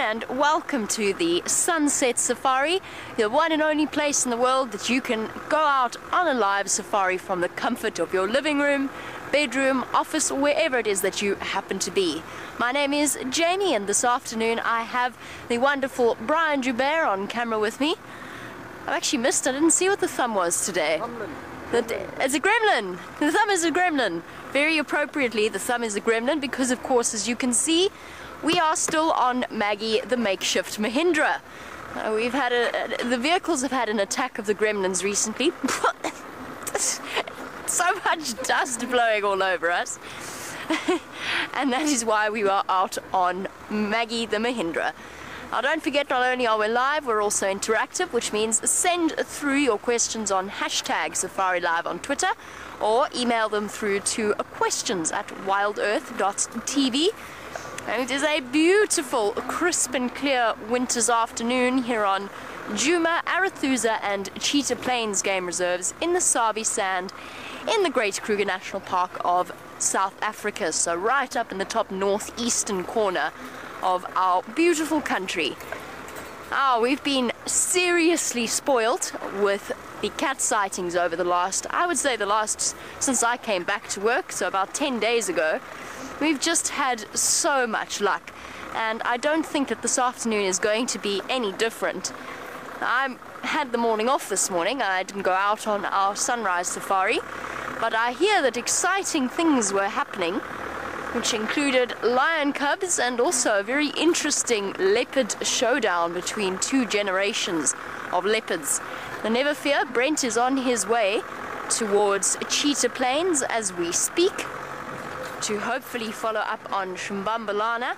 And welcome to the Sunset Safari, the one and only place in the world that you can go out on a live safari from the comfort of your living room, bedroom, office, wherever it is that you happen to be. My name is Jamie, and this afternoon I have the wonderful Brian Joubert on camera with me. I've actually missed, I didn't see what the thumb was today. The, it's a gremlin. The thumb is a gremlin. Very appropriately, the thumb is a gremlin because, of course, as you can see, we are still on Maggie the makeshift Mahindra. Uh, we've had a, the vehicles have had an attack of the gremlins recently. so much dust blowing all over us. and that is why we are out on Maggie the Mahindra. Now don't forget, not only are we live, we're also interactive, which means send through your questions on hashtag Safari Live on Twitter or email them through to questions at wildearth.tv. And it is a beautiful, crisp and clear winter's afternoon here on Djuma, Arathusa and Cheetah Plains Game Reserves in the Sabi Sand in the Great Kruger National Park of South Africa. So right up in the top northeastern corner of our beautiful country. Oh, we've been seriously spoilt with the cat sightings over the last, I would say the last, since I came back to work, so about 10 days ago. We've just had so much luck, and I don't think that this afternoon is going to be any different. I had the morning off this morning, I didn't go out on our sunrise safari, but I hear that exciting things were happening which included lion cubs and also a very interesting leopard showdown between two generations of leopards. Now, never fear, Brent is on his way towards Cheetah Plains as we speak to hopefully follow up on Shivambalan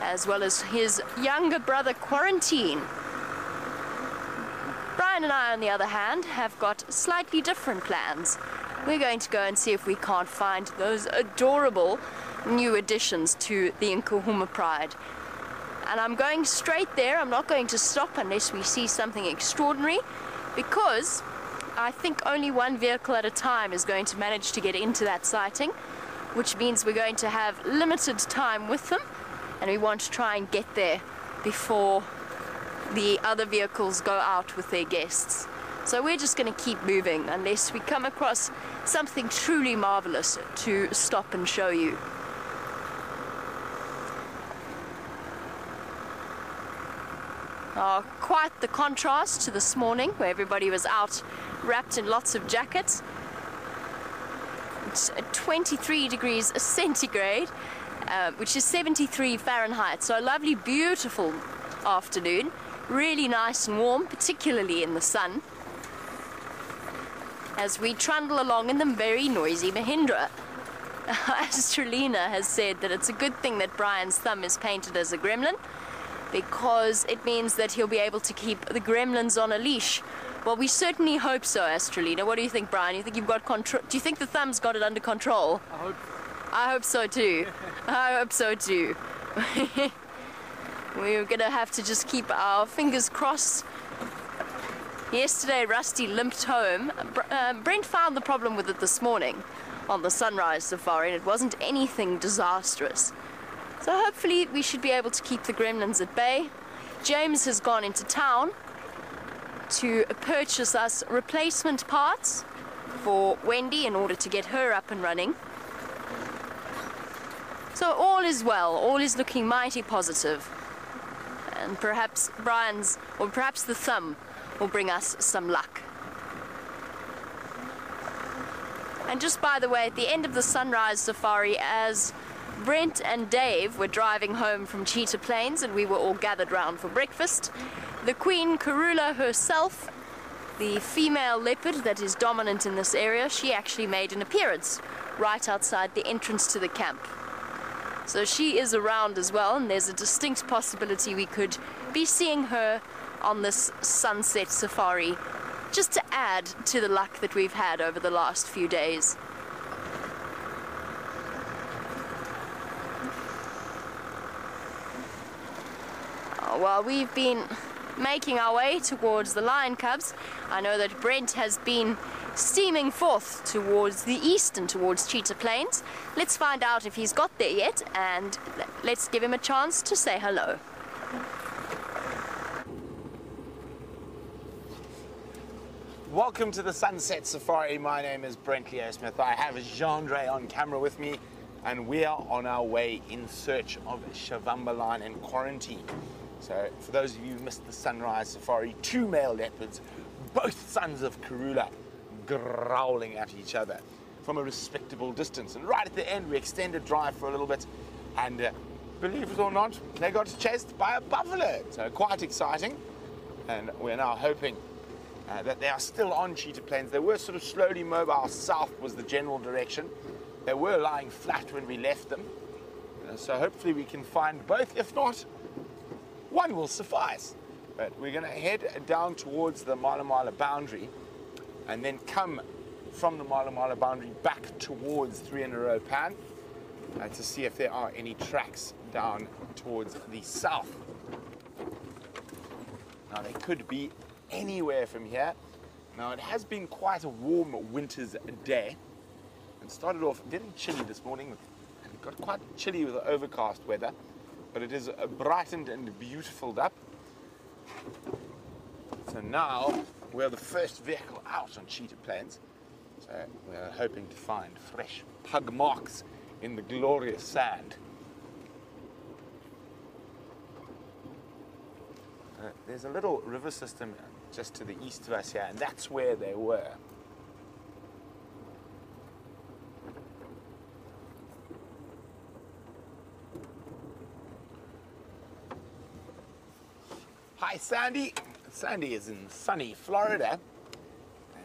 as well as his younger brother Quarantine. Brian and I, on the other hand, have got slightly different plans. We're going to go and see if we can't find those adorable new additions to the Nkuhuma Pride. And I'm going straight there. I'm not going to stop unless we see something extraordinary because I think only one vehicle at a time is going to manage to get into that sighting, which means we're going to have limited time with them and we want to try and get there before the other vehicles go out with their guests. So we're just going to keep moving unless we come across something truly marvelous to stop and show you. Uh, quite the contrast to this morning where everybody was out wrapped in lots of jackets. It's 23 degrees centigrade, uh, which is 73 Fahrenheit. So a lovely, beautiful afternoon. Really nice and warm, particularly in the sun. As we trundle along in the very noisy Mahindra. Astralina has said that it's a good thing that Brian's thumb is painted as a gremlin because it means that he'll be able to keep the gremlins on a leash. Well, we certainly hope so, Astralina. What do you think, Brian? You think you've got control? Do you think the thumb's got it under control? I hope. I hope so too. I hope so too. We're gonna have to just keep our fingers crossed. Yesterday, Rusty limped home. Um, Brent found the problem with it this morning on the sunrise safari, and it wasn't anything disastrous. So hopefully we should be able to keep the gremlins at bay. James has gone into town to purchase us replacement parts for Wendy in order to get her up and running. So all is well, all is looking mighty positive. And perhaps Brian's, or perhaps the thumb, will bring us some luck. And just by the way, at the end of the sunrise safari, as Brent and Dave were driving home from Cheetah Plains and we were all gathered round for breakfast. The Queen Karula herself, the female leopard that is dominant in this area, she actually made an appearance right outside the entrance to the camp. So she is around as well, and there's a distinct possibility we could be seeing her on this sunset safari, just to add to the luck that we've had over the last few days. while we've been making our way towards the lion cubs, I know that Brent has been steaming forth towards the east and towards Cheetah Plains. Let's find out if he's got there yet and let's give him a chance to say hello. Welcome to the Sunset Safari. My name is Brent Leo Smith. I have Jean-Dre on camera with me, and we are on our way in search of Shivambalan in quarantine. So, for those of you who missed the sunrise safari, two male leopards, both sons of Karula, growling at each other from a respectable distance. And right at the end, we extended drive for a little bit, and uh, believe it or not, they got chased by a buffalo. So, quite exciting. And we're now hoping uh, that they are still on cheetah plains. They were sort of slowly mobile south was the general direction. They were lying flat when we left them. Uh, so hopefully we can find both. If not, one will suffice. But we're going to head down towards the Mala Mala boundary and then come from the Mala Mala boundary back towards Three in a Row Pan uh, to see if there are any tracks down towards the south. Now, they could be anywhere from here. Now, it has been quite a warm winter's day. It started off very chilly this morning. and It got quite chilly with the overcast weather, but it is brightened and beautified up. So now we're the first vehicle out on Cheetah Plains. So we're hoping to find fresh pug marks in the glorious sand. Uh, there's a little river system just to the east of us here, and that's where they were. Hi, Sandy. Sandy is in sunny Florida,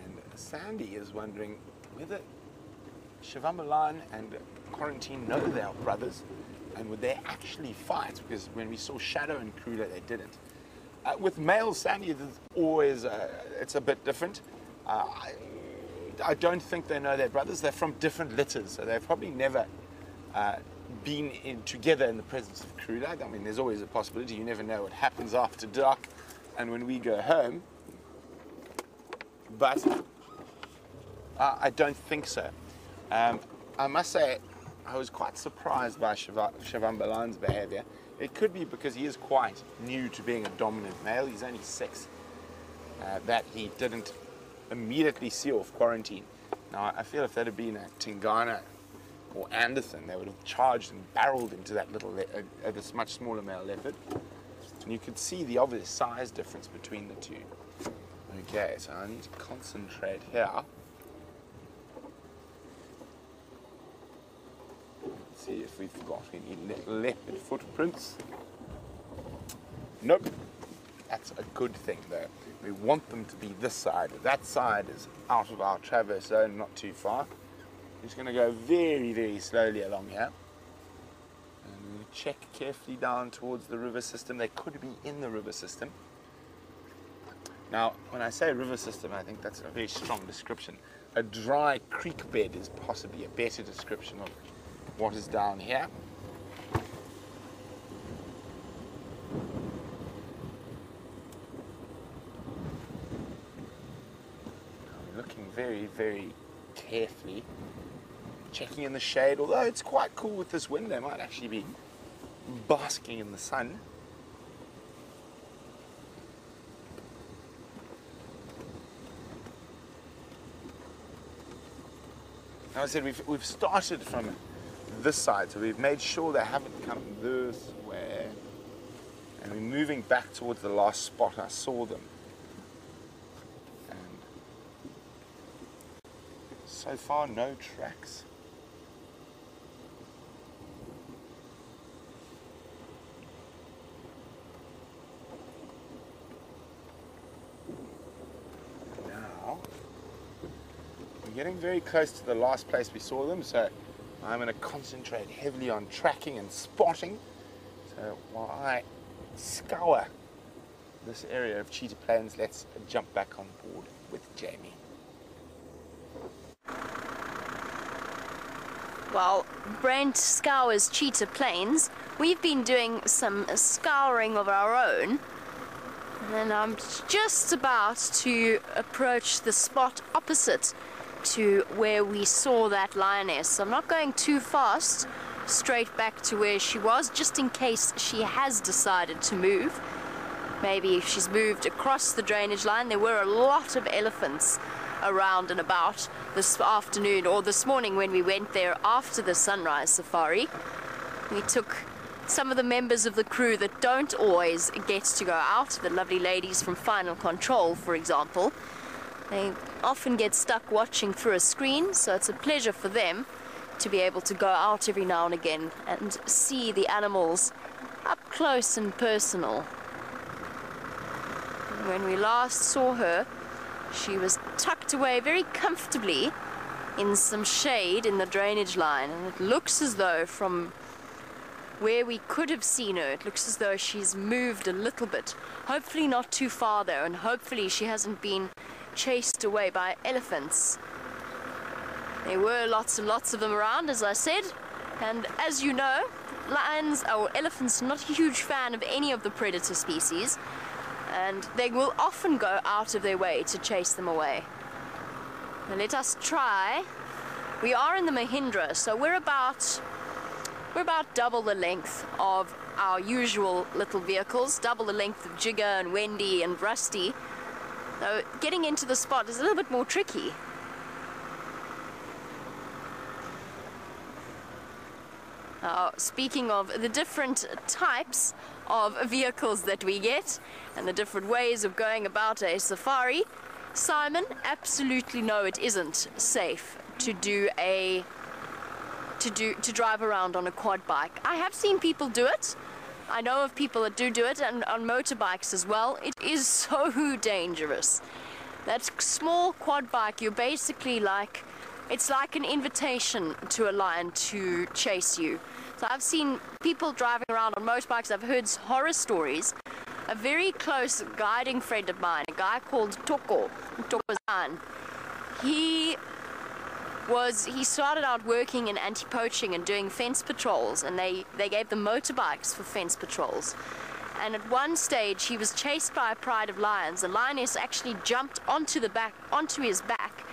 and Sandy is wondering whether Shivambalan and Quarantine know they are brothers, and would they actually fight? Because when we saw Shadow and Kruger, they didn't. Uh, with males, Sandy, it's always uh, it's a bit different. Uh, I, I don't think they know their brothers. They're from different litters, so they've probably never uh, been in, together in the presence of Karula. I mean, there's always a possibility. You never know what happens after dark and when we go home. But I don't think so. Um, I must say, I was quite surprised by Shiva, Shivambalan's behavior. It could be because he is quite new to being a dominant male. He's only six. Uh, that he didn't immediately see off quarantine. Now, I feel if that had been a Tingana or Anderson, they would have charged and barreled into that little, le- uh, uh, this much smaller male leopard. And you could see the obvious size difference between the two. Okay, so I need to concentrate here. see if we've got any le- leopard footprints. Nope. That's a good thing though. We want them to be this side. That side is out of our traverse zone, not too far. We're just going to go very, very slowly along here. And we check carefully down towards the river system. They could be in the river system. Now, when I say river system, I think that's a very strong description. A dry creek bed is possibly a better description of what is down here. Looking very, very carefully, checking in the shade. Although it's quite cool with this wind, they might actually be basking in the sun. Now I said we've, we've started from this side, so we've made sure they haven't come this way. And we're moving back towards the last spot I saw them. And so far, no tracks. Getting very close to the last place we saw them, so I'm going to concentrate heavily on tracking and spotting. So while I scour this area of cheetah plains, let's jump back on board with Jamie. While Brent scours Cheetah Plains, we've been doing some scouring of our own. And I'm just about to approach the spot opposite to where we saw that lioness. I'm not going too fast straight back to where she was, just in case she has decided to move. Maybe if she's moved across the drainage line, there were a lot of elephants around and about this afternoon or this morning when we went there after the sunrise safari. We took some of the members of the crew that don't always get to go out, the lovely ladies from Final Control, for example. They often get stuck watching through a screen, so it's a pleasure for them to be able to go out every now and again and see the animals up close and personal. When we last saw her, she was tucked away very comfortably in some shade in the drainage line, and it looks as though from where we could have seen her, it looks as though she's moved a little bit. Hopefully not too far though, and hopefully she hasn't been chased away by elephants. There were lots and lots of them around, as I said, and as you know, lions or elephants are not a huge fan of any of the predator species, and they will often go out of their way to chase them away. Now let us try. We are in the Mahindra, so we're about we're about double the length of our usual little vehicles, double the length of Jigger and Wendy and Rusty. So getting into the spot is a little bit more tricky. Now, speaking of the different types of vehicles that we get and the different ways of going about a safari, Simon, absolutely no, it isn't safe to do a to do to drive around on a quad bike. I have seen people do it. I know of people that do do it and on motorbikes as well. It is so dangerous. That small quad bike, you're basically like it's like an invitation to a lion to chase you. So I've seen people driving around on motorbikes. I've heard horror stories. A very close guiding friend of mine, a guy called Toko, Toko Zan, he was he started out working in anti-poaching and doing fence patrols and they, they gave them motorbikes for fence patrols. And at one stage he was chased by a pride of lions. The lioness actually jumped onto the back onto his back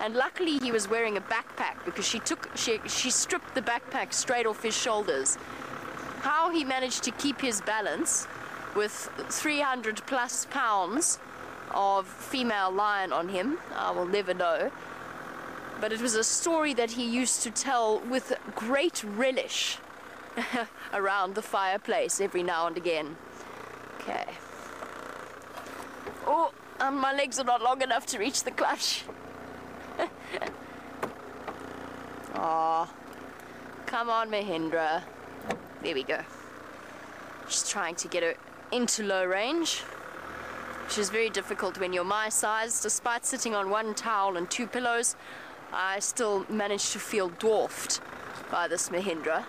and luckily he was wearing a backpack because she took she she stripped the backpack straight off his shoulders. How he managed to keep his balance with 300 plus pounds of female lion on him, I will never know. But it was a story that he used to tell with great relish around the fireplace every now and again. Okay. Oh, um, my legs are not long enough to reach the clutch. Aw. Come on, Mahindra. There we go. Just trying to get her into low range, which is very difficult when you're my size. Despite sitting on one towel and two pillows, I still managed to feel dwarfed by this Mahindra.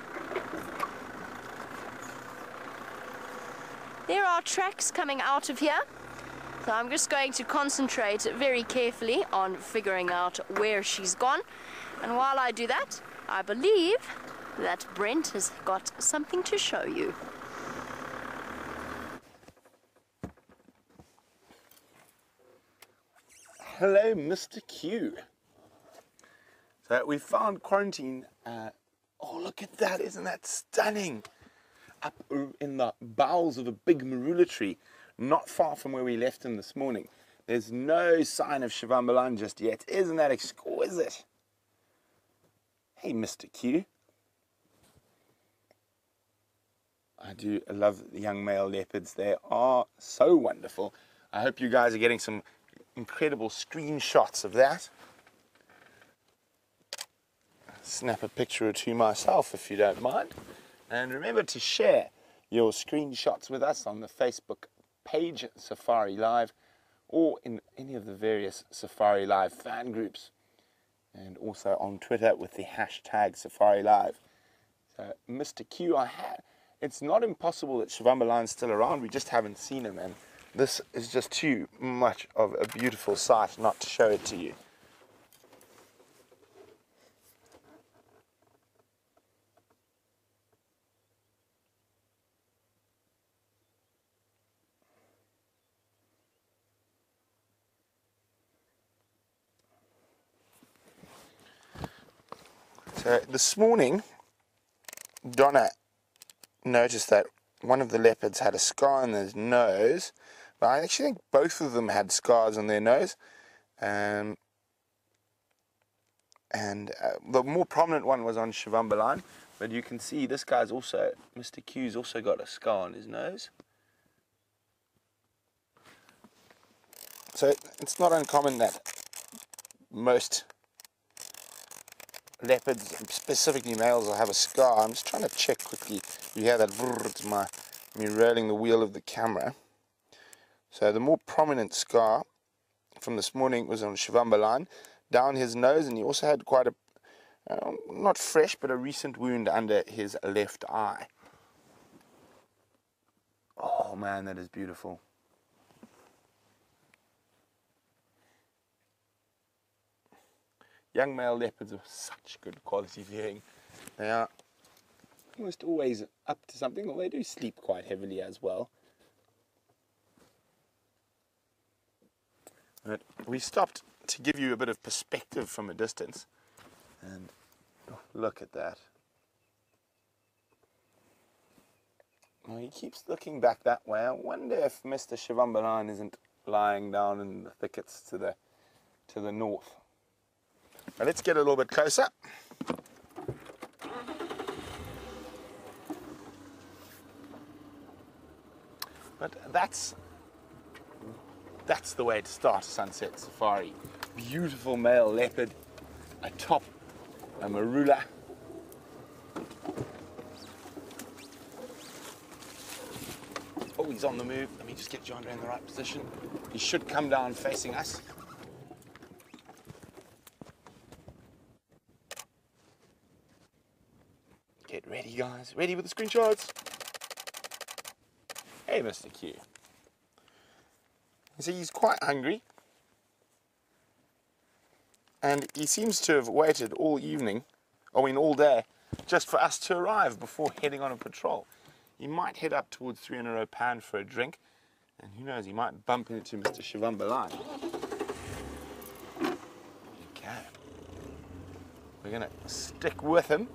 There are tracks coming out of here. So I'm just going to concentrate very carefully on figuring out where she's gone. And while I do that, I believe that Brent has got something to show you. Hello, Mr. Q. So we found quarantine. Uh, oh, look at that! Isn't that stunning? Up in the bowels of a big marula tree, not far from where we left him this morning. There's no sign of Shivambalan just yet. Isn't that exquisite? Hey, Mr. Q. I do love the young male leopards. They are so wonderful. I hope you guys are getting some incredible screenshots of that. Snap a picture or two myself if you don't mind. And remember to share your screenshots with us on the Facebook page Safari Live or in any of the various Safari Live fan groups and also on Twitter with the hashtag Safari Live. So, Mr. Q, I had. It's not impossible that Shivambalan's still around. We just haven't seen him, and this is just too much of a beautiful sight not to show it to you. So this morning, Donna noticed that one of the leopards had a scar on his nose, but I actually think both of them had scars on their nose. Um, and uh, the more prominent one was on Shivambalan, but you can see this guy's also, Mr. Q's also got a scar on his nose. So it's not uncommon that most leopards, specifically males, will have a scar. I'm just trying to check quickly. You hear that? Brrr, it's my me rolling the wheel of the camera. So the more prominent scar from this morning was on Shivambalan, down his nose, and he also had quite a, uh, not fresh, but a recent wound under his left eye. Oh man, that is beautiful. Young male leopards are such good quality viewing. They are almost always up to something, or they do sleep quite heavily as well. But we stopped to give you a bit of perspective from a distance. And look at that. Well, he keeps looking back that way. I wonder if Mr. Shivambalan isn't lying down in the thickets to the to the north. Now let's get a little bit closer. But that's that's the way to start a sunset safari. Beautiful male leopard atop a marula. Oh, he's on the move. Let me just get John in the right position. He should come down facing us. Get ready, guys. Ready with the screenshots? Hey, Mr. Q. You see, he's quite hungry. And he seems to have waited all evening, I mean all day, just for us to arrive before heading on a patrol. He might head up towards 3 in a row pan for a drink, and who knows, he might bump into Mr. Shivambalan. Okay. We're going to stick with him.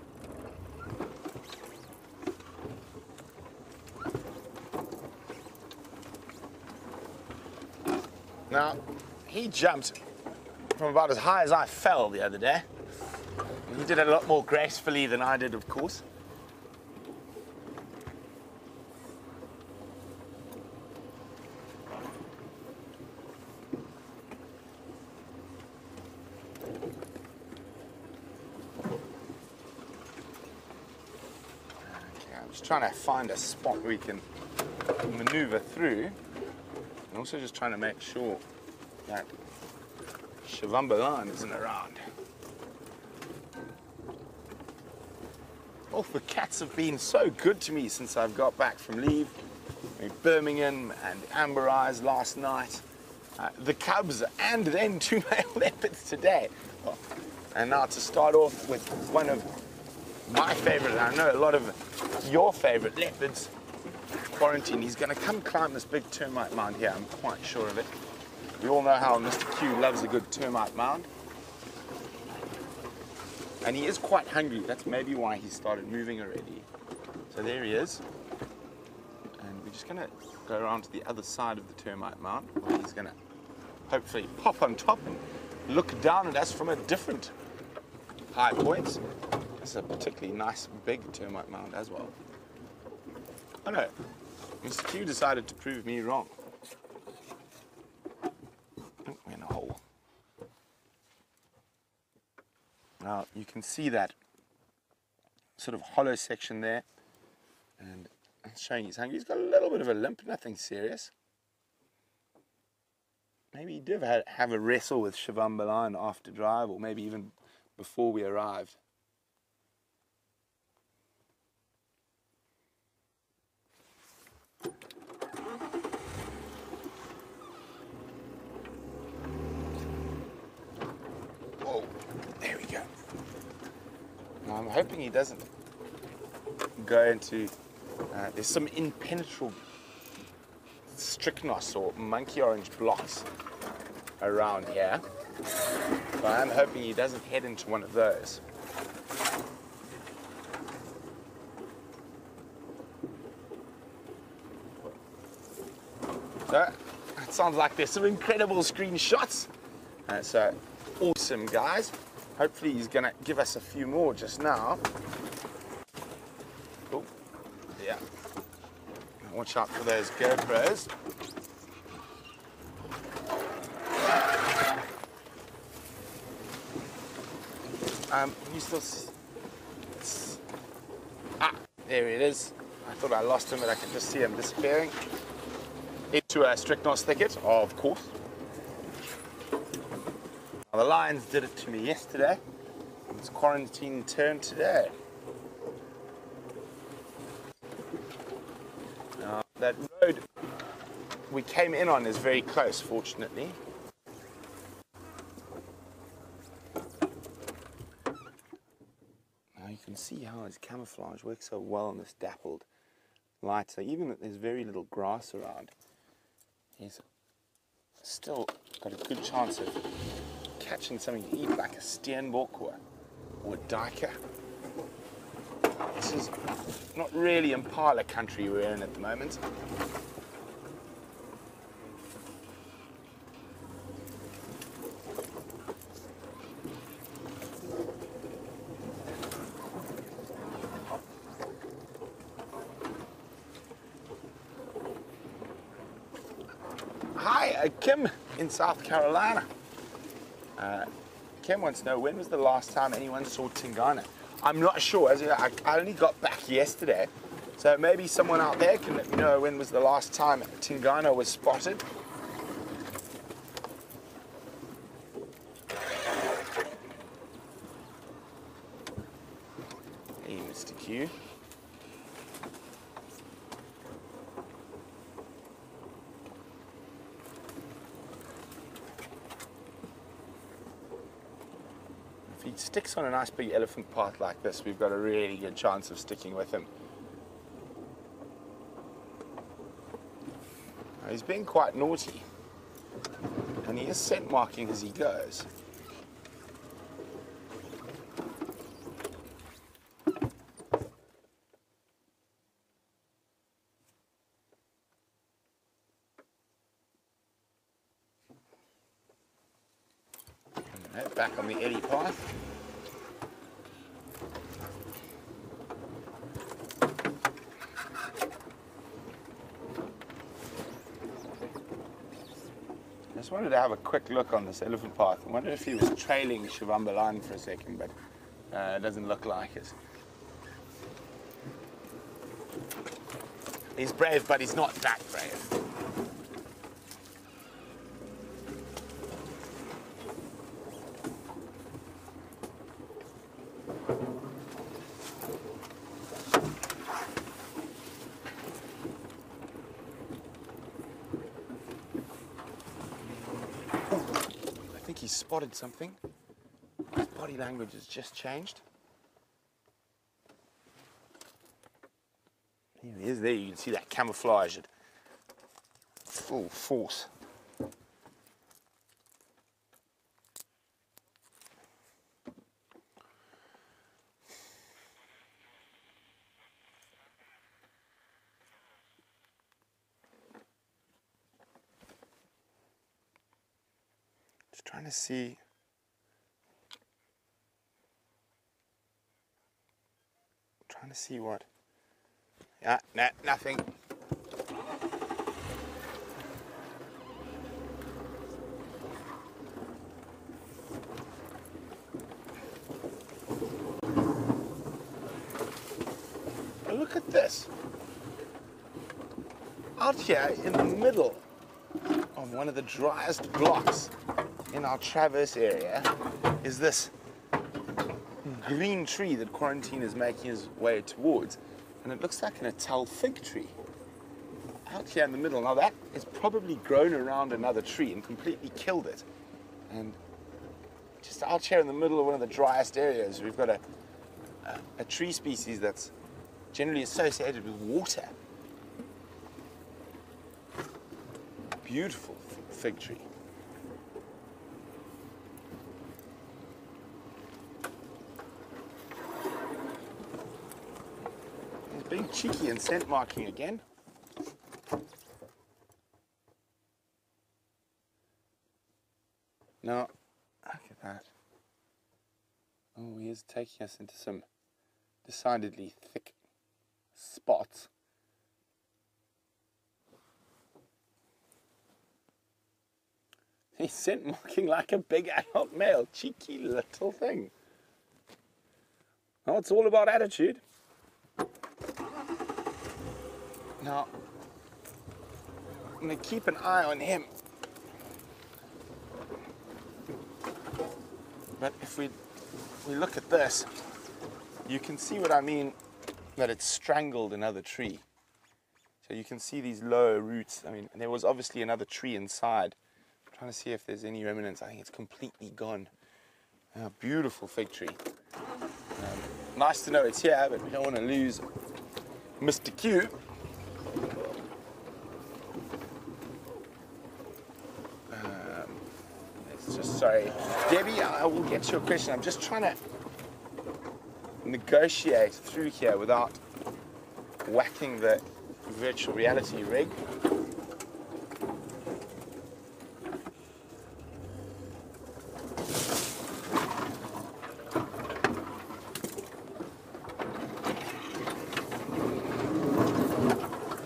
Now, he jumped from about as high as I fell the other day. He did it a lot more gracefully than I did, of course. Okay, I'm just trying to find a spot we can maneuver through. I'm also just trying to make sure that Shivambalan isn't around. Oh, the cats have been so good to me since I've got back from leave. In Birmingham and Amber Eyes last night. Uh, the cubs and then two male leopards today. Oh, and now to start off with one of my favorite, I know a lot of your favorite leopards, quarantine. He's going to come climb this big termite mound here, I'm quite sure of it. We all know how Mr. Q loves a good termite mound. And he is quite hungry. That's maybe why he started moving already. So there he is. And we're just going to go around to the other side of the termite mound. He's going to hopefully pop on top and look down at us from a different high point. It's a particularly nice big termite mound as well. Oh no, Mr. Q decided to prove me wrong. In a hole. Now you can see that sort of hollow section there, and it's showing he's hungry. He's got a little bit of a limp, nothing serious. Maybe he did have, have a wrestle with Shivambalan after drive, or maybe even before we arrived. I'm hoping he doesn't go into. Uh, there's some impenetrable strychnos or monkey orange blocks around here. But I'm hoping he doesn't head into one of those. So it sounds like there's some incredible screenshots. Uh, so awesome guys. Hopefully he's gonna give us a few more just now. Oh, yeah. Watch out for those GoPros. Um, you still ah, there it is. I thought I lost him, but I can just see him disappearing into a Strychnos thicket, of course. The lions did it to me yesterday. It's quarantine turn today. That road we came in on is very close, fortunately. Now you can see how his camouflage works so well in this dappled light. So even that there's very little grass around, he's still got a good chance of catching something to eat like a steenbok or, or a duiker. This is not really Impala country we're in at the moment. Hi, uh, Kim in South Carolina. Uh, Kim wants to know when was the last time anyone saw Tingana? I'm not sure. As I, I only got back yesterday, so maybe someone out there can let me know when was the last time Tingana was spotted. Hey, Mr. Q. If he sticks on a nice big elephant path like this, we've got a really good chance of sticking with him. Now, he's being quite naughty, and he is scent marking as he goes. Back on the eddy path. Wanted to have a quick look on this elephant path. I wonder if he was trailing Shivambalan for a second, but uh, it doesn't look like it. He's brave, but he's not that brave. I think he spotted something. His body language has just changed. Here he is there. You can see that camouflage at full force. Just trying to see. Trying to see what. Yeah, no, nothing. Look at this. Out here in the middle of one of the driest blocks in our Traverse area is this green tree that Quarantine is making his way towards. And it looks like an Atal fig tree. Out here in the middle. Now that is probably grown around another tree and completely killed it. And just out here in the middle of one of the driest areas, we've got a, a, a tree species that's generally associated with water. Beautiful fig tree. cheeky and scent marking again. Now, look at that. Oh, he is taking us into some decidedly thick spots. He's scent marking like a big adult male. Cheeky little thing. Now, it's all about attitude. Now, I'm going to keep an eye on him. But if we, we look at this, you can see what I mean that it's strangled another tree. So you can see these lower roots. I mean, there was obviously another tree inside. I'm trying to see if there's any remnants. I think it's completely gone. A beautiful fig tree. Um, nice to know it's here, but we don't want to lose Mr. Q. Um, it's just sorry, Debbie. I will get to your question. I'm just trying to negotiate through here without whacking the virtual reality rig.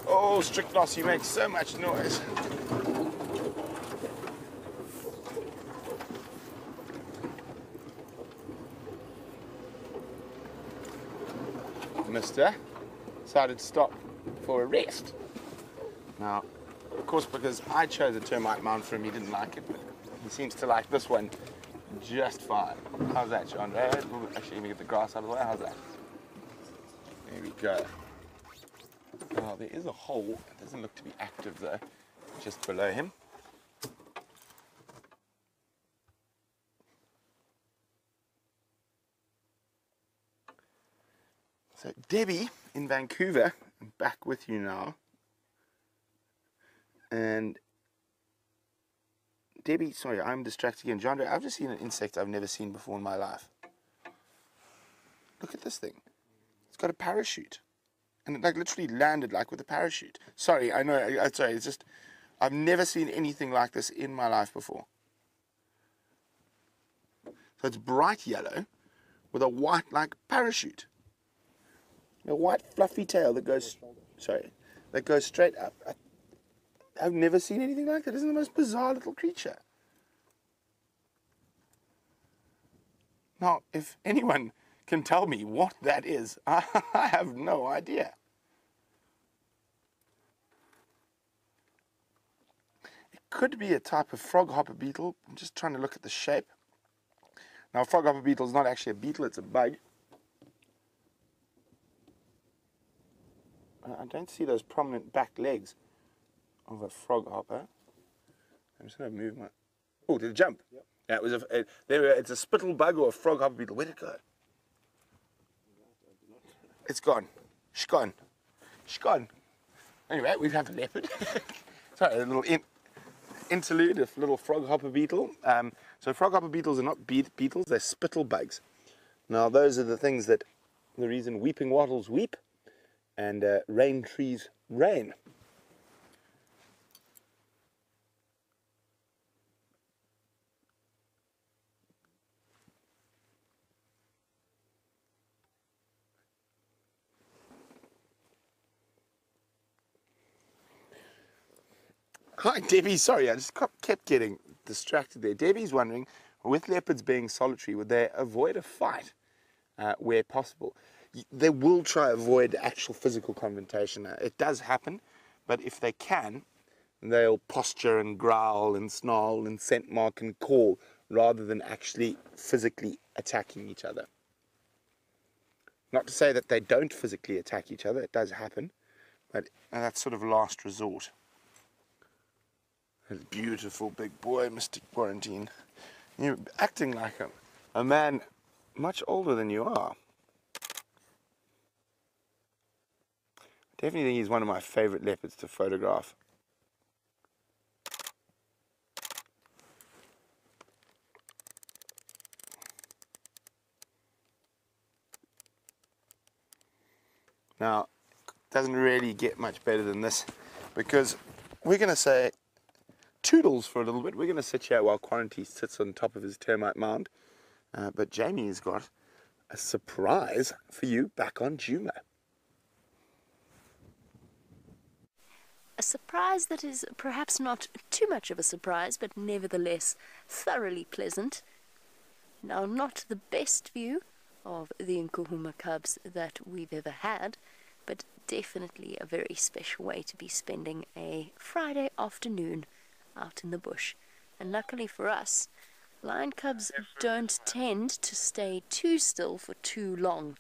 Oh, Strychnos, you make so much noise. Mister decided to stop for a rest. Now, of course, because I chose a termite mound for him, he didn't like it, but he seems to like this one just fine. How's that, John? Actually, let me get the grass out of the way. How's that? There we go. Oh, there is a hole. It doesn't look to be active though, just below him. So Debbie in Vancouver, I'm back with you now. And Debbie, sorry, I'm distracted again. John, I've just seen an insect I've never seen before in my life. Look at this thing. It's got a parachute. And it like literally landed like with a parachute. Sorry, I know, I, I, sorry, it's just, I've never seen anything like this in my life before. So it's bright yellow with a white like parachute. A white fluffy tail that goes, sorry, that goes straight up. I, I've never seen anything like that. Isn't the most bizarre little creature? Now, if anyone can tell me what that is, I have no idea. It could be a type of frog hopper beetle. I'm just trying to look at the shape. Now, frog hopper beetle is not actually a beetle, it's a bug. I don't see those prominent back legs of a frog hopper. I'm just going to move my. Oh, did it jump? Yep. Yeah, it was a. It, there, it's a spittle bug or a frog hopper beetle. Where'd it go? It's gone. It's gone. It's gone. Anyway, we have had a leopard. Sorry, a little in, interlude of little frog hopper beetle. Um, so frog hopper beetles are not be- beetles; they're spittle bugs. Now, those are the things that the reason weeping wattles weep and uh, rain trees rain. Hi, Debbie. Sorry, I just kept getting distracted there. Debbie's wondering, with leopards being solitary, would they avoid a fight uh, where possible? They will try to avoid actual physical confrontation. Uh, It does happen, but if they can, they'll posture and growl and snarl and scent mark and call rather than actually physically attacking each other. Not to say that they don't physically attack each other, it does happen, but uh, that's sort of last resort. That beautiful big boy, Mr. Quarantine. You're acting like a, a man much older than you are. Definitely think he's one of my favorite leopards to photograph. Now, doesn't really get much better than this because we're going to say Toodles for a little bit. We're going to sit here while Quarantine sits on top of his termite mound. Uh, but Jamie's got a surprise for you back on Djuma. A surprise that is perhaps not too much of a surprise, but nevertheless thoroughly pleasant. Now, not the best view of the Nkuhuma Cubs that we've ever had, but definitely a very special way to be spending a Friday afternoon out in the bush. And luckily for us, lion cubs don't tend to stay too still for too long,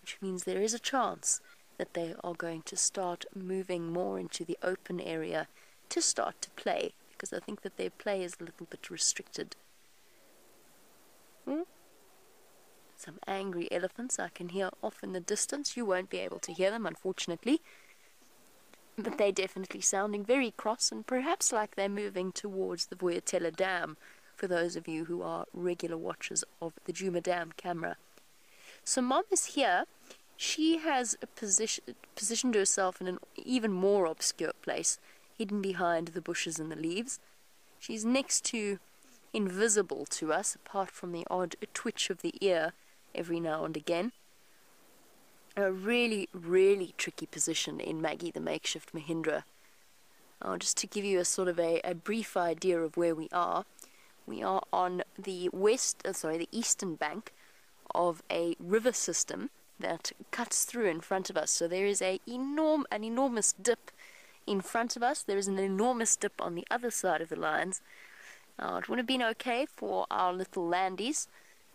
which means there is a chance that they are going to start moving more into the open area to start to play, because I think that their play is a little bit restricted. Hmm? Some angry elephants I can hear off in the distance. You won't be able to hear them, unfortunately. But they're definitely sounding very cross and perhaps like they're moving towards the Vuyatela Dam, for those of you who are regular watchers of the Djuma Dam camera. So Mom is here. She has position, positioned herself in an even more obscure place, hidden behind the bushes and the leaves. She's next to invisible to us, apart from the odd twitch of the ear every now and again. A really, really tricky position in Maggie the makeshift Mahindra. Uh, just to give you a sort of a, a brief idea of where we are, we are on the west, uh, sorry, the eastern bank of a river system that cuts through in front of us. So there is a enorm, an enormous dip in front of us. There is an enormous dip on the other side of the lines. It would have been okay for our little landies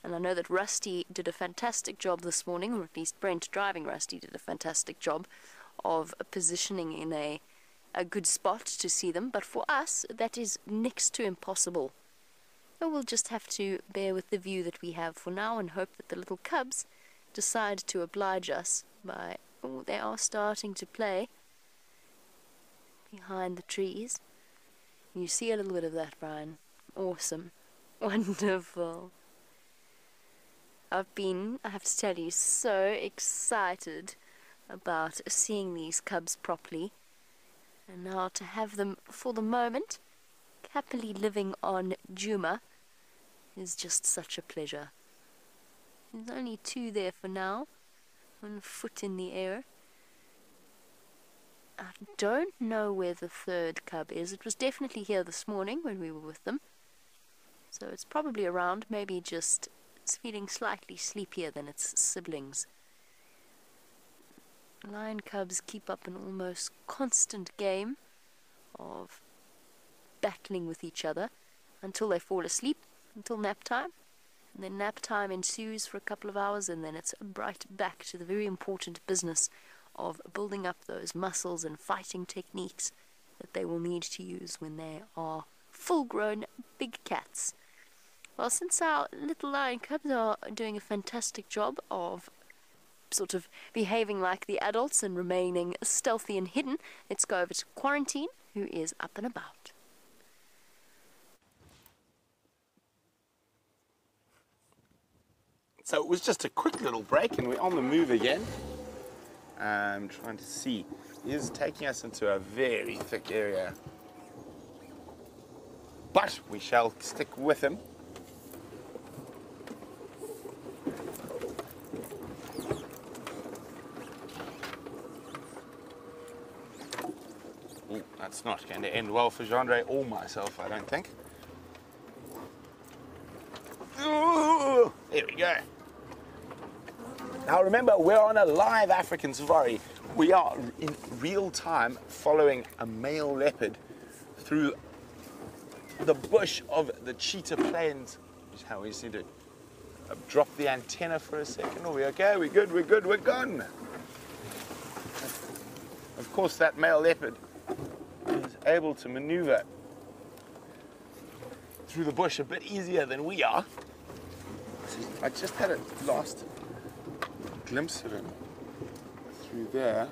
and I know that Rusty did a fantastic job this morning, or at least Brent driving Rusty did a fantastic job of positioning in a, a good spot to see them. But for us, that is next to impossible. So we'll just have to bear with the view that we have for now and hope that the little cubs decide to oblige us by. Oh, they are starting to play behind the trees. You see a little bit of that, Brian. Awesome. Wonderful. I've been, I have to tell you, so excited about seeing these cubs properly. And now to have them, for the moment, happily living on Djuma is just such a pleasure. There's only two there for now, one foot in the air. I don't know where the third cub is. It was definitely here this morning when we were with them. So it's probably around, maybe just it's feeling slightly sleepier than its siblings. Lion cubs keep up an almost constant game of battling with each other until they fall asleep, until nap time. And then nap time ensues for a couple of hours, and then it's right back to the very important business of building up those muscles and fighting techniques that they will need to use when they are full grown big cats. Well, since our little lion cubs are doing a fantastic job of sort of behaving like the adults and remaining stealthy and hidden, let's go over to Quarantine, who is up and about. So it was just a quick little break and we're on the move again. I'm trying to see. He is taking us into a very thick area. But we shall stick with him That's not going to end well for Jeandre or myself, I don't think. Ooh, here we go. Now remember, we're on a live African safari. We are in real time following a male leopard through the bush of the cheetah plains. Is how we see it. Um, I've the antenna for a second. Are we okay? We're good, we're good, we're gone. Of course, that male leopard is able to maneuver through the bush a bit easier than we are. I just had a last glimpse of him through there.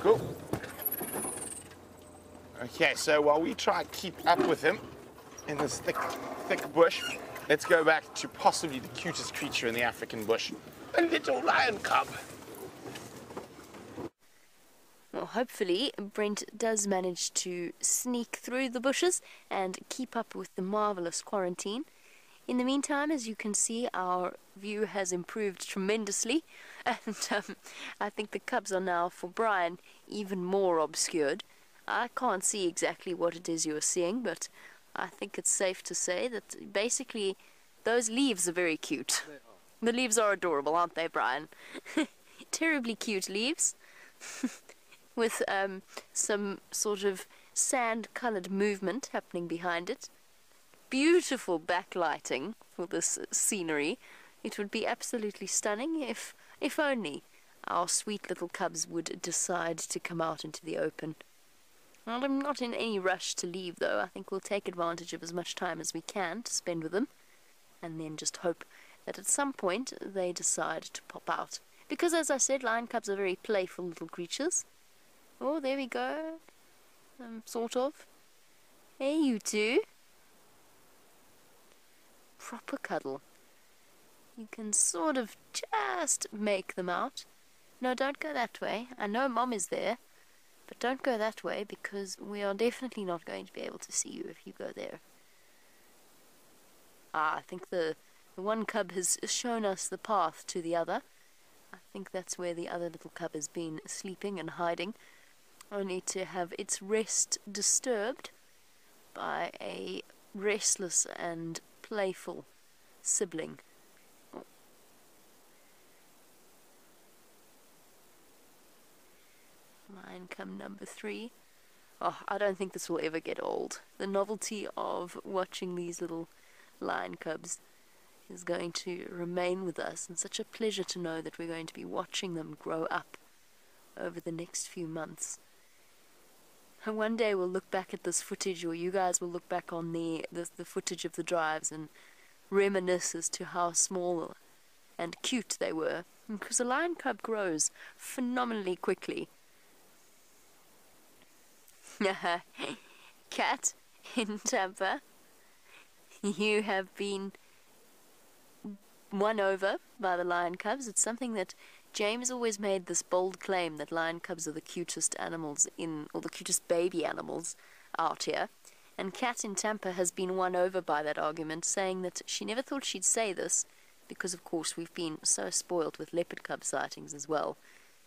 Cool. Okay, so while we try to keep up with him in this thick thick bush. let's go back to possibly the cutest creature in the African bush a little lion cub. Well, hopefully, Brent does manage to sneak through the bushes and keep up with the marvelous quarantine. In the meantime, as you can see, our view has improved tremendously, and um, I think the cubs are now, for Brian, even more obscured. I can't see exactly what it is you're seeing, but I think it's safe to say that basically those leaves are very cute. The leaves are adorable, aren't they, Brian? Terribly cute leaves. with um, some sort of sand-coloured movement happening behind it. Beautiful backlighting for this scenery. It would be absolutely stunning if, if only, our sweet little cubs would decide to come out into the open. Well, I'm not in any rush to leave, though. I think we'll take advantage of as much time as we can to spend with them, and then just hope that at some point they decide to pop out. Because, as I said, lion cubs are very playful little creatures. Oh, there we go. Um, sort of. Hey, you two. Proper cuddle. You can sort of just make them out. No, don't go that way. I know Mom is there. But don't go that way because we are definitely not going to be able to see you if you go there. Ah, I think the, the one cub has shown us the path to the other. I think that's where the other little cub has been sleeping and hiding, only to have its rest disturbed by a restless and playful sibling. Lion come number three. Oh, I don't think this will ever get old. The novelty of watching these little lion cubs is going to remain with us, and such a pleasure to know that we're going to be watching them grow up over the next few months. And one day we'll look back at this footage, or you guys will look back on the, the, the footage of the drives and reminisce as to how small and cute they were. Because a lion cub grows phenomenally quickly. Cat in Tampa, you have been won over by the lion cubs. It's something that James always made this bold claim that lion cubs are the cutest animals in, or the cutest baby animals out here. And Cat in Tampa has been won over by that argument, saying that she never thought she'd say this, because of course we've been so spoiled with leopard cub sightings as well.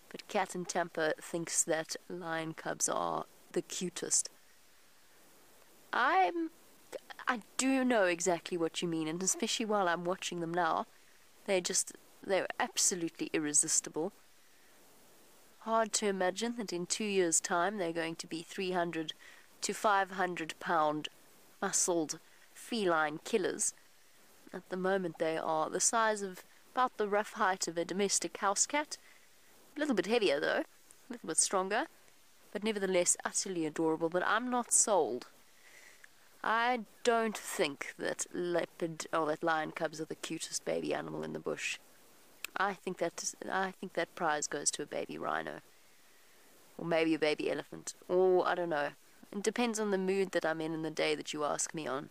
But Cat in Tampa thinks that lion cubs are the cutest. I'm I do know exactly what you mean, and especially while I'm watching them now, they're just they're absolutely irresistible. Hard to imagine that in two years' time they're going to be 300 to 500 pound muscled feline killers. At the moment they are the size of about the rough height of a domestic house cat. A little bit heavier though, a little bit stronger but nevertheless utterly adorable. But I'm not sold. I don't think that leopard or that lion cubs are the cutest baby animal in the bush. I think that I think that prize goes to a baby rhino, or maybe a baby elephant, or I don't know. It depends on the mood that I'm in and the day that you ask me on.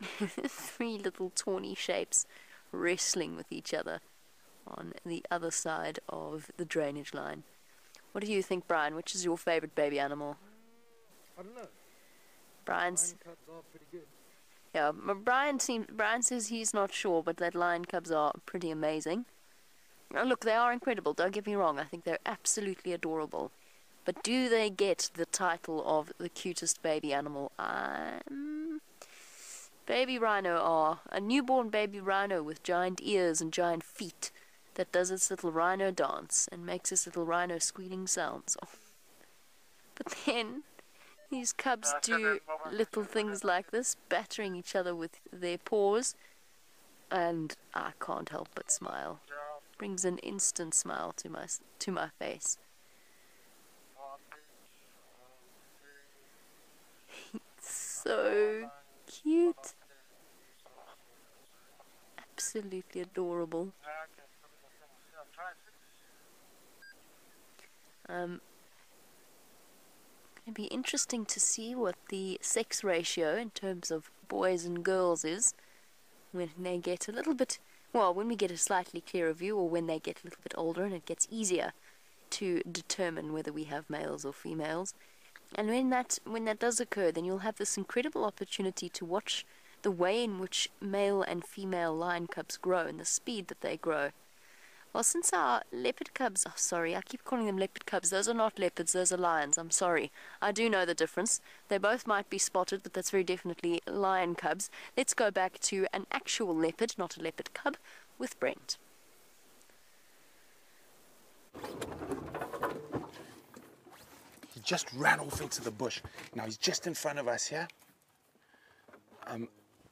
Three little tawny shapes wrestling with each other on the other side of the drainage line. What do you think, Brian? Which is your favourite baby animal? I don't know. Brian's. Lion cubs are pretty good. Yeah, Brian seems. Brian says he's not sure, but that lion cubs are pretty amazing. Oh, look, they are incredible. Don't get me wrong. I think they're absolutely adorable. But do they get the title of the cutest baby animal? Um, baby rhino are a newborn baby rhino with giant ears and giant feet that does its little rhino dance and makes its little rhino squealing sounds. But then these cubs do little things like this, battering each other with their paws, and I can't help but smile. Brings an instant smile to my to my face. so cute. Absolutely adorable. Um, to be interesting to see what the sex ratio in terms of boys and girls is when they get a little bit, well, when we get a slightly clearer view or when they get a little bit older and it gets easier to determine whether we have males or females. And when that when that does occur, then you'll have this incredible opportunity to watch the way in which male and female lion cubs grow and the speed that they grow. Well, since our leopard cubs, oh, sorry, I keep calling them leopard cubs. Those are not leopards, those are lions. I'm sorry. I do know the difference. They both might be spotted, but that's very definitely lion cubs. Let's go back to an actual leopard, not a leopard cub, with Brent. He just ran off into the bush. Now he's just in front of us here. Um,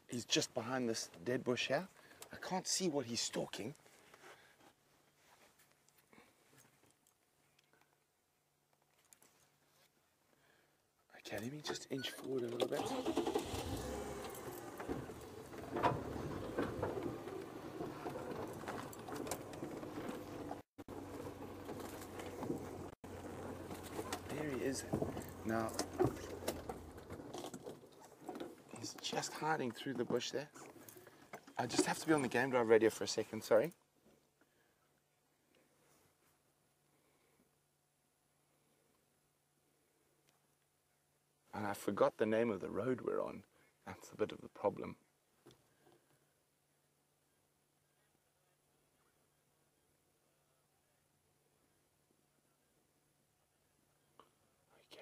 he's just behind this dead bush here. I can't see what he's stalking. Okay, let me just inch forward a little bit. There he is. Now, he's just hiding through the bush there. I just have to be on the game drive radio for a second, sorry. I forgot the name of the road we're on. That's a bit of the problem. Okay.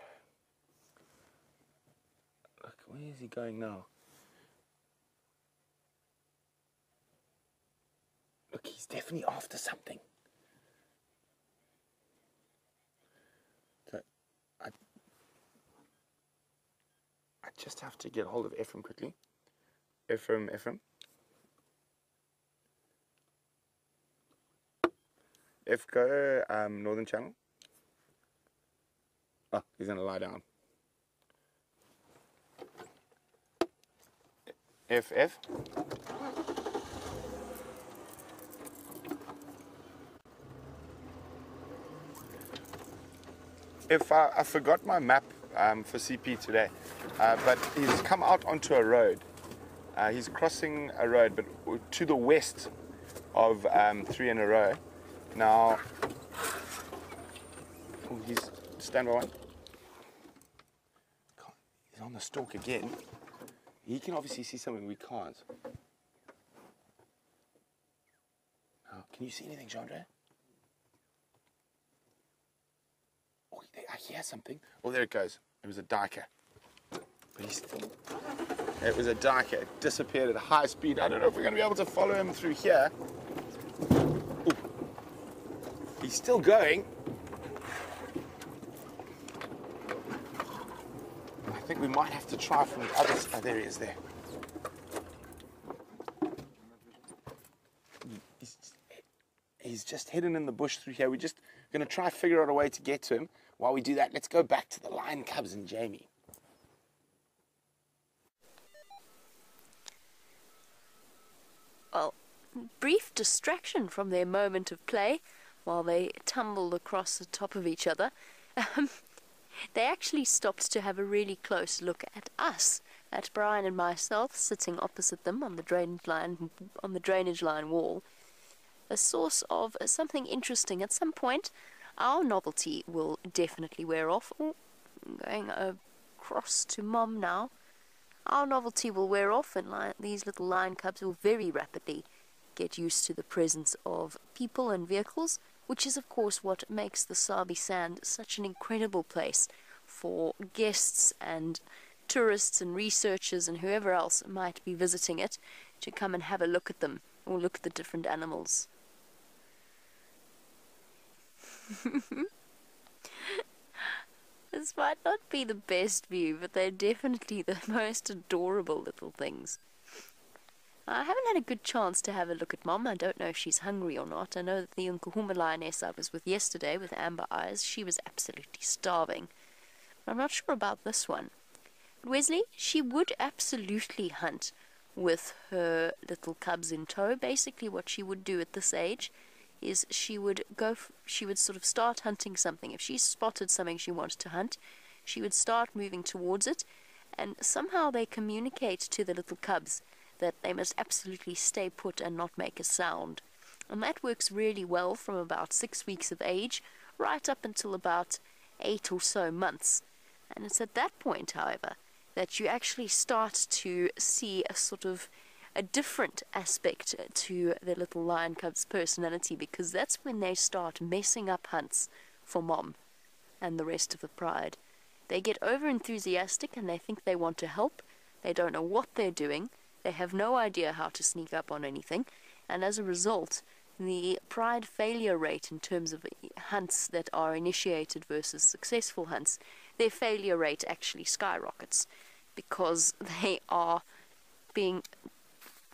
Look, where is he going now? Look, he's definitely after something. So, I I just have to get hold of Ephraim quickly. Ephraim, Ephraim. If go um, Northern Channel. Oh, he's gonna lie down. F F. If I, I forgot my map um, for CP today, uh, but he's come out onto a road. Uh, he's crossing a road, but to the west of um, three in a row. Now, oh, he's stand by one. He's on the stalk again. He can obviously see something we can't. Now, can you see anything, Chandra? Oh, there- I hear something. Oh, there it goes. It was a duiker. It was a duiker. It disappeared at a high speed. I don't know if we're going to be able to follow him through here. Ooh. He's still going. I think we might have to try from the other side. Oh, there he is there. He's, just hidden in the bush through here. We're just going to try to figure out a way to get to him. While we do that, let's go back to the lion cubs and Jamie. Well, brief distraction from their moment of play while they tumbled across the top of each other. Um, they actually stopped to have a really close look at us, at Brian and myself sitting opposite them on the drainage line on the drainage line wall. A source of something interesting. At some point, our novelty will definitely wear off. Oh, I'm going across to mom now. Our novelty will wear off, and li- these little lion cubs will very rapidly get used to the presence of people and vehicles, which is, of course, what makes the Sabi Sand such an incredible place for guests and tourists and researchers and whoever else might be visiting it to come and have a look at them or look at the different animals. This might not be the best view, but they're definitely the most adorable little things. I haven't had a good chance to have a look at Mom. I don't know if she's hungry or not. I know that the Nkuhuma lioness I was with yesterday with amber eyes, she was absolutely starving. I'm not sure about this one. But Wesley, she would absolutely hunt with her little cubs in tow. Basically, what she would do at this age is she would go, she would sort of start hunting something. If she spotted something she wanted to hunt, she would start moving towards it, and somehow they communicate to the little cubs that they must absolutely stay put and not make a sound. And that works really well from about six weeks of age right up until about eight or so months. And it's at that point, however, that you actually start to see a sort of a different aspect to the little lion cub's personality because that's when they start messing up hunts for mom and the rest of the pride. They get over enthusiastic and they think they want to help. They don't know what they're doing. They have no idea how to sneak up on anything. And as a result, the pride failure rate in terms of hunts that are initiated versus successful hunts, their failure rate actually skyrockets because they are being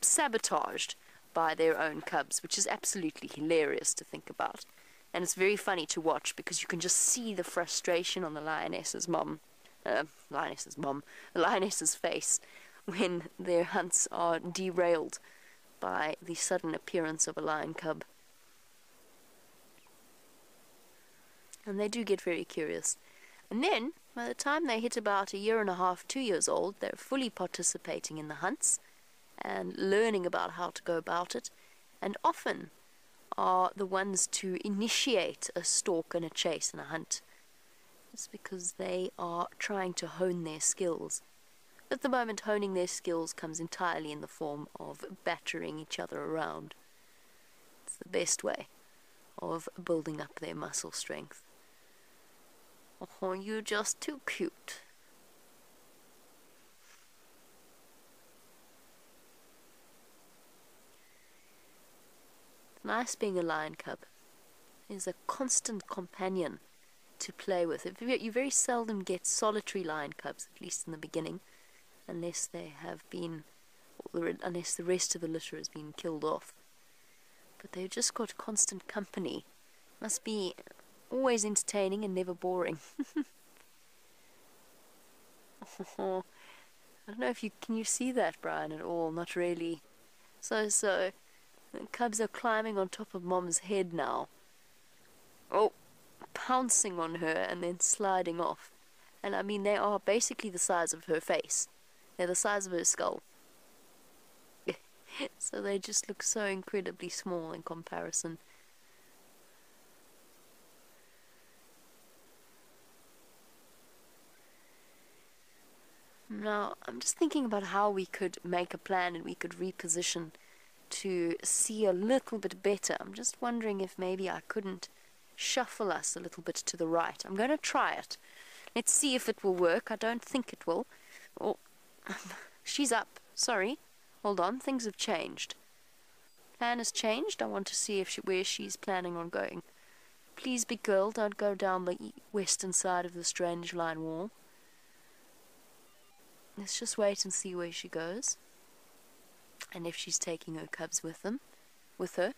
sabotaged by their own cubs, which is absolutely hilarious to think about. And it's very funny to watch because you can just see the frustration on the lioness's mom, uh, lioness's mom, the lioness's face when their hunts are derailed by the sudden appearance of a lion cub. And they do get very curious. And then, by the time they hit about a year and a half, two years old, they're fully participating in the hunts and learning about how to go about it, and often are the ones to initiate a stalk and a chase and a hunt. It's because they are trying to hone their skills. At the moment, honing their skills comes entirely in the form of battering each other around. It's the best way of building up their muscle strength. Oh, you're just too cute. Nice being a lion cub is a constant companion to play with. You very seldom get solitary lion cubs, at least in the beginning, unless they have been, unless the rest of the litter has been killed off. But they've just got constant company. Must be always entertaining and never boring. I don't know if you can you see that, Brian, at all. Not really. So so. The cubs are climbing on top of Mom's head now. Oh, pouncing on her and then sliding off. And I mean, they are basically the size of her face. They're the size of her skull. so they just look so incredibly small in comparison. Now, I'm just thinking about how we could make a plan and we could reposition to see a little bit better. I'm just wondering if maybe I couldn't shuffle us a little bit to the right. I'm going to try it. Let's see if it will work. I don't think it will. Oh, she's up. Sorry. Hold on. Things have changed. Plan has changed. I want to see if she, where she's planning on going. Please, big girl, don't go down the western side of the drainage line wall. Let's just wait and see where she goes and if she's taking her cubs with them, with her.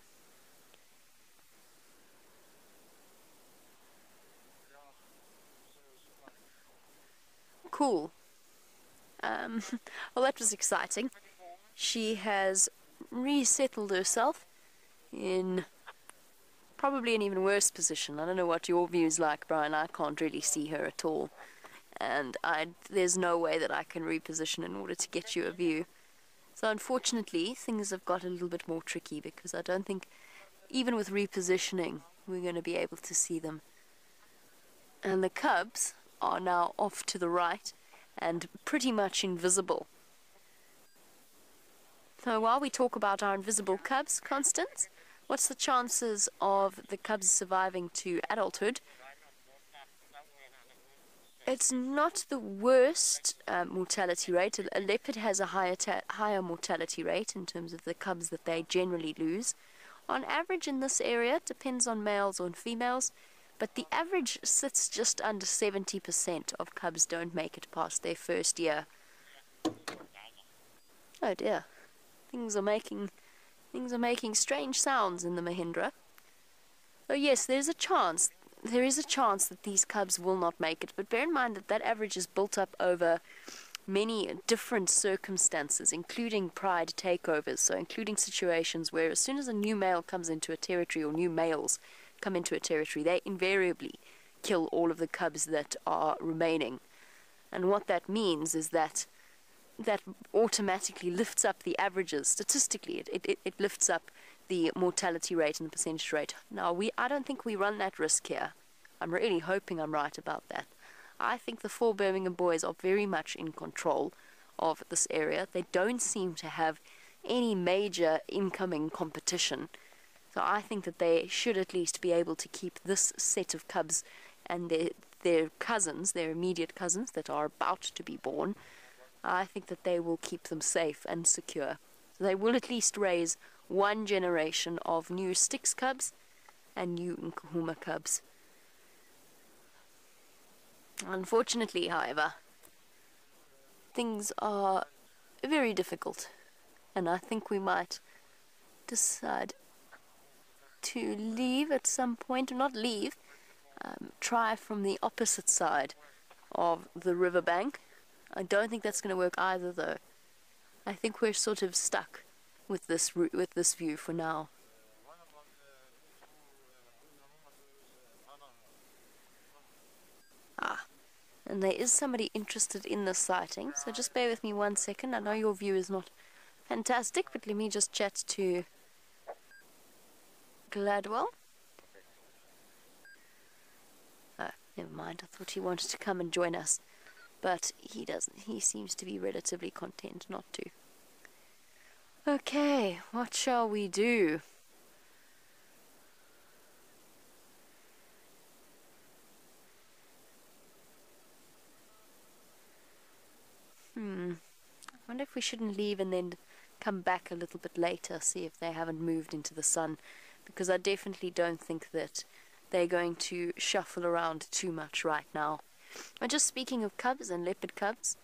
Cool. Um, well, that was exciting. She has resettled herself in probably an even worse position. I don't know what your view's like, Brian. I can't really see her at all. And I, there's no way that I can reposition in order to get you a view. So unfortunately, things have got a little bit more tricky because I don't think, even with repositioning, we're going to be able to see them. And the cubs are now off to the right and pretty much invisible. So while we talk about our invisible cubs, Constance, what's the chances of the cubs surviving to adulthood? It's not the worst uh, mortality rate. A leopard has a higher higher mortality rate in terms of the cubs that they generally lose. On average in this area, it depends on males or females, but the average sits just under 70% of cubs don't make it past their first year. Oh dear. Things are making things are making strange sounds in the Mahindra. Oh yes, there's a chance there is a chance that these cubs will not make it, but bear in mind that that average is built up over many different circumstances, including pride takeovers, so including situations where as soon as a new male comes into a territory or new males come into a territory, they invariably kill all of the cubs that are remaining. And what that means is that that automatically lifts up the averages statistically. It, it, it lifts up the mortality rate and the percentage rate. Now, we I don't think we run that risk here. I'm really hoping I'm right about that. I think the four Birmingham boys are very much in control of this area. They don't seem to have any major incoming competition. So I think that they should at least be able to keep this set of cubs and their their cousins, their immediate cousins that are about to be born. I think that they will keep them safe and secure. They will at least raise one generation of new Styx cubs and new Nkuhuma cubs. Unfortunately, however, things are very difficult, and I think we might decide to leave at some point, or not leave, um, try from the opposite side of the riverbank. I don't think that's going to work either, though. I think we're sort of stuck with this with this view for now. Ah, and there is somebody interested in this sighting, so just bear with me one second. I know your view is not fantastic, but let me just chat to Gladwell. Oh, never mind. I thought he wanted to come and join us, but he doesn't. He seems to be relatively content not to. Okay, what shall we do? Hmm. I wonder if we shouldn't leave and then come back a little bit later, see if they haven't moved into the sun. Because I definitely don't think that they're going to shuffle around too much right now. And just speaking of cubs and leopard cubs,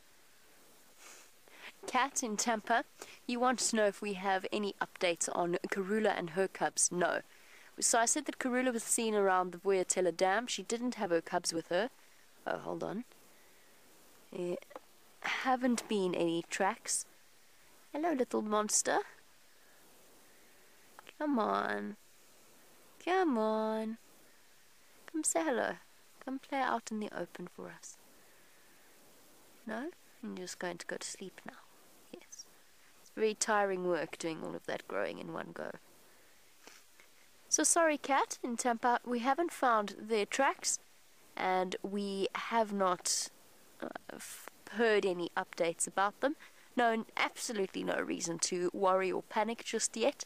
Cat in Tampa, you want to know if we have any updates on Karula and her cubs. No. So I said that Karula was seen around the Vuyatela Dam. She didn't have her cubs with her. Oh, hold on. Yeah haven't been any tracks. Hello, little monster. Come on. Come on. Come say hello. Come play out in the open for us. No? You're just going to go to sleep now. Very tiring work doing all of that growing in one go. So sorry, Cat, in Tampa, we haven't found their tracks, and we have not uh, heard any updates about them. No, absolutely no reason to worry or panic just yet.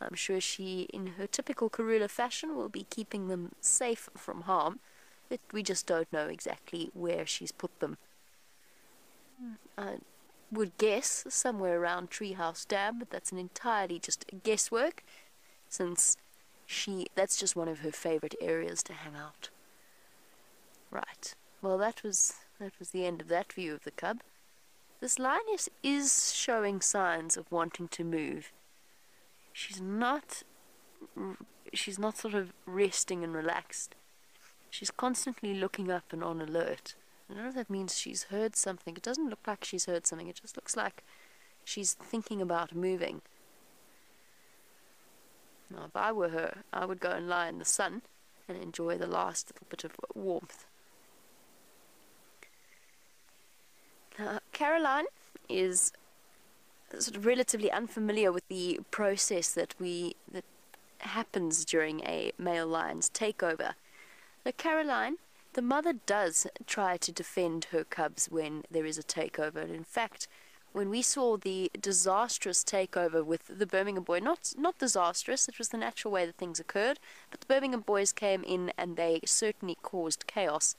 I'm sure she, in her typical Karula fashion, will be keeping them safe from harm, but we just don't know exactly where she's put them. I would guess somewhere around Treehouse Dam, but that's an entirely just guesswork, since she that's just one of her favorite areas to hang out. Right. Well, that was that was the end of that view of the cub. This lioness is showing signs of wanting to move. She's not she's not sort of resting and relaxed. She's constantly looking up and on alert. I don't know if that means she's heard something. It doesn't look like she's heard something. It just looks like she's thinking about moving. Now, if I were her, I would go and lie in the sun and enjoy the last little bit of warmth. Uh, Caroline is sort of relatively unfamiliar with the process that we that happens during a male lion's takeover. Now, Caroline, the mother does try to defend her cubs when there is a takeover. And in fact, when we saw the disastrous takeover with the Birmingham boy, not not disastrous, it was the natural way that things occurred, but the Birmingham boys came in and they certainly caused chaos.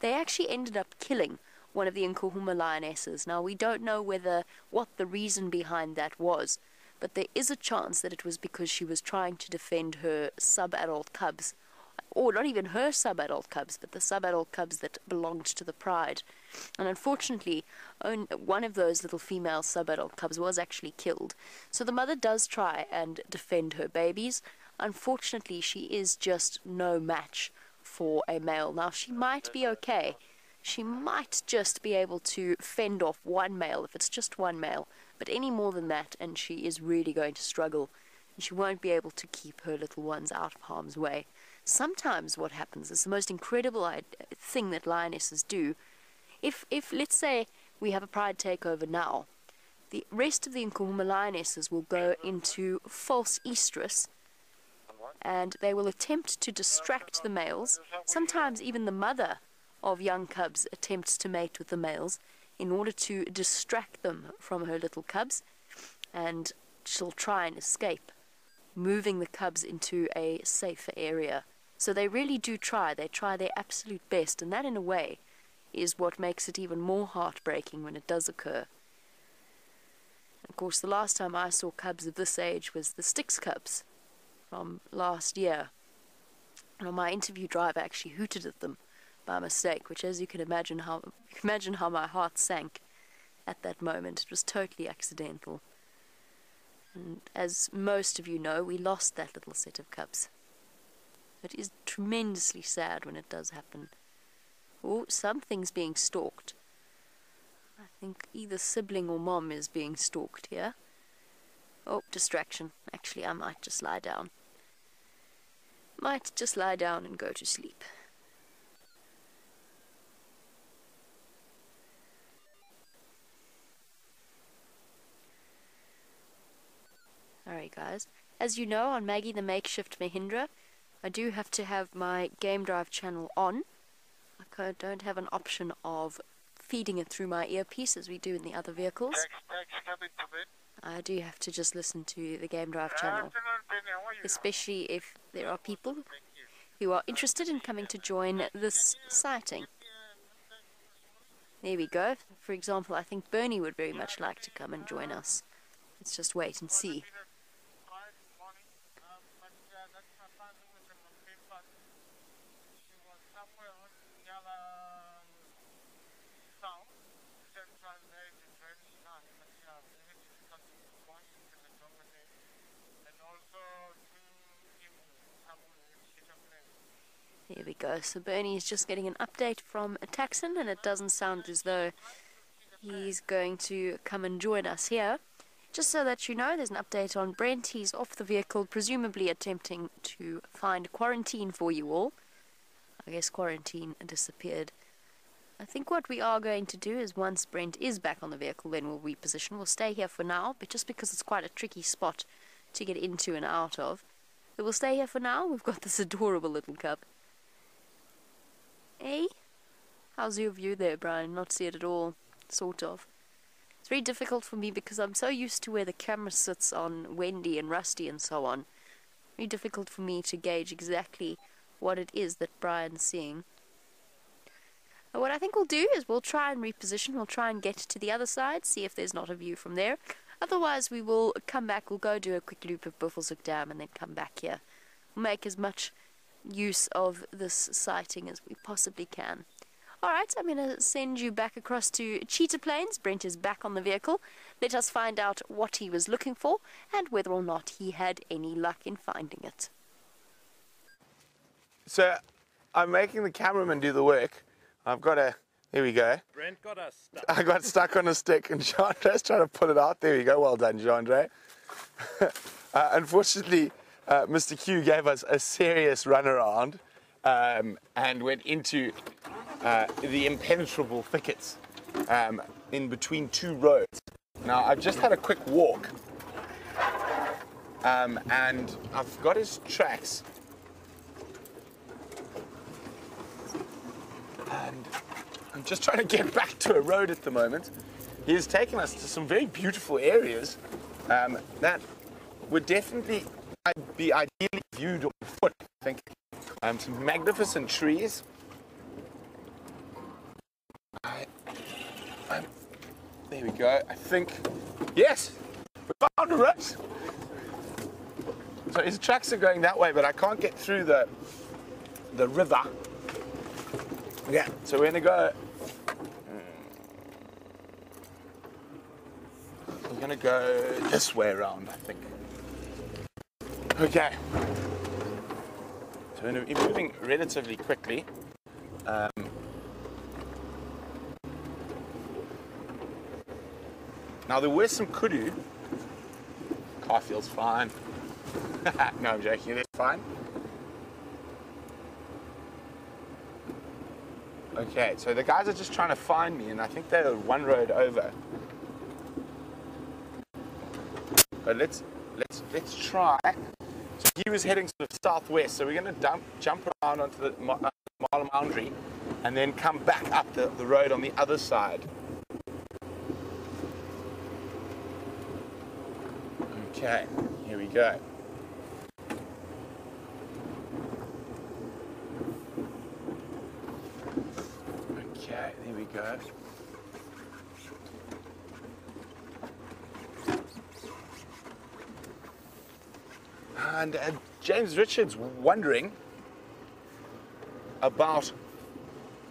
They actually ended up killing one of the Nkuhuma lionesses. Now, we don't know whether what the reason behind that was, but there is a chance that it was because she was trying to defend her sub-adult cubs, or not even her sub-adult cubs, but the sub-adult cubs that belonged to the pride. And unfortunately, one of those little female sub-adult cubs was actually killed. So the mother does try and defend her babies. Unfortunately, she is just no match for a male. Now, she might be okay she might just be able to fend off one male if it's just one male, but any more than that, and she is really going to struggle, and she won't be able to keep her little ones out of harm's way. Sometimes what happens is the most incredible thing that lionesses do. If, if let's say we have a pride takeover now. The rest of the Nkuhuma lionesses will go into false estrus and they will attempt to distract the males. Sometimes even the mother of young cubs attempts to mate with the males in order to distract them from her little cubs and she'll try and escape, moving the cubs into a safer area. So they really do try, they try their absolute best, and that in a way is what makes it even more heartbreaking when it does occur. Of course, the last time I saw cubs of this age was the Styx cubs from last year. And on my interview drive, I actually hooted at them by mistake, which, as you can imagine, how imagine how my heart sank at that moment. It was totally accidental. And as most of you know, we lost that little set of cubs. It is tremendously sad when it does happen. Oh, something's being stalked. I think either sibling or mom is being stalked here. Oh, distraction. Actually, I might just lie down. Might just lie down and go to sleep. Alright guys, as you know on Maggie the Makeshift Mahindra, I do have to have my game drive channel on. I don't have an option of feeding it through my earpiece as we do in the other vehicles. I do have to just listen to the game drive channel, especially if there are people who are interested in coming to join this sighting. There we go. For example, I think Bernie would very much like to come and join us. Let's just wait and see. Go. So Bernie is just getting an update from a Taxon, and it doesn't sound as though he's going to come and join us here. Just so that you know, there's an update on Brent. He's off the vehicle, presumably attempting to find quarantine for you all. I guess quarantine disappeared. I think what we are going to do is once Brent is back on the vehicle, then we'll reposition. We'll stay here for now, but just because it's quite a tricky spot to get into and out of. We'll stay here for now. We've got this adorable little cub. Hey? How's your view there, Brian? Not see it at all. Sort of. It's very difficult for me because I'm so used to where the camera sits on Wendy and Rusty and so on. Very difficult for me to gauge exactly what it is that Brian's seeing. What I think we'll do is we'll try and reposition. We'll try and get to the other side, see if there's not a view from there. Otherwise, we will come back. We'll go do a quick loop of Buffelshoek Dam and then come back here. We'll make as much use of this sighting as we possibly can. Alright, I'm going to send you back across to Cheetah Plains. Brent is back on the vehicle. Let us find out what he was looking for and whether or not he had any luck in finding it. So I'm making the cameraman do the work. I've got a, here we go. Brent got us stuck. I got stuck on a stick and Jeandre's trying to pull it out. There we go. Well done, Jeandre. uh, unfortunately, uh, Mr. Q gave us a serious runaround um, and went into uh, the impenetrable thickets um, in between two roads. Now, I've just had a quick walk um, and I've got his tracks. And I'm just trying to get back to a road at the moment. He has taken us to some very beautiful areas um, that would definitely be ideally viewed on foot, I think. Um, some magnificent trees. I, I, there we go. I think, yes, we found a road. So his tracks are going that way, but I can't get through the the river. Yeah, so we're gonna go. We're gonna go this way around, I think. Okay. So we're moving relatively quickly. Um, now there were some kudu. Car feels fine. no, I'm joking. It's fine. Okay, so the guys are just trying to find me, and I think they're one road over. But let's let's let's try. So he was heading sort of southwest, so we're going to dump, jump around onto the uh, Boundary, and then come back up the, the road on the other side. Okay, here we go. Okay, there we go. And uh, James Richards wondering about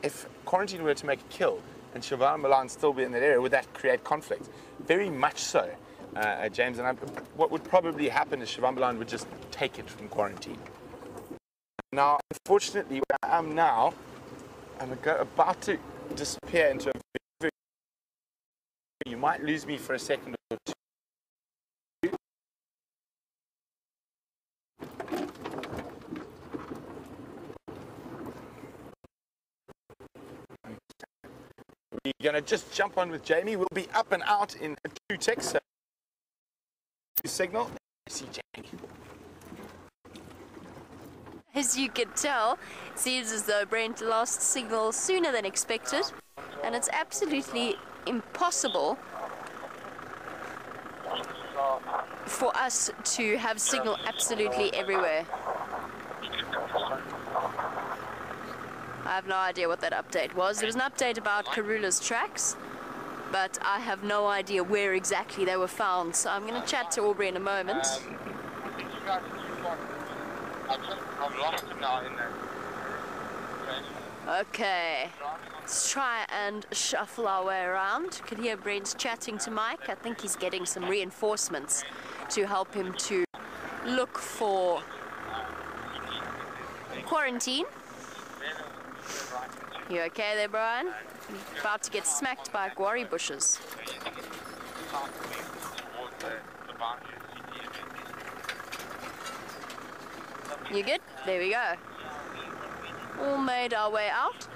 if quarantine were to make a kill and Shivambalan still be in that area, would that create conflict? Very much so, uh, uh, James. And I, what would probably happen is Shivambalan would just take it from quarantine. Now, unfortunately, where I am now, I'm about to disappear into a very, very you might lose me for a second or two. We're gonna just jump on with Jamie. We'll be up and out in two ticks. So signal. See Jamie. As you can tell, it seems as though Brent lost signal sooner than expected, and it's absolutely impossible for us to have signal absolutely everywhere. I have no idea what that update was. There was an update about Karula's tracks, but I have no idea where exactly they were found. So I'm going to chat to Aubrey in a moment. I've lost him now. Okay, let's try and shuffle our way around. You can hear Brent chatting to Mike. I think he's getting some reinforcements to help him to look for quarantine. You okay there, Brian? About to get smacked by guarri bushes. You good? There we go. All made our way out.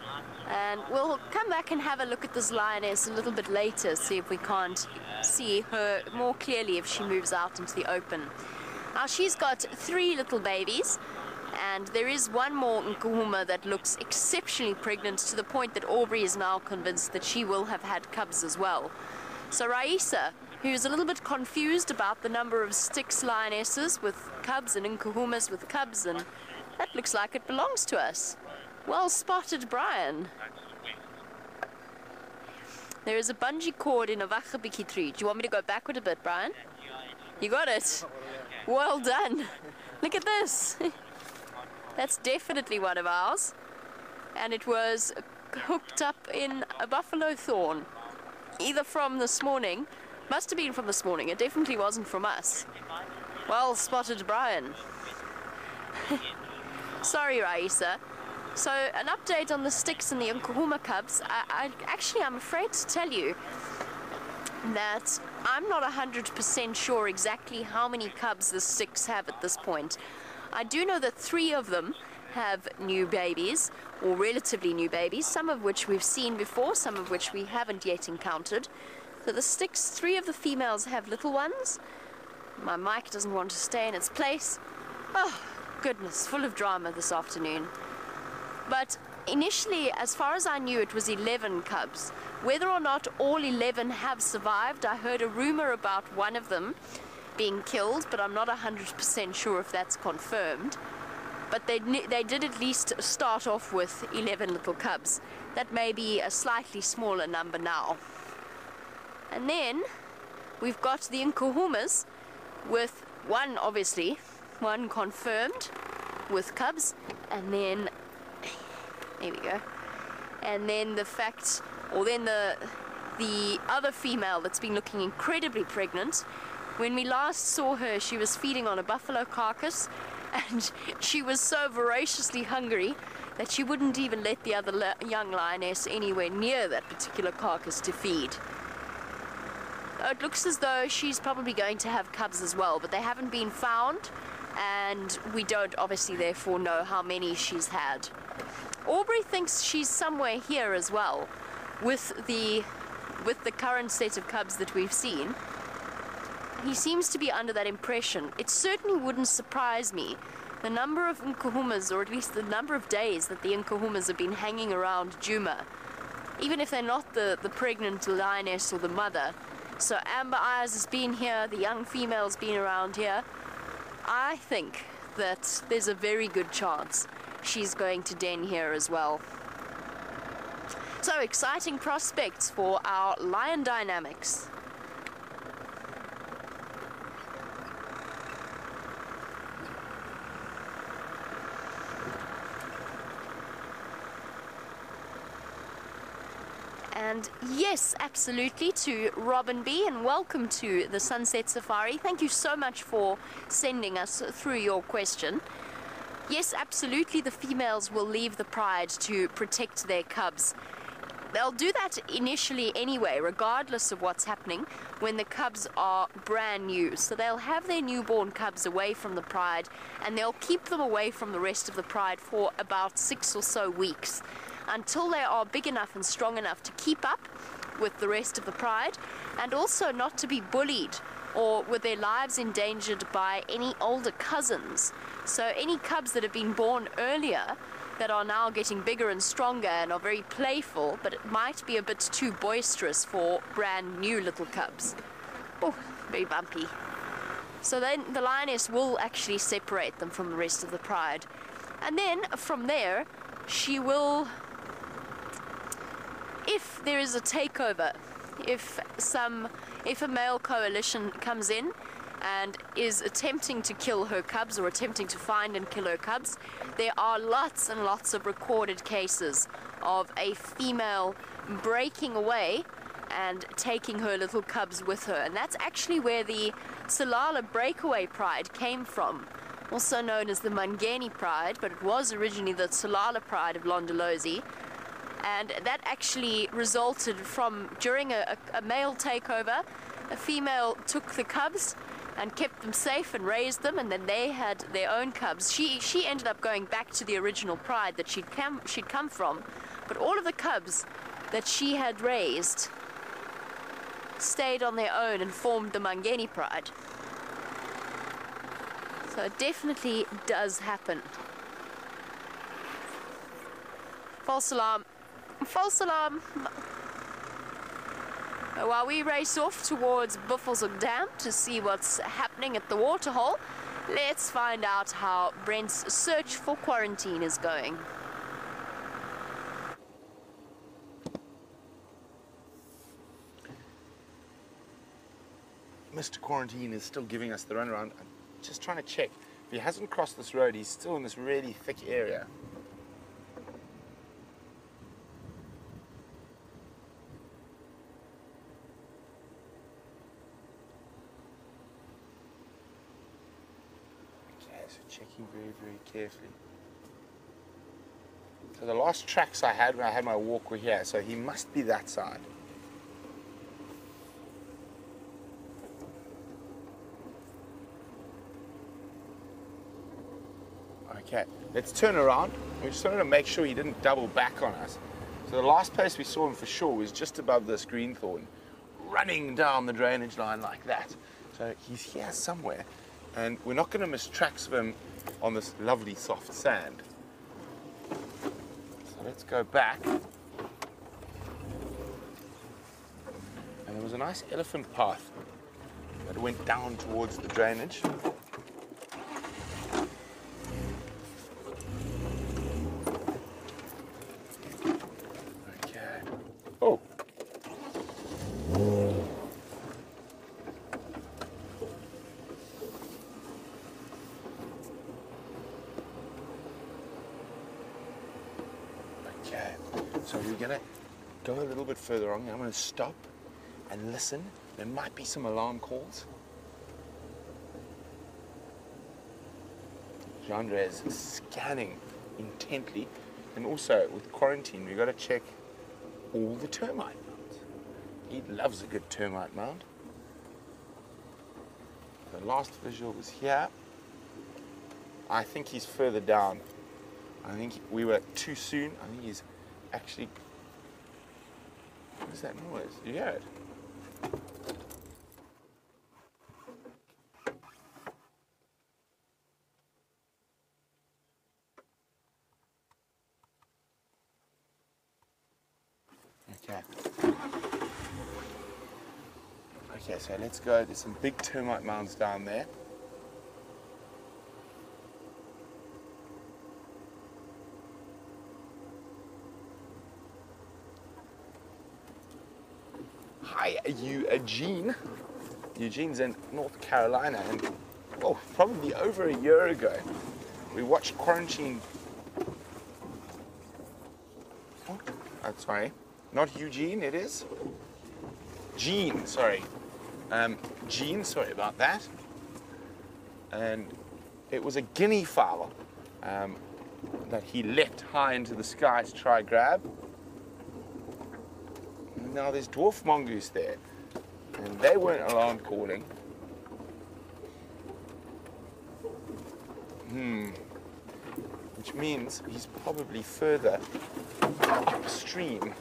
And we'll come back and have a look at this lioness a little bit later, see if we can't see her more clearly if she moves out into the open. Now she's got three little babies, and there is one more Nkuhuma that looks exceptionally pregnant to the point that Aubrey is now convinced that she will have had cubs as well. So Raisa, who's a little bit confused about the number of Styx lionesses with cubs and Nkuhumas with cubs, and that looks like it belongs to us. Well spotted, Brian. There is a bungee cord in a Wachabiki tree. Do you want me to go backward a bit, Brian? You got it. Well done. Look at this. That's definitely one of ours. And it was hooked up in a buffalo thorn. Either from this morning, must have been from this morning. It definitely wasn't from us. Well spotted, Brian. Sorry, Raisa. So, an update on the Styx and the Nkuhuma cubs. I, I, actually, I'm afraid to tell you that I'm not 100% sure exactly how many cubs the Styx have at this point. I do know that three of them have new babies, or relatively new babies, some of which we've seen before, some of which we haven't yet encountered. So the Styx, three of the females have little ones. My mic doesn't want to stay in its place. Oh, goodness, full of drama this afternoon. But initially, as far as I knew, it was 11 cubs. Whether or not all 11 have survived, I heard a rumor about one of them being killed, but I'm not 100% sure if that's confirmed. But they, they did at least start off with 11 little cubs. That may be a slightly smaller number now. And then we've got the Nkuhumas with one, obviously, one confirmed with cubs, and then there we go. And then the fact, or then the the other female that's been looking incredibly pregnant. When we last saw her, she was feeding on a buffalo carcass, and she was so voraciously hungry that she wouldn't even let the other young lioness anywhere near that particular carcass to feed. It looks as though she's probably going to have cubs as well, but they haven't been found, and we don't obviously therefore know how many she's had. Aubrey thinks she's somewhere here as well, with the with the current set of cubs that we've seen. He seems to be under that impression. It certainly wouldn't surprise me the number of Nkuhumas, or at least the number of days that the Nkuhumas have been hanging around Djuma, even if they're not the, the pregnant lioness or the mother. So Amber Eyes has been here, the young female's been around here. I think that there's a very good chance she's going to den here as well. So exciting prospects for our lion dynamics. And yes, absolutely to Robin B. And welcome to the Sunset Safari. Thank you so much for sending us through your question. Yes, absolutely, the females will leave the pride to protect their cubs. They'll do that initially anyway, regardless of what's happening, when the cubs are brand new. So they'll have their newborn cubs away from the pride and they'll keep them away from the rest of the pride for about six or so weeks until they are big enough and strong enough to keep up with the rest of the pride and also not to be bullied or with their lives endangered by any older cousins. So any cubs that have been born earlier that are now getting bigger and stronger and are very playful, but it might be a bit too boisterous for brand new little cubs. Oh, very bumpy. So then the lioness will actually separate them from the rest of the pride. And then from there, she will if there is a takeover, if some, if a male coalition comes in and is attempting to kill her cubs or attempting to find and kill her cubs, there are lots and lots of recorded cases of a female breaking away and taking her little cubs with her. And that's actually where the Tsalala breakaway pride came from, also known as the Mhangeni pride, but it was originally the Tsalala pride of Londolozi and that actually resulted from during a, a, male takeover a female took the cubs and kept them safe and raised them and then they had their own cubs. She she ended up going back to the original pride that she'd come she'd come from. But all of the cubs that she had raised stayed on their own and formed the Mhangeni pride. So it definitely does happen. False alarm false alarm. While we race off towards Buffelshoek Dam to see what's happening at the waterhole, let's find out how Brent's search for quarantine is going. Mr. Quarantine is still giving us the runaround. I'm just trying to check. If he hasn't crossed this road, he's still in this really thick area. Very, very carefully. So the last tracks I had when I had my walk were here, so he must be that side. Okay, let's turn around. We just wanted to make sure he didn't double back on us. So the last place we saw him for sure was just above this greenthorn, running down the drainage line like that. So he's here somewhere and we're not going to miss tracks of him on this lovely soft sand. So let's go back. And there was a nice elephant path that went down towards the drainage. go a little bit further on. I'm going to stop and listen. There might be some alarm calls. Jeandre is scanning intently. And also, with quarantine, we've got to check all the termite mounds. He loves a good termite mound. The last visual was here. I think he's further down. I think we were too soon. I think he's actually. What is that noise? You hear it? Okay. Okay, so let's go. There's some big termite mounds down there. Hi, Eugene. Eugene's in North Carolina, and oh, probably over a year ago, we watched Quarantine. Oh, sorry, not Eugene. It is Gene. Sorry, um, Gene. Sorry about that. And it was a guinea fowl um, that he leapt high into the sky to try grab. Now there's dwarf mongoose there, and they weren't alarm calling. Hmm. Which means he's probably further upstream,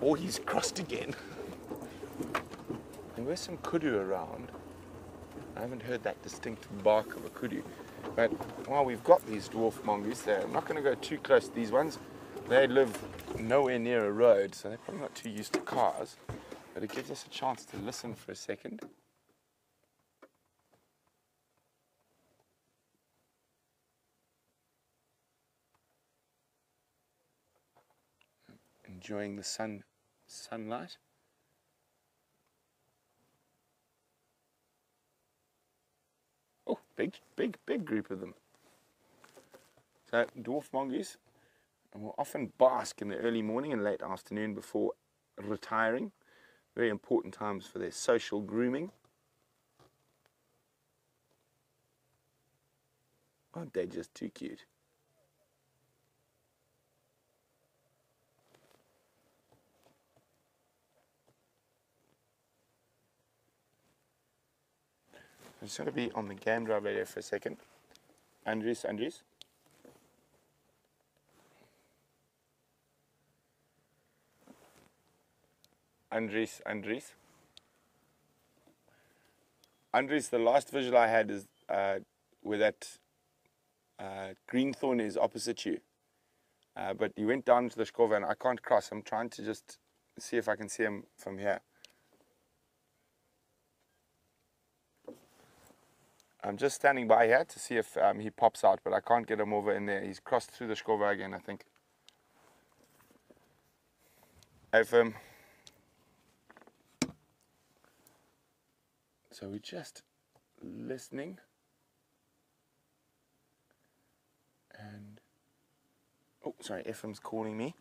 or he's crossed again. There were some kudu around. I haven't heard that distinct bark of a kudu. But while we've got these dwarf mongoose there, I'm not going to go too close to these ones. They live nowhere near a road, so they're probably not too used to cars. But it gives us a chance to listen for a second. Enjoying the sun, sunlight. Oh, big, big, big group of them. So dwarf mongoose and will often bask in the early morning and late afternoon before retiring. Very important times for their social grooming. Aren't they just too cute? I'm just going to be on the game drive radio for a second. Andres, Andres. Andres, Andres. Andres, the last visual I had is uh, where that uh, greenthorn is opposite you. Uh, but you went down to the Skova and I can't cross. I'm trying to just see if I can see him from here. I'm just standing by here to see if um, he pops out, but I can't get him over in there. He's crossed through the Skova again, I think. If, um, so we're just listening. And, oh, sorry, Ephraim's calling me.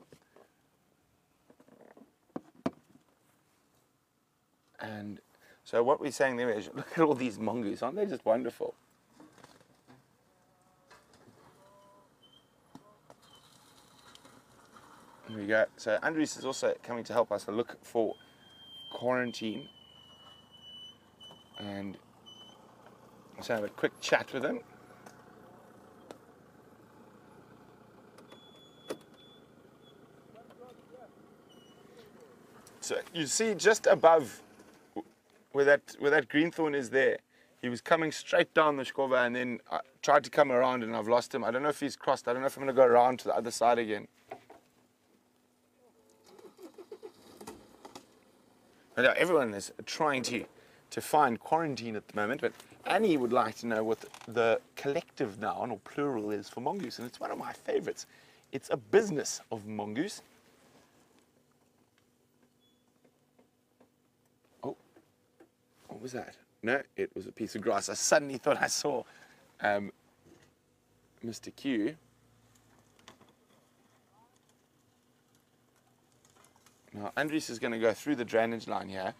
And so what we're saying there is, look at all these mongoose, aren't they just wonderful? There we go. So Andres is also coming to help us look for quarantine. And let's have a quick chat with him. So you see just above where that where that greenthorn is there. He was coming straight down the Shkova and then I tried to come around and I've lost him. I don't know if he's crossed. I don't know if I'm going to go around to the other side again. I know everyone is trying to to find quarantine at the moment, but Annie would like to know what the collective noun or plural is for mongoose, and it's one of my favorites. It's a business of mongoose. Oh, what was that? No, it was a piece of grass. I suddenly thought I saw um, Mr. Q. Now, Andres is going to go through the drainage line here.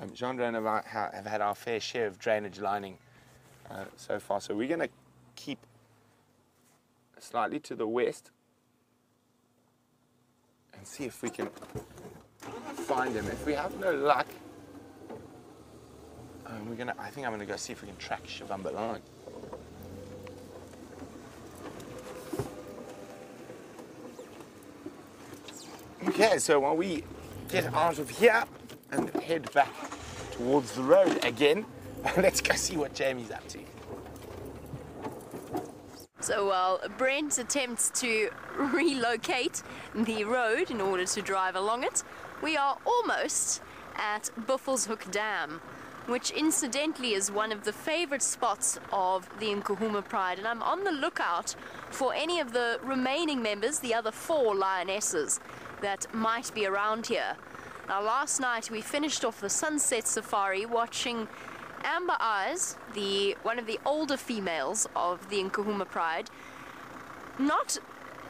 Um, Jeandre and I uh, have had our fair share of drainage lining uh, so far. So we're going to keep slightly to the west and see if we can find him. If we have no luck, um, we're gonna. I think I'm gonna go see if we can track Shivan Okay, so while we get out of here, and head back towards the road again, let's go see what Jamie's up to. So while Brent attempts to relocate the road in order to drive along it, we are almost at Buffelshoek Dam, which incidentally is one of the favorite spots of the Nkuhuma Pride. And I'm on the lookout for any of the remaining members, the other four lionesses, that might be around here. Now, last night we finished off the sunset safari watching Amber Eyes, the one of the older females of the Nkuhuma Pride, not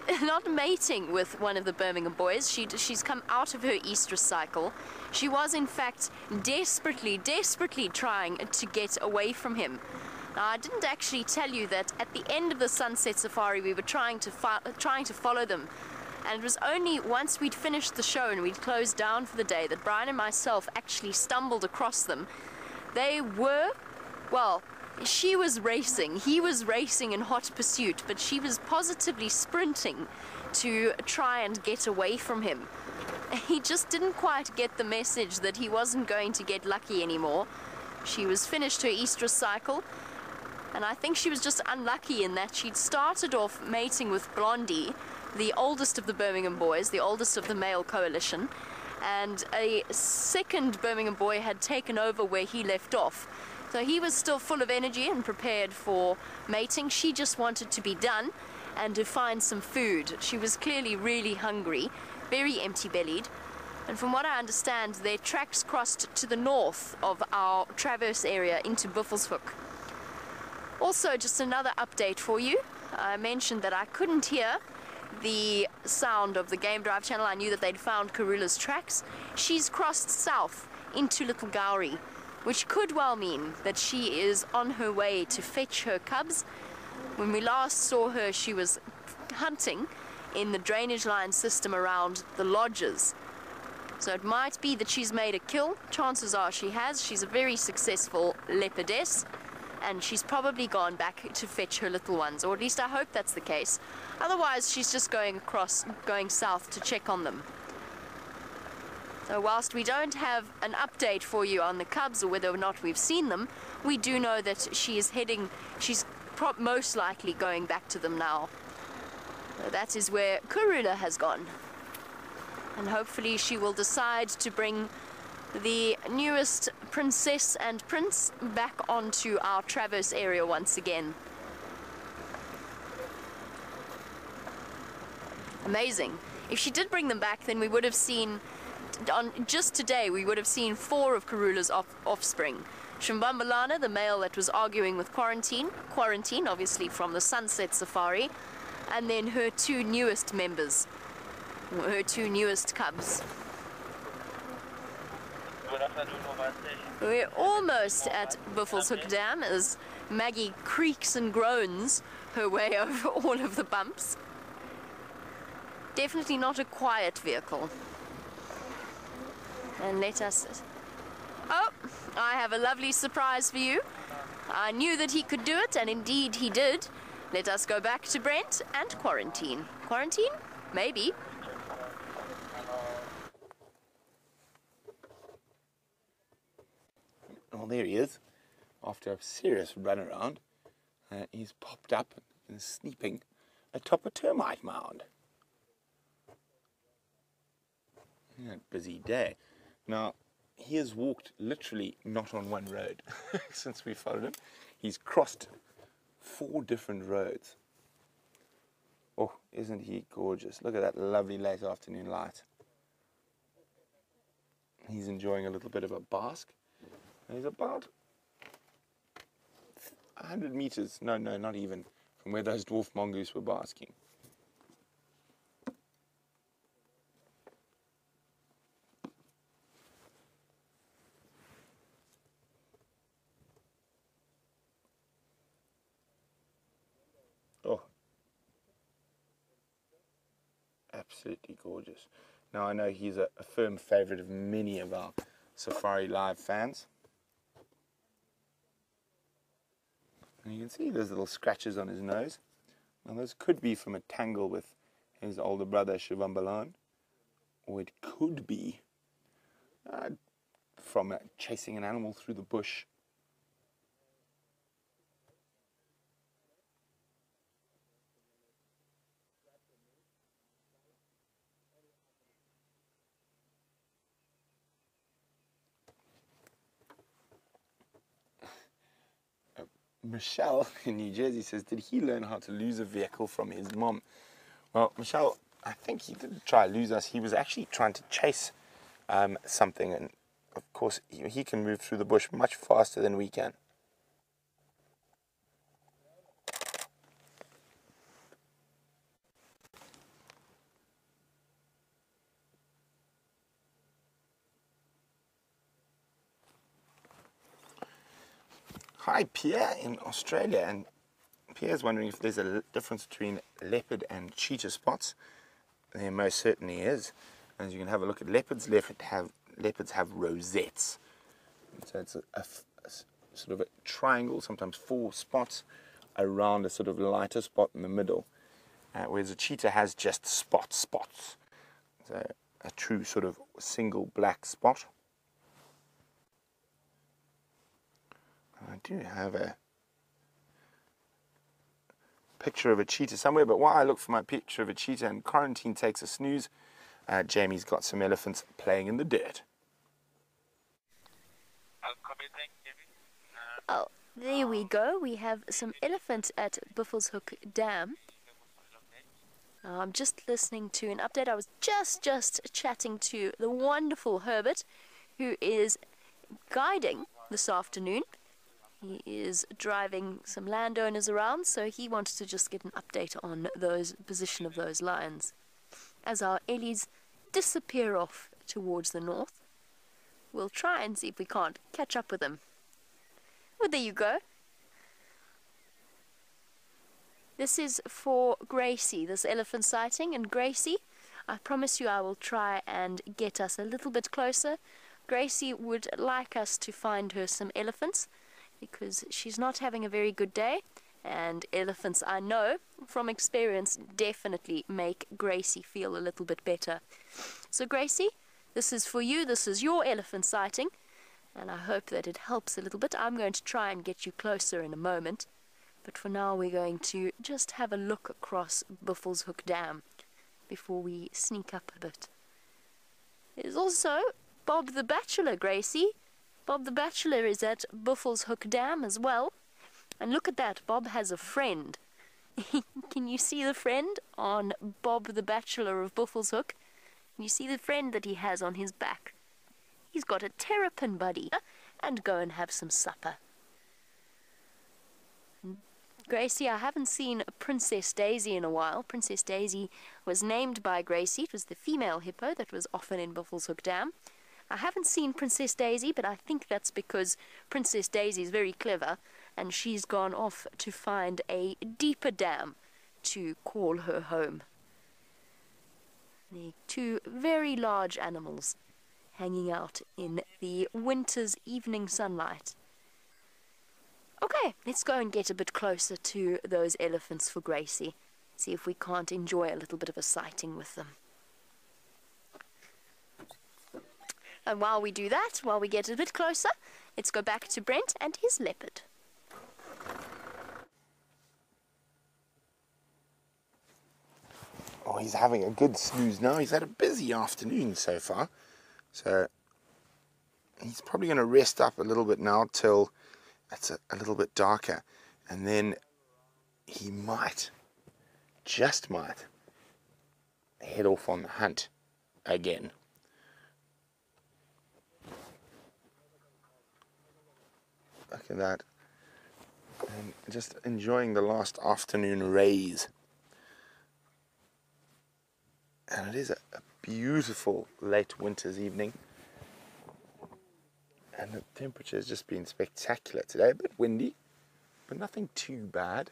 not mating with one of the Birmingham boys. She she's come out of her estrus cycle. She was in fact desperately, desperately trying to get away from him. Now, I didn't actually tell you that at the end of the sunset safari we were trying to trying to follow them. And it was only once we'd finished the show and we'd closed down for the day that Brian and myself actually stumbled across them. They were, well, she was racing. He was racing in hot pursuit, but she was positively sprinting to try and get away from him. He just didn't quite get the message that he wasn't going to get lucky anymore. She was finished her estrus cycle, and I think she was just unlucky in that she'd started off mating with Blondie, the oldest of the Birmingham boys, the oldest of the male coalition, and a second Birmingham boy had taken over where he left off. So he was still full of energy and prepared for mating. She just wanted to be done and to find some food. She was clearly really hungry, very empty bellied. And from what I understand, their tracks crossed to the north of our traverse area into Buffelshoek. Also, just another update for you. I mentioned that I couldn't hear the sound of the Game Drive channel. I knew that they'd found Karula's tracks. She's crossed south into Little Gowrie, which could well mean that she is on her way to fetch her cubs. When we last saw her, she was hunting in the drainage line system around the lodges. So it might be that she's made a kill. Chances are she has. She's a very successful leopardess and she's probably gone back to fetch her little ones, or at least I hope that's the case. Otherwise, she's just going across, going south to check on them. So, whilst we don't have an update for you on the cubs or whether or not we've seen them, we do know that she is heading, she's most likely going back to them now. So that is where Karula has gone. And hopefully, she will decide to bring the newest princess and prince back onto our Traverse area once again. Amazing. If she did bring them back, then we would have seen, on just today, we would have seen four of Karula's off- offspring. Shimbambalana, the male that was arguing with Quarantine, Quarantine, obviously from the Sunset Safari, and then her two newest members, her two newest cubs. We're almost at Buffelshoek Dam as Maggie creaks and groans her way over all of the bumps. Definitely not a quiet vehicle. And let us. Oh, I have a lovely surprise for you. I knew that he could do it, and indeed he did. Let us go back to Brent and quarantine. Quarantine? Maybe. Well, there he is. After a serious run around, uh, he's popped up and is sleeping atop a termite mound. Yeah, busy day. Now, he has walked literally not on one road since we followed him. He's crossed four different roads. Oh, isn't he gorgeous? Look at that lovely late afternoon light. He's enjoying a little bit of a bask. And he's about 100 meters, no, no, not even, from where those dwarf mongoose were basking. Oh, absolutely gorgeous. Now I know he's a, a firm favorite of many of our Safari Live fans. And you can see those little scratches on his nose. Now those could be from a tangle with his older brother Shivambalan, or it could be uh, from uh, chasing an animal through the bush. Michelle in New Jersey says, Did he learn how to lose a vehicle from his mom? Well, Michelle, I think he didn't try to lose us. He was actually trying to chase um, something, and of course, he, he can move through the bush much faster than we can. Hi, Pierre in Australia, and Pierre's wondering if there's a difference between leopard and cheetah spots. There most certainly is. As you can have a look at leopards, leopard have leopards have rosettes. So it's a sort of a triangle, sometimes four spots around a sort of lighter spot in the middle, uh, whereas a cheetah has just spot spots. So a true sort of single black spot. I do have a picture of a cheetah somewhere, but while I look for my picture of a cheetah and quarantine takes a snooze, uh, Jamie's got some elephants playing in the dirt. Oh, there we go. We have some elephants at Buffelshoek Dam. Uh, I'm just listening to an update. I was just just chatting to the wonderful Herbert, who is guiding this afternoon. He is driving some landowners around, so he wanted to just get an update on those position of those lions. As our Ellies disappear off towards the north, we'll try and see if we can't catch up with them. Well, there you go. This is for Gracie, this elephant sighting. And Gracie, I promise you I will try and get us a little bit closer. Gracie would like us to find her some elephants because she's not having a very good day. And elephants, I know from experience, definitely make Gracie feel a little bit better. So, Gracie, this is for you. This is your elephant sighting and I hope that it helps a little bit. I'm going to try and get you closer in a moment, but for now we're going to just have a look across Buffelshoek Dam before we sneak up a bit. There's also Bob the Bachelor, Gracie. Bob the Bachelor is at Buffelshoek Dam as well. And look at that, Bob has a friend. Can you see the friend on Bob the Bachelor of Buffelshoek? You see the friend that he has on his back? He's got a terrapin buddy. And go and have some supper. Gracie, I haven't seen Princess Daisy in a while. Princess Daisy was named by Gracie. It was the female hippo that was often in Buffelshoek Dam. I haven't seen Princess Daisy, but I think that's because Princess Daisy is very clever and she's gone off to find a deeper dam to call her home. The two very large animals hanging out in the winter's evening sunlight. Okay, let's go and get a bit closer to those elephants for Gracie. See if we can't enjoy a little bit of a sighting with them. And while we do that, while we get a bit closer, let's go back to Brent and his leopard. Oh, he's having a good snooze now. He's had a busy afternoon so far. So he's probably going to rest up a little bit now till it's a, a little bit darker. And then he might, just might, head off on the hunt again. Look at that. And just enjoying the last afternoon rays. And it is a, a beautiful late winter's evening. And the temperature has just been spectacular today. A bit windy, but nothing too bad.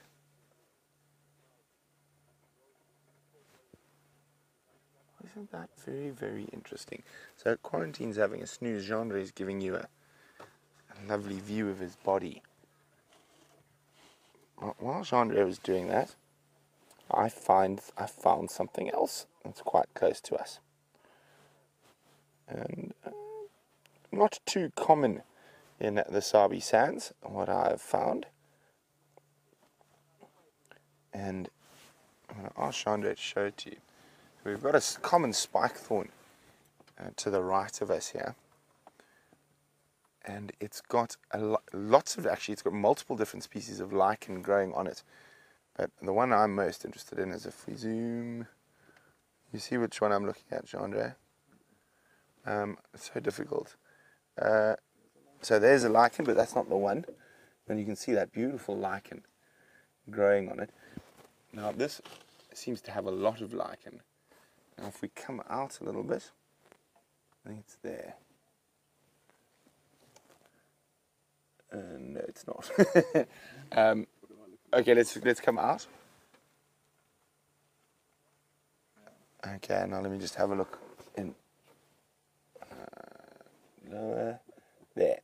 Isn't that very, very interesting? So quarantine's having a snooze. Jeandre is giving you a, a lovely view of his body. Wh- While Jeandre was doing that, I find I found something else that's quite close to us. and uh, not too common in the Sabi Sands, what I've found. And I'm going to ask Jeandre to show it to you. We've got a common spike thorn uh, to the right of us here. And it's got a lo lots of, actually, it's got multiple different species of lichen growing on it. But the one I'm most interested in is if we zoom, you see which one I'm looking at, Jeandre? Um, it's so difficult. Uh, so there's a lichen, but that's not the one. And you can see that beautiful lichen growing on it. Now this seems to have a lot of lichen. Now if we come out a little bit, I think it's there. Uh, no, it's not. um, okay, let's let's come out. Okay, now let me just have a look in uh, lower there.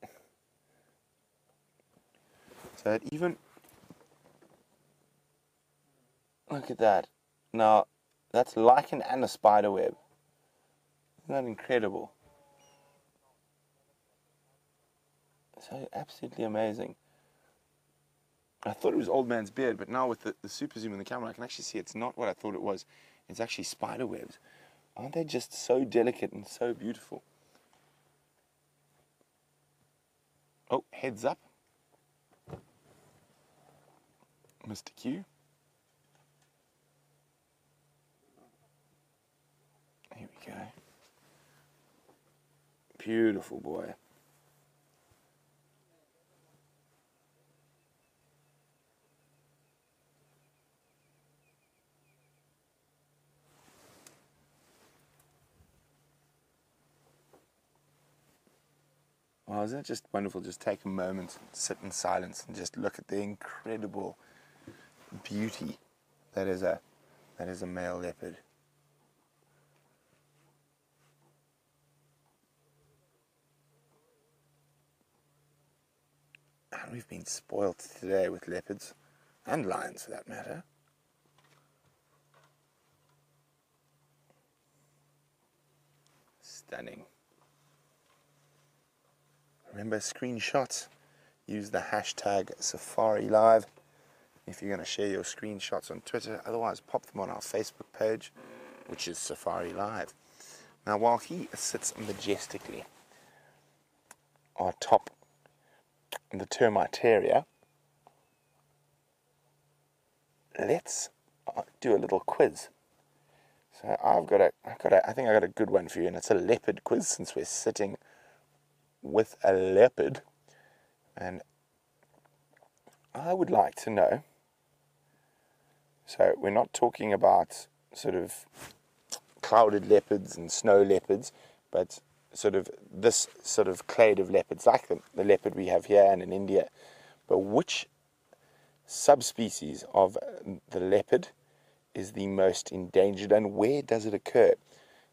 So it even look at that. Now that's lichen and a spider web. Isn't that incredible? So absolutely amazing. I thought it was old man's beard, but now with the, the super zoom in the camera, I can actually see it's not what I thought it was. It's actually spider webs. Aren't they just so delicate and so beautiful? Oh, heads up. Mr. Q. Here we go. Beautiful boy. Well, isn't it just wonderful? Just take a moment, sit in silence, and just look at the incredible beauty that is a that is a male leopard. And we've been spoilt today with leopards and lions, for that matter. Stunning. Remember, screenshots, use the hashtag Safari Live if you're going to share your screenshots on Twitter. Otherwise, pop them on our Facebook page, which is Safari Live. Now, while he sits majestically atop the termite area, let's uh, do a little quiz. So I've got a, I've got a, I think I got a good one for you, and it's a leopard quiz since we're sitting with a leopard. And I would like to know. So we're not talking about sort of clouded leopards and snow leopards, but sort of this sort of clade of leopards, like the, the leopard we have here and in India. But which subspecies of the leopard is the most endangered and where does it occur?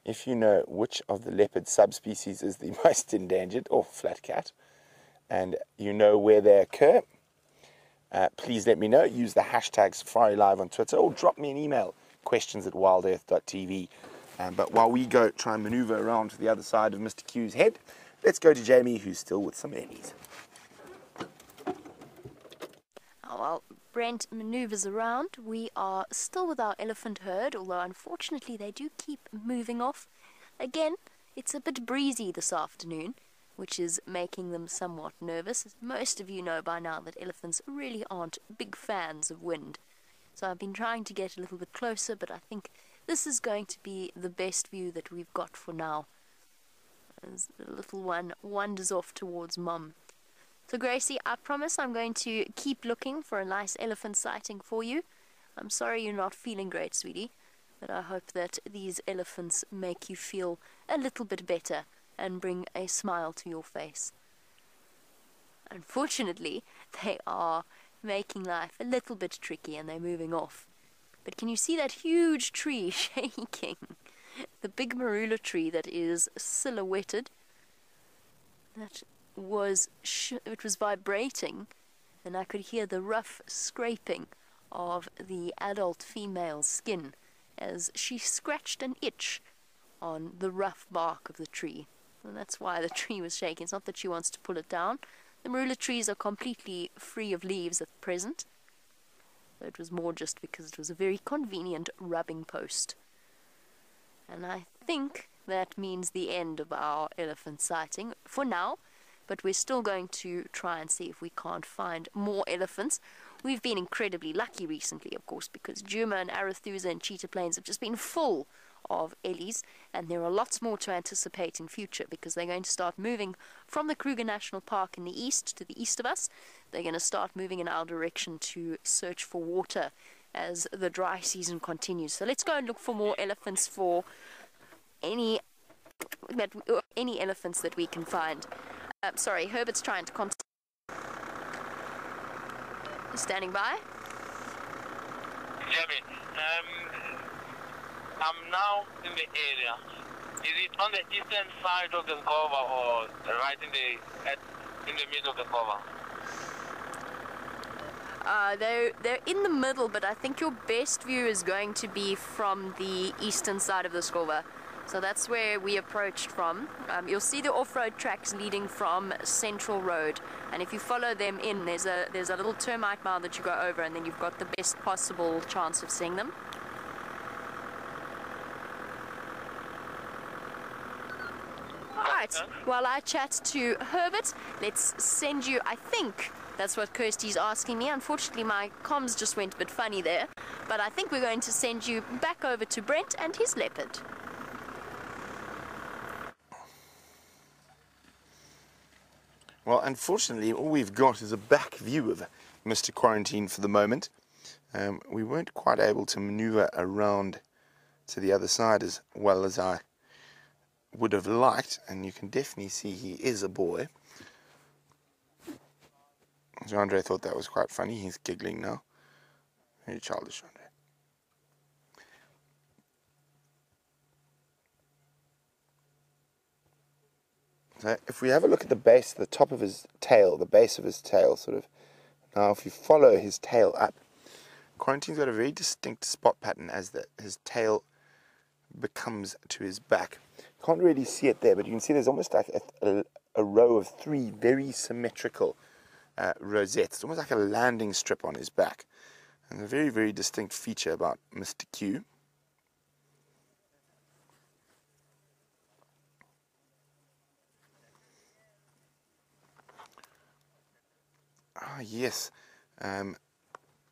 If you know which of the leopard subspecies is the most endangered, or flat cat, and you know where they occur, uh, please let me know. Use the hashtag Safari Live on Twitter or drop me an email, questions at wildearth.tv. Um, but while we go try and maneuver around to the other side of Mr. Q's head, let's go to Jamie, who's still with some Emmys. Oh, well, Brent maneuvers around. We are still with our elephant herd, although unfortunately they do keep moving off. Again, it's a bit breezy this afternoon, which is making them somewhat nervous. Most of you know by now that elephants really aren't big fans of wind. So I've been trying to get a little bit closer, but I think this is going to be the best view that we've got for now. As the little one wanders off towards mum. So Gracie, I promise I'm going to keep looking for a nice elephant sighting for you. I'm sorry you're not feeling great, sweetie, but I hope that these elephants make you feel a little bit better and bring a smile to your face. Unfortunately, they are making life a little bit tricky and they're moving off. But can you see that huge tree shaking? The big marula tree that is silhouetted. That was it was vibrating, and I could hear the rough scraping of the adult female's skin as she scratched an itch on the rough bark of the tree. And that's why the tree was shaking. It's not that she wants to pull it down. The marula trees are completely free of leaves at present. It was more just because it was a very convenient rubbing post. And I think that means the end of our elephant sighting for now. But we're still going to try and see if we can't find more elephants. We've been incredibly lucky recently, of course, because Djuma and Arathusa and Cheetah Plains have just been full of Ellies, and there are lots more to anticipate in future because they're going to start moving from the Kruger National Park in the east to the east of us. They're going to start moving in our direction to search for water as the dry season continues. So let's go and look for more elephants for any that any elephants that we can find. Uh, sorry, Herbert's trying to contact. Standing by. Jimmy, um, I'm now in the area. Is it on the eastern side of the cover or right in the at, in the middle of the cover? Uh, they're they're in the middle, but I think your best view is going to be from the eastern side of the Skova. So that's where we approached from. Um, you'll see the off-road tracks leading from Central Road, and if you follow them in, there's a there's a little termite mound that you go over, and then you've got the best possible chance of seeing them. Right, while I chat to Herbert, let's send you, I think that's what Kirsty's asking me. Unfortunately, my comms just went a bit funny there, but I think we're going to send you back over to Brent and his leopard. Well, unfortunately, all we've got is a back view of Mr. Quarantine for the moment. Um, we weren't quite able to maneuver around to the other side as well as I would have liked, and you can definitely see he is a boy. Andre thought that was quite funny. He's giggling now. Very childish, Andre. So if we have a look at the base, the top of his tail, the base of his tail, sort of. Now, if you follow his tail up, Quarantine's got a very distinct spot pattern as the, his tail becomes to his back. You Can't really see it there, but you can see there's almost like a, a, a row of three very symmetrical uh, rosettes. It's almost like a landing strip on his back. And a very, very distinct feature about Mr. Q. Ah, yes. Um,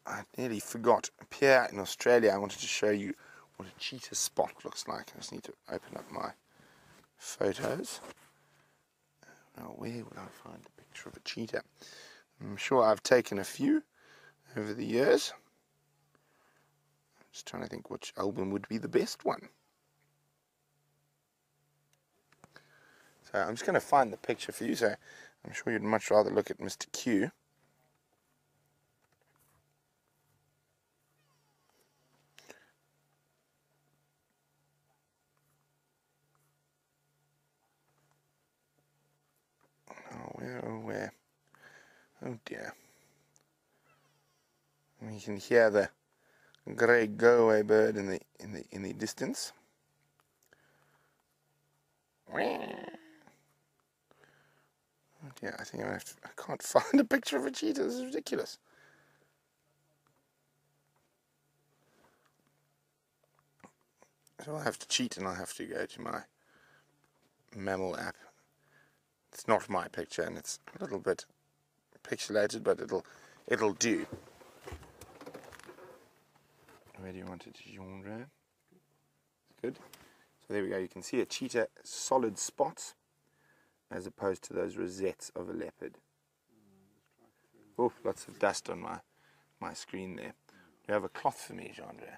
I nearly forgot. Up here in Australia, I wanted to show you what a cheetah spot looks like. I just need to open up my photos. Now, where would I find a picture of a cheetah? I'm sure I've taken a few over the years. I'm just trying to think which album would be the best one. So I'm just going to find the picture for you. So I'm sure you'd much rather look at Mr. Q. where, oh where? Oh dear. And you can hear the grey go-away bird in the in the in the distance. Oh dear, I think I have to, I can't find a picture of a cheetah. This is ridiculous. So I'll have to cheat and I'll have to go to my mammal app it's not my picture and it's a little bit pixelated, but it'll it'll do. Where do you want it, Jeandre? Good. So there we go. You can see a cheetah solid spots as opposed to those rosettes of a leopard. Oh, lots of dust on my my screen there. You have a cloth for me, Jeandre.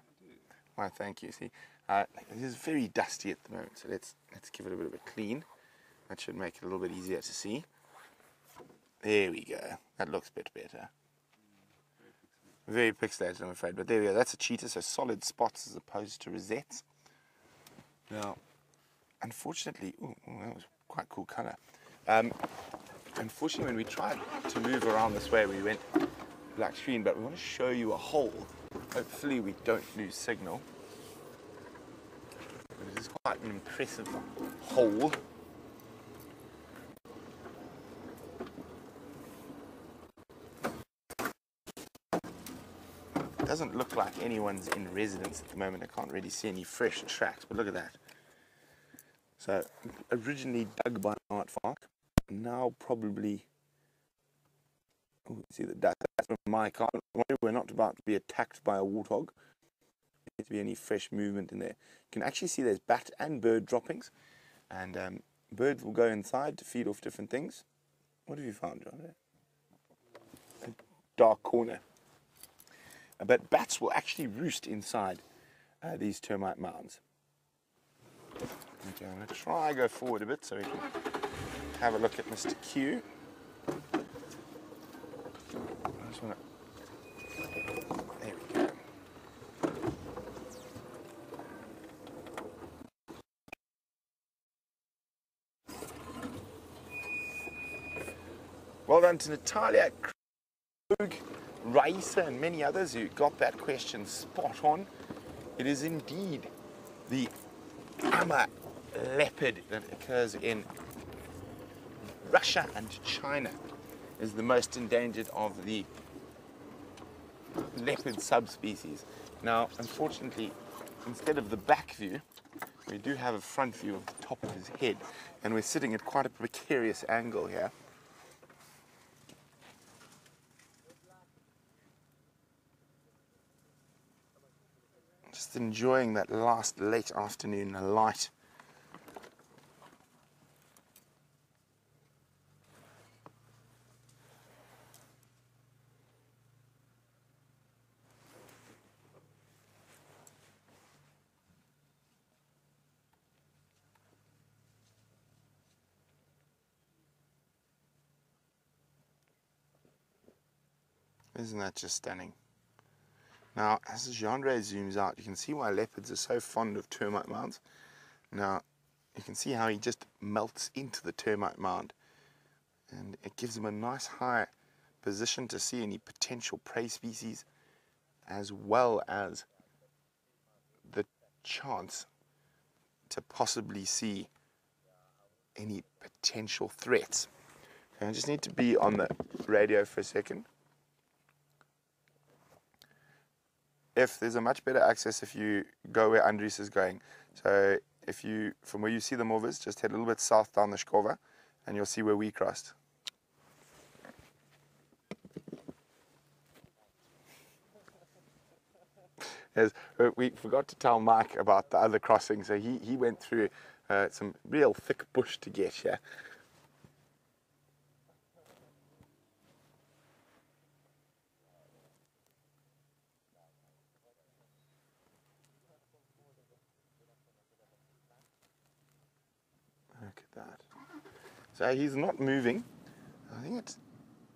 Why, thank you. See, uh, it is very dusty at the moment, so let's let's give it a bit of a clean. That should make it a little bit easier to see. There we go. That looks a bit better. Very pixelated, I'm afraid. But there we go. That's a cheetah, so solid spots as opposed to rosettes. Now, unfortunately, ooh, that was quite cool color. Um, unfortunately, when we tried to move around this way, we went black screen, but we want to show you a hole. Hopefully, we don't lose signal. But it is quite an impressive hole. Doesn't look like anyone's in residence at the moment. I can't really see any fresh tracks, but look at that. So originally dug by an aardvark, now probably. See the duck. That's my car. We're not about to be attacked by a warthog. There to be any fresh movement in there. You can actually see there's bat and bird droppings, and um, birds will go inside to feed off different things. What have you found, John? A dark corner. But bats will actually roost inside uh, these termite mounds. Okay, I'm going to try go forward a bit so we can have a look at Mr. Q. I just want to. There we go. Well done to Natalia Krug, Raisa, and many others who got that question spot on. It is indeed the Amur leopard that occurs in Russia and China is the most endangered of the leopard subspecies. Now, unfortunately, instead of the back view, we do have a front view of the top of his head, and we're sitting at quite a precarious angle here. Enjoying that last late afternoon light. Isn't that just stunning? Now, as Jeandre zooms out, you can see why leopards are so fond of termite mounds. Now, you can see how he just melts into the termite mound. And it gives him a nice high position to see any potential prey species, as well as the chance to possibly see any potential threats. Okay, I just need to be on the radio for a second. If there's a much better access if you go where Andries is going. So if you, from where you see the movers, just head a little bit south down the Skova and you'll see where we crossed. We forgot to tell Mike about the other crossing, so he, he went through uh, some real thick bush to get here. Look at that. So he's not moving. I think it's,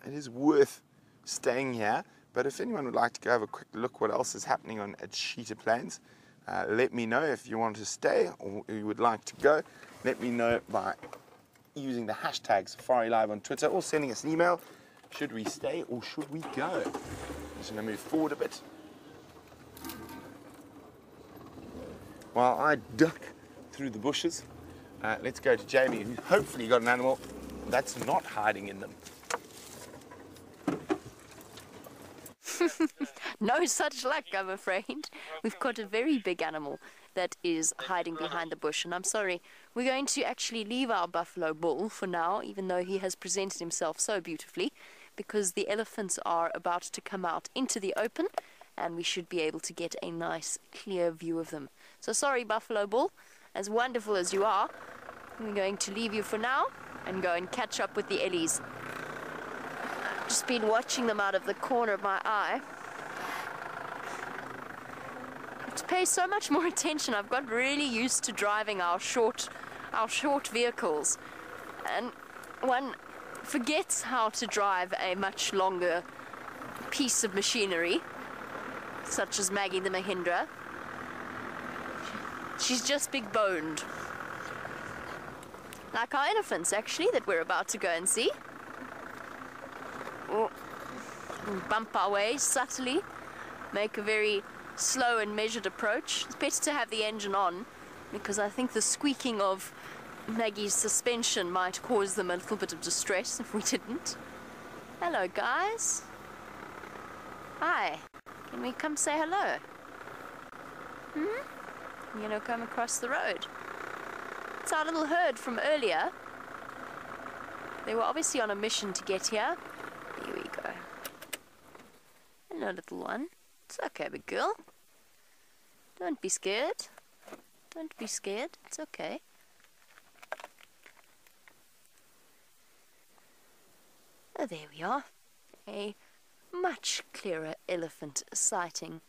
it is worth staying here. But if anyone would like to go have a quick look what else is happening on at Cheetah Plains, uh, let me know if you want to stay or you would like to go. Let me know by using the hashtag Safari Live on Twitter or sending us an email. Should we stay or should we go? Just going to move forward a bit. While I duck through the bushes, uh, let's go to Jamie, who's hopefully got an animal that's not hiding in them. No such luck, I'm afraid. We've got a very big animal that is hiding behind the bush, and I'm sorry. We're going to actually leave our buffalo bull for now, even though he has presented himself so beautifully, because the elephants are about to come out into the open, and we should be able to get a nice, clear view of them. So sorry, buffalo bull. As wonderful as you are, we're going to leave you for now and go and catch up with the Ellies. I've just been watching them out of the corner of my eye to pay so much more attention. I've got really used to driving our short, our short vehicles, and one forgets how to drive a much longer piece of machinery, such as Maggie the Mahindra. She's just big boned. Like our elephants, actually, that we're about to go and see. Oh, bump our way subtly, make a very slow and measured approach. It's better to have the engine on because I think the squeaking of Maggie's suspension might cause them a little bit of distress if we didn't. Hello, guys. Hi. Can we come say hello? Hmm? You know, come across the road. It's our little herd from earlier. They were obviously on a mission to get here. Here we go. Hello, little one. It's okay, big girl. Don't be scared. Don't be scared. It's okay. Oh, there we are. A much clearer elephant sighting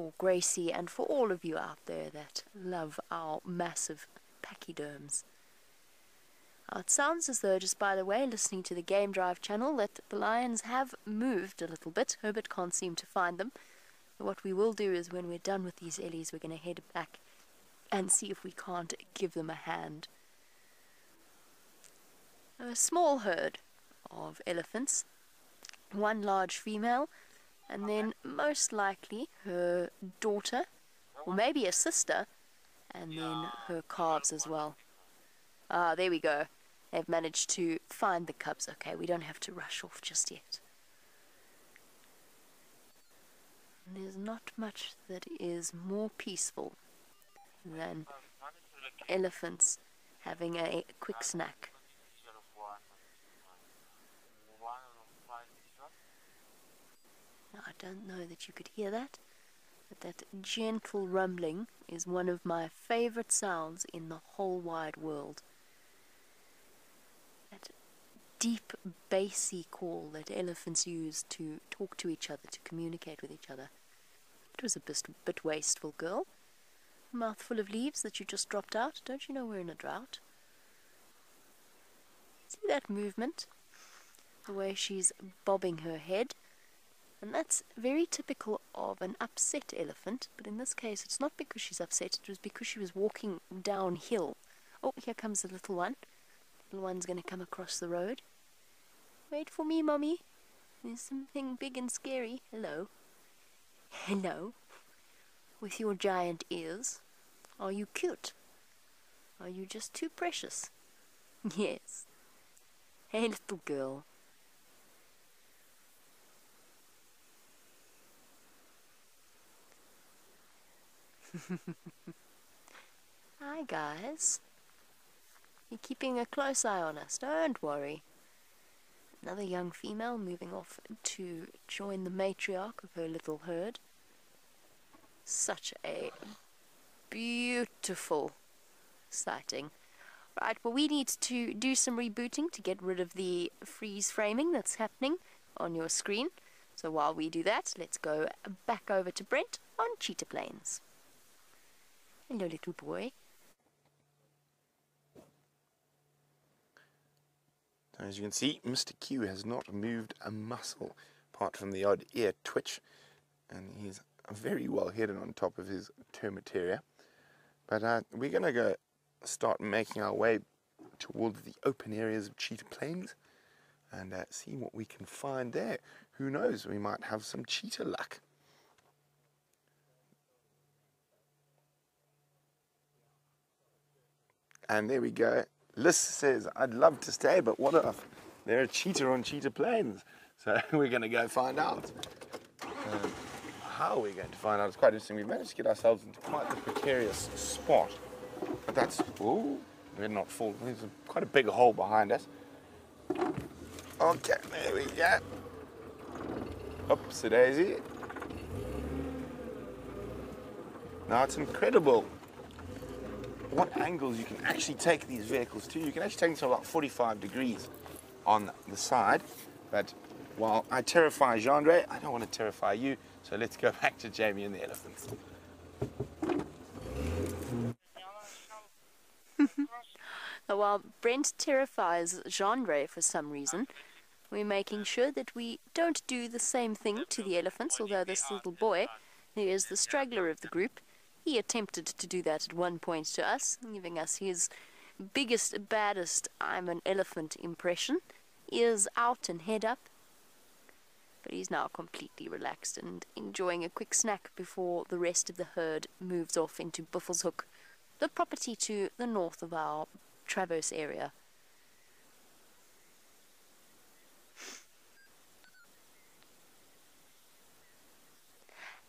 for Gracie and for all of you out there that love our massive pachyderms. It sounds as though, just by the way, listening to the Game Drive channel, that the lions have moved a little bit. Herbert can't seem to find them. So what we will do is when we're done with these ellies, we're going to head back and see if we can't give them a hand. A small herd of elephants, one large female, and then most likely her daughter, or maybe a sister, and then her calves as well. Ah, there we go. They've managed to find the cubs. Okay, we don't have to rush off just yet. There's not much that is more peaceful than elephants having a quick snack. Now, I don't know that you could hear that, but that gentle rumbling is one of my favorite sounds in the whole wide world. That deep, bassy call that elephants use to talk to each other, to communicate with each other. It was a bit, bit wasteful, girl. A mouthful of leaves that you just dropped out. Don't you know we're in a drought? See that movement? The way she's bobbing her head. And that's very typical of an upset elephant, but in this case it's not because she's upset, it was because she was walking downhill. Oh, here comes the little one. The Little one's going to come across the road. Wait for me, Mommy. There's something big and scary. Hello. Hello. With your giant ears. Are you cute? Are you just too precious? Yes. Hey, little girl. Hi, guys. You're keeping a close eye on us, don't worry. Another young female moving off to join the matriarch of her little herd. Such a beautiful sighting. Right, well, we need to do some rebooting to get rid of the freeze framing that's happening on your screen. So while we do that, let's go back over to Brent on Cheetah Plains. Hello, little boy. As you can see, Mr. Q has not moved a muscle apart from the odd ear twitch, and he's very well hidden on top of his termitaria. But uh, we're going to go start making our way towards the open areas of Cheetah Plains and uh, see what we can find there. Who knows, we might have some cheetah luck. And there we go. Liz says, I'd love to stay, but what if there are cheater on cheater planes? So we're going to go find out. Um, how are we going to find out? It's quite interesting. We've managed to get ourselves into quite a precarious spot. But that's, oh, we're not full. There's a, quite a big hole behind us. Okay, there we go. Oops, a daisy. Now it's incredible what angles you can actually take these vehicles to. You can actually take them to about 45 degrees on the side. But while I terrify Jeandre, I don't want to terrify you. So let's go back to Jamie and the elephants. While Brent terrifies Jeandre for some reason, we're making sure that we don't do the same thing to the elephants, although this little boy, who is the straggler of the group, he attempted to do that at one point to us, giving us his biggest, baddest I'm an elephant impression. Ears out and head up. But he's now completely relaxed and enjoying a quick snack before the rest of the herd moves off into Buffelshoek, the property to the north of our Traverse area.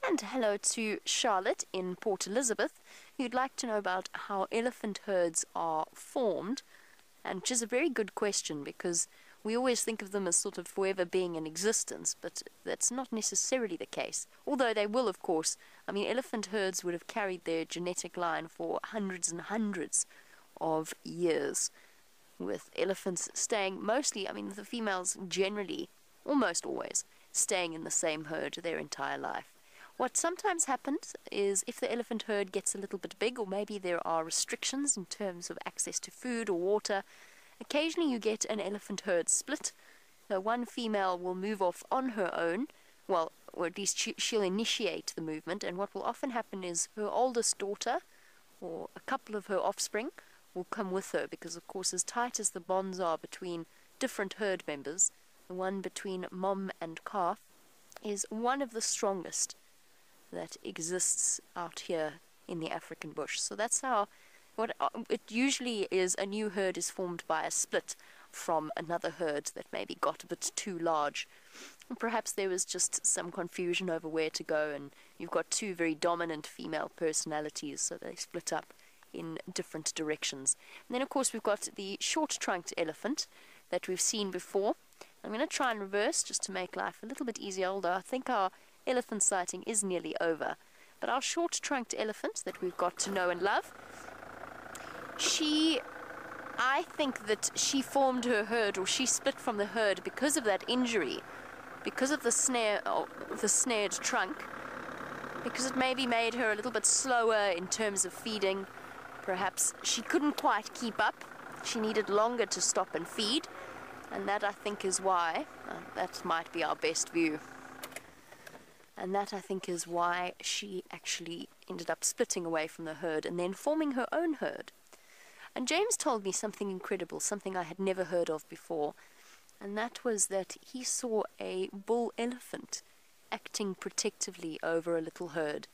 And hello to Charlotte in Port Elizabeth, who'd like to know about how elephant herds are formed. And which is a very good question because we always think of them as sort of forever being in existence, but that's not necessarily the case. Although they will, of course. I mean, elephant herds would have carried their genetic line for hundreds and hundreds of years, with elephants staying mostly, I mean, the females generally, almost always, staying in the same herd their entire life. What sometimes happens is if the elephant herd gets a little bit big, or maybe there are restrictions in terms of access to food or water, occasionally you get an elephant herd split. So one female will move off on her own, well, or at least she, she'll initiate the movement, and what will often happen is her oldest daughter, or a couple of her offspring, will come with her because, of course, as tight as the bonds are between different herd members, the one between mom and calf is one of the strongest that exists out here in the African bush. So that's how what uh, it usually is a new herd is formed by a split from another herd that maybe got a bit too large. Perhaps there was just some confusion over where to go, and you've got two very dominant female personalities, so they split up in different directions. And then, of course, we've got the short trunked elephant that we've seen before. I'm going to try and reverse just to make life a little bit easier, although I think our elephant sighting is nearly over. But our short trunked elephant that we've got to know and love, she, I think that she formed her herd or she split from the herd because of that injury, because of the snare, oh, the snared trunk, because it maybe made her a little bit slower in terms of feeding. Perhaps she couldn't quite keep up. She needed longer to stop and feed, and that I think is why, uh, that might be our best view. And that I think is why she actually ended up splitting away from the herd and then forming her own herd. And James told me something incredible, something I had never heard of before, and that was that he saw a bull elephant acting protectively over a little herd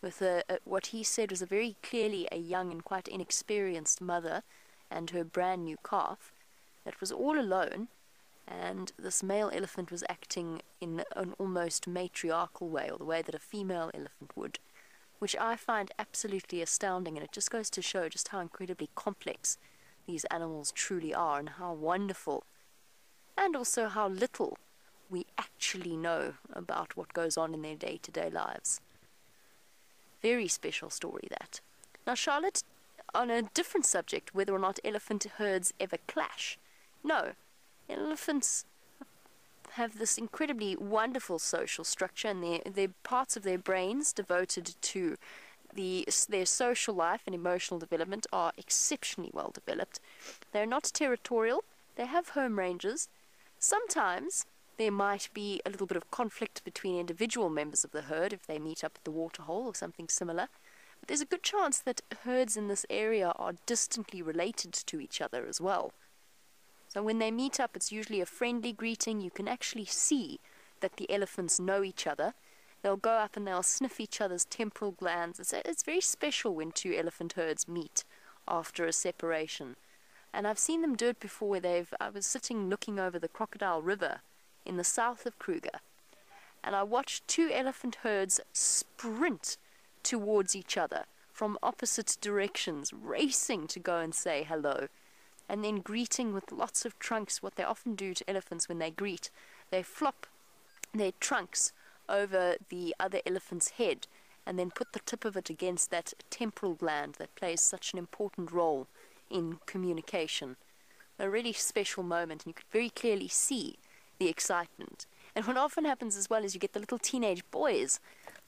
with a, a, what he said was a very clearly a young and quite inexperienced mother and her brand new calf that was all alone and this male elephant was acting in an almost matriarchal way or the way that a female elephant would which I find absolutely astounding and it just goes to show just how incredibly complex these animals truly are and how wonderful and also how little we actually know about what goes on in their day-to-day lives. Very special story that. Now Charlotte, on a different subject, whether or not elephant herds ever clash. No, elephants have this incredibly wonderful social structure and they're parts of their brains devoted to the, their social life and emotional development are exceptionally well developed. They're not territorial, they have home ranges. Sometimes there might be a little bit of conflict between individual members of the herd if they meet up at the waterhole or something similar. But there's a good chance that herds in this area are distantly related to each other as well. So when they meet up, it's usually a friendly greeting. You can actually see that the elephants know each other. They'll go up and they'll sniff each other's temporal glands. It's, it's very special when two elephant herds meet after a separation. And I've seen them do it before where they've, I was sitting looking over the Crocodile River in the south of Kruger. And I watched two elephant herds sprint towards each other from opposite directions, racing to go and say hello and then greeting with lots of trunks. What they often do to elephants when they greet, they flop their trunks over the other elephant's head and then put the tip of it against that temporal gland that plays such an important role in communication. A really special moment, and you could very clearly see the excitement. And what often happens as well is you get the little teenage boys,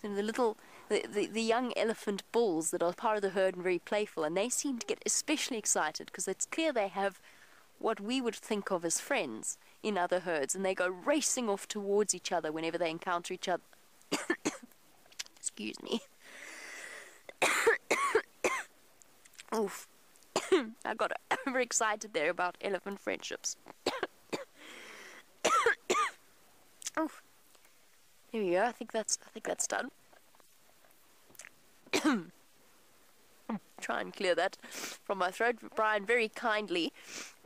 you know, the little the, the, the young elephant bulls that are part of the herd and very playful, and they seem to get especially excited because it's clear they have what we would think of as friends in other herds, and they go racing off towards each other whenever they encounter each other. Excuse me. Oof. I got overexcited there about elephant friendships. Oof. Here we go. I think that's I think that's done. Try and clear that from my throat. Brian very kindly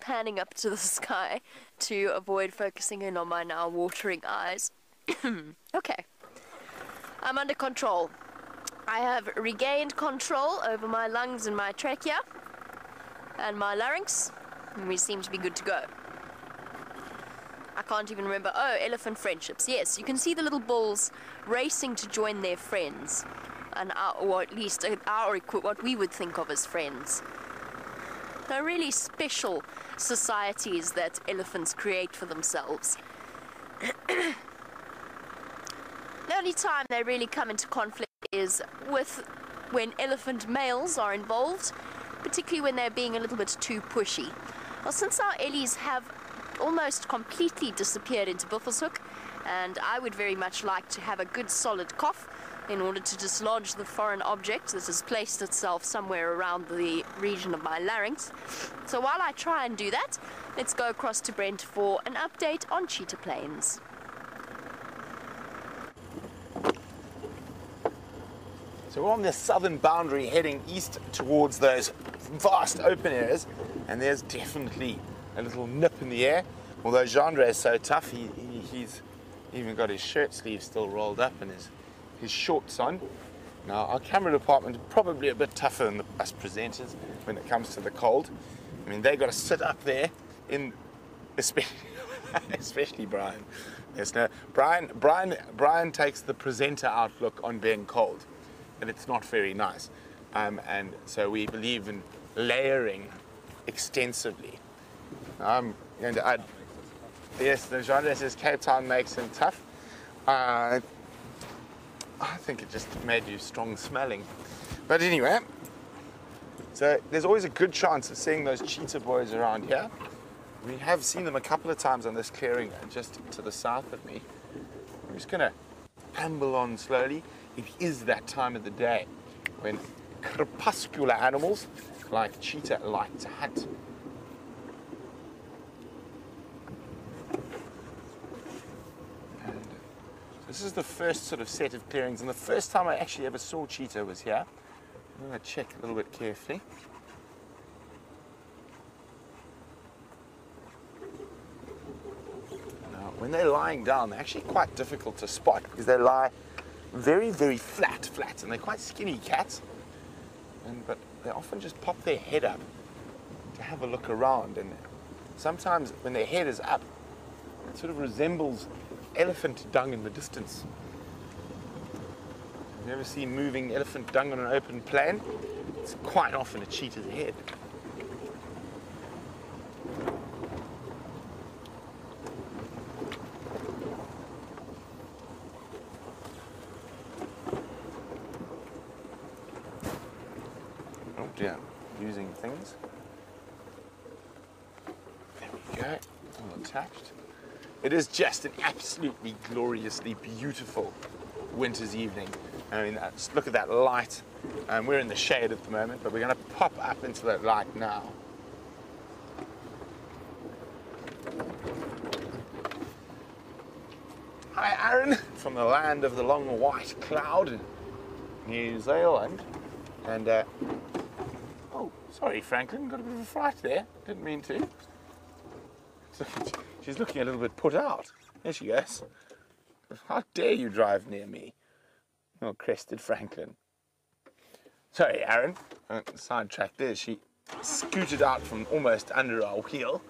panning up to the sky to avoid focusing in on my now watering eyes. okay. I'm under control. I have regained control over my lungs and my trachea and my larynx, and we seem to be good to go. I can't even remember. Oh, elephant friendships. Yes, you can see the little bulls racing to join their friends, or at least our what we would think of as friends. They're really special societies that elephants create for themselves. the only time they really come into conflict is with when elephant males are involved, particularly when they're being a little bit too pushy. Well, since our Ellies have almost completely disappeared into Buffelshoek, and I would very much like to have a good solid cough in order to dislodge the foreign object that has placed itself somewhere around the region of my larynx. So while I try and do that, let's go across to Brent for an update on cheetah plains. So we're on the southern boundary heading east towards those vast open areas, and there's definitely a little nip in the air. Although Jeandre is so tough, he, he, he's even got his shirt sleeve still rolled up and his, his short son. Now, our camera department is probably a bit tougher than the, us presenters when it comes to the cold. I mean, they've got to sit up there in, especially, especially Brian. Yes, no, Brian, Brian, Brian takes the presenter outlook on being cold and it's not very nice. Um, and so we believe in layering extensively. I'm going to add, yes, the Jeandre says Cape Town makes him tough. Uh, I think it just made you strong smelling. But anyway, so there's always a good chance of seeing those cheetah boys around here. We have seen them a couple of times on this clearing just to the south of me. I'm just going to amble on slowly it is that time of the day when crepuscular animals like cheetah like to hunt. This is the first sort of set of clearings, and the first time I actually ever saw cheetah was here. I'm going to check a little bit carefully. Now, when they're lying down, they're actually quite difficult to spot because they lie very, very flat, flat, and they're quite skinny cats. And, but they often just pop their head up to have a look around. And sometimes when their head is up, it sort of resembles elephant dung in the distance. You ever seen moving elephant dung on an open plain? It's quite often a cheetah's head. Yeah, using things. There we go, all attached. It is just an absolutely gloriously beautiful winter's evening. I mean, just look at that light. Um, we're in the shade at the moment, but we're going to pop up into that light now. Hi, Aaron, from the land of the long white cloud, New Zealand. And uh, Sorry, francolin, got a bit of a fright there. Didn't mean to. She's looking a little bit put out. There she goes. How dare you drive near me? Oh, crested francolin. Sorry, Aaron. Uh, sidetrack there. She scooted out from almost under our wheel.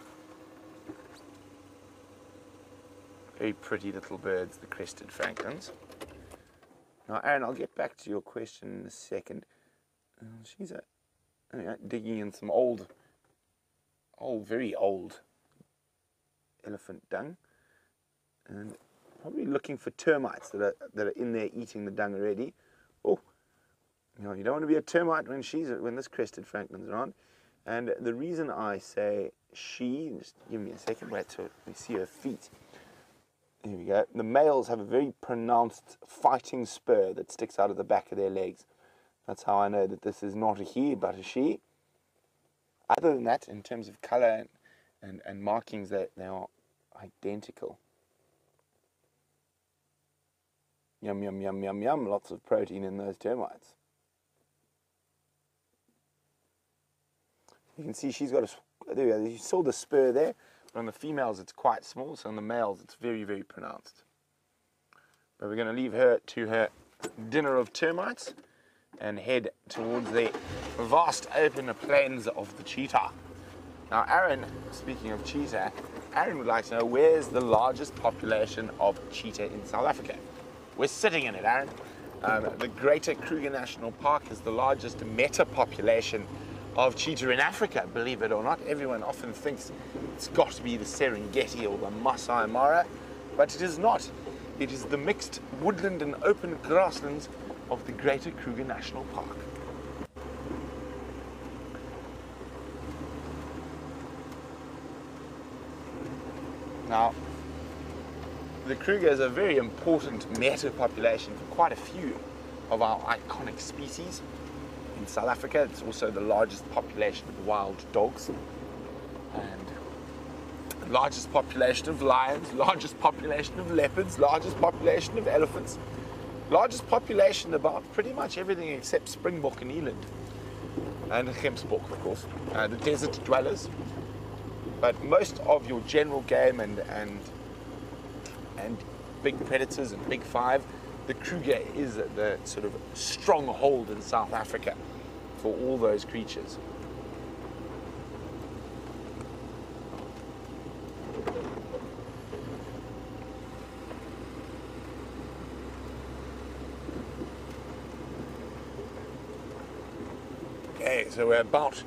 Very pretty little birds, the crested francolins. Now, Aaron, I'll get back to your question in a second. Uh, she's a digging in some old, old, very old elephant dung, and probably looking for termites that are that are in there eating the dung already. Oh, you know, you don't want to be a termite when she's when this crested francolin's around. And the reason I say she, just give me a second, wait till we see her feet. Here we go. The males have a very pronounced fighting spur that sticks out of the back of their legs. That's how I know that this is not a he but a she. Other than that, in terms of color and, and, and markings, they, they are identical. Yum, yum, yum, yum, yum. Lots of protein in those termites. You can see she's got a, there we go, you saw the spur there. On the females, it's quite small. So on the males, it's very, very pronounced. But we're going to leave her to her dinner of termites and head towards the vast open plains of the cheetah. Now, Aaron, speaking of cheetah, Aaron would like to know where's the largest population of cheetah in South Africa? We're sitting in it, Aaron. Um, the Greater Kruger National Park is the largest meta population of cheetah in Africa, believe it or not. Everyone often thinks it's got to be the Serengeti or the Masai Mara, but it is not. It is the mixed woodland and open grasslands of the Greater Kruger National Park. Now, the Kruger is a very important meta population for quite a few of our iconic species. In South Africa, it's also the largest population of wild dogs and largest population of lions, largest population of leopards, largest population of elephants, largest population about pretty much everything except Springbok and Eland, and Gemsbok, of course, uh, the desert dwellers. But most of your general game and and and big predators and big five, the Kruger is the sort of stronghold in South Africa for all those creatures. Okay, so we're about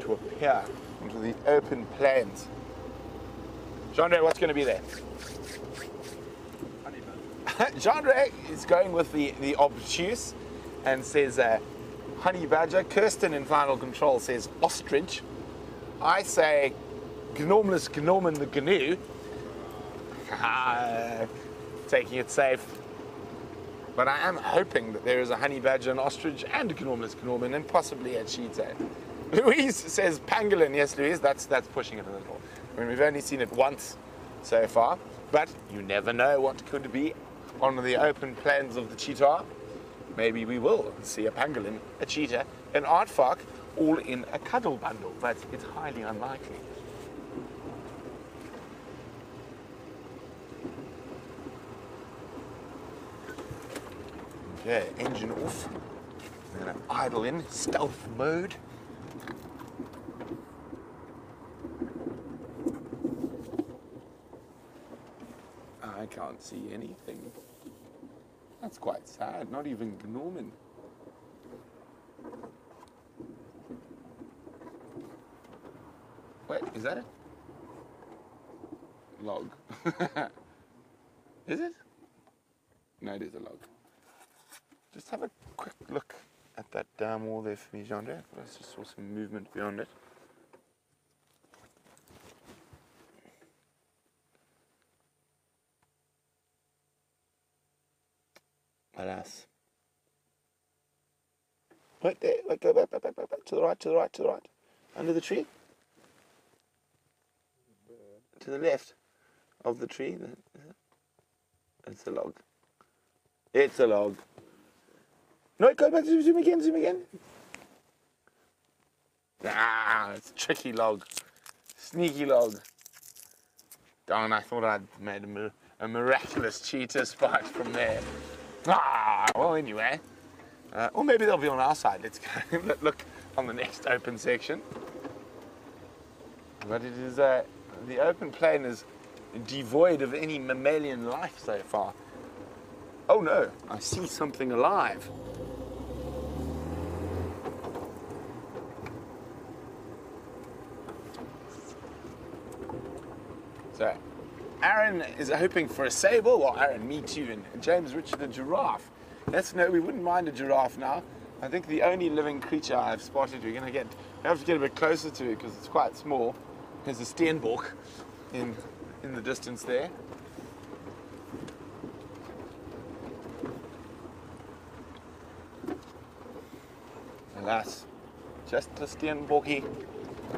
to appear into the open plains. Jeandre, what's going to be there? Jeandre is going with the, the obtuse and says uh, honey badger. Kirsten in final control says ostrich. I say gnomless gnomen the gnu. Taking it safe. But I am hoping that there is a honey badger, an ostrich, and a gnomless gnomon, and possibly a cheetah. Louise says pangolin. Yes, Louise, that's that's pushing it a little. I mean, we've only seen it once so far, but you never know what could be on the open plains of the cheetah. Maybe we will see a pangolin, a cheetah, an aardvark, all in a cuddle bundle, but it's highly unlikely. Okay, engine off. We're gonna idle in stealth mode. I can't see anything. That's quite sad. Not even Gnorman. Wait, is that it? Log. is it? No, it is a log. Just have a quick look at that dam wall there for me, Jean-Jacques. I just saw some movement beyond it. Alas. Right there, right, go back, back, back, back, back, to the right, to the right, to the right. Under the tree. To the left of the tree. It's a log. It's a log. No, go back, zoom, zoom again, zoom again. Ah, it's a tricky log. Sneaky log. Darn, I thought I'd made a, a miraculous cheetah spot from there. Ah, well, anyway. Uh, or maybe they'll be on our side. Let's go look on the next open section. But it is, uh, the open plain is devoid of any mammalian life so far. Oh no, I see something alive. So, Aaron is hoping for a sable. Well, Aaron, me too, and James Richard a giraffe. Let's know. We wouldn't mind a giraffe now. I think the only living creature I've spotted. We're gonna get. We have to get a bit closer to it because it's quite small. There's a steenbok in in the distance there. Alas, just a steenbokkie.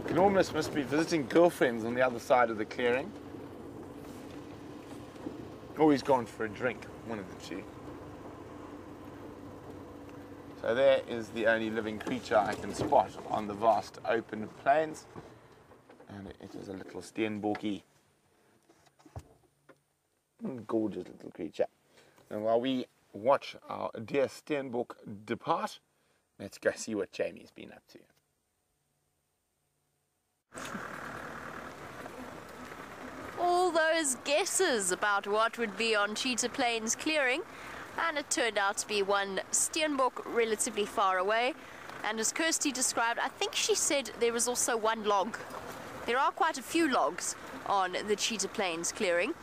Gnormus must be visiting girlfriends on the other side of the clearing. Or he's gone for a drink, one of the two. So there is the only living creature I can spot on the vast open plains. And it is a little steenbokkie. Mm, Gorgeous little creature. And while we watch our dear Steenbok depart. Let's go see what Jamie's been up to. all those guesses about what would be on Cheetah Plains clearing, and it turned out to be one Steenbok relatively far away. And as Kirsty described, I think she said there was also one log. There are quite a few logs on the Cheetah Plains clearing.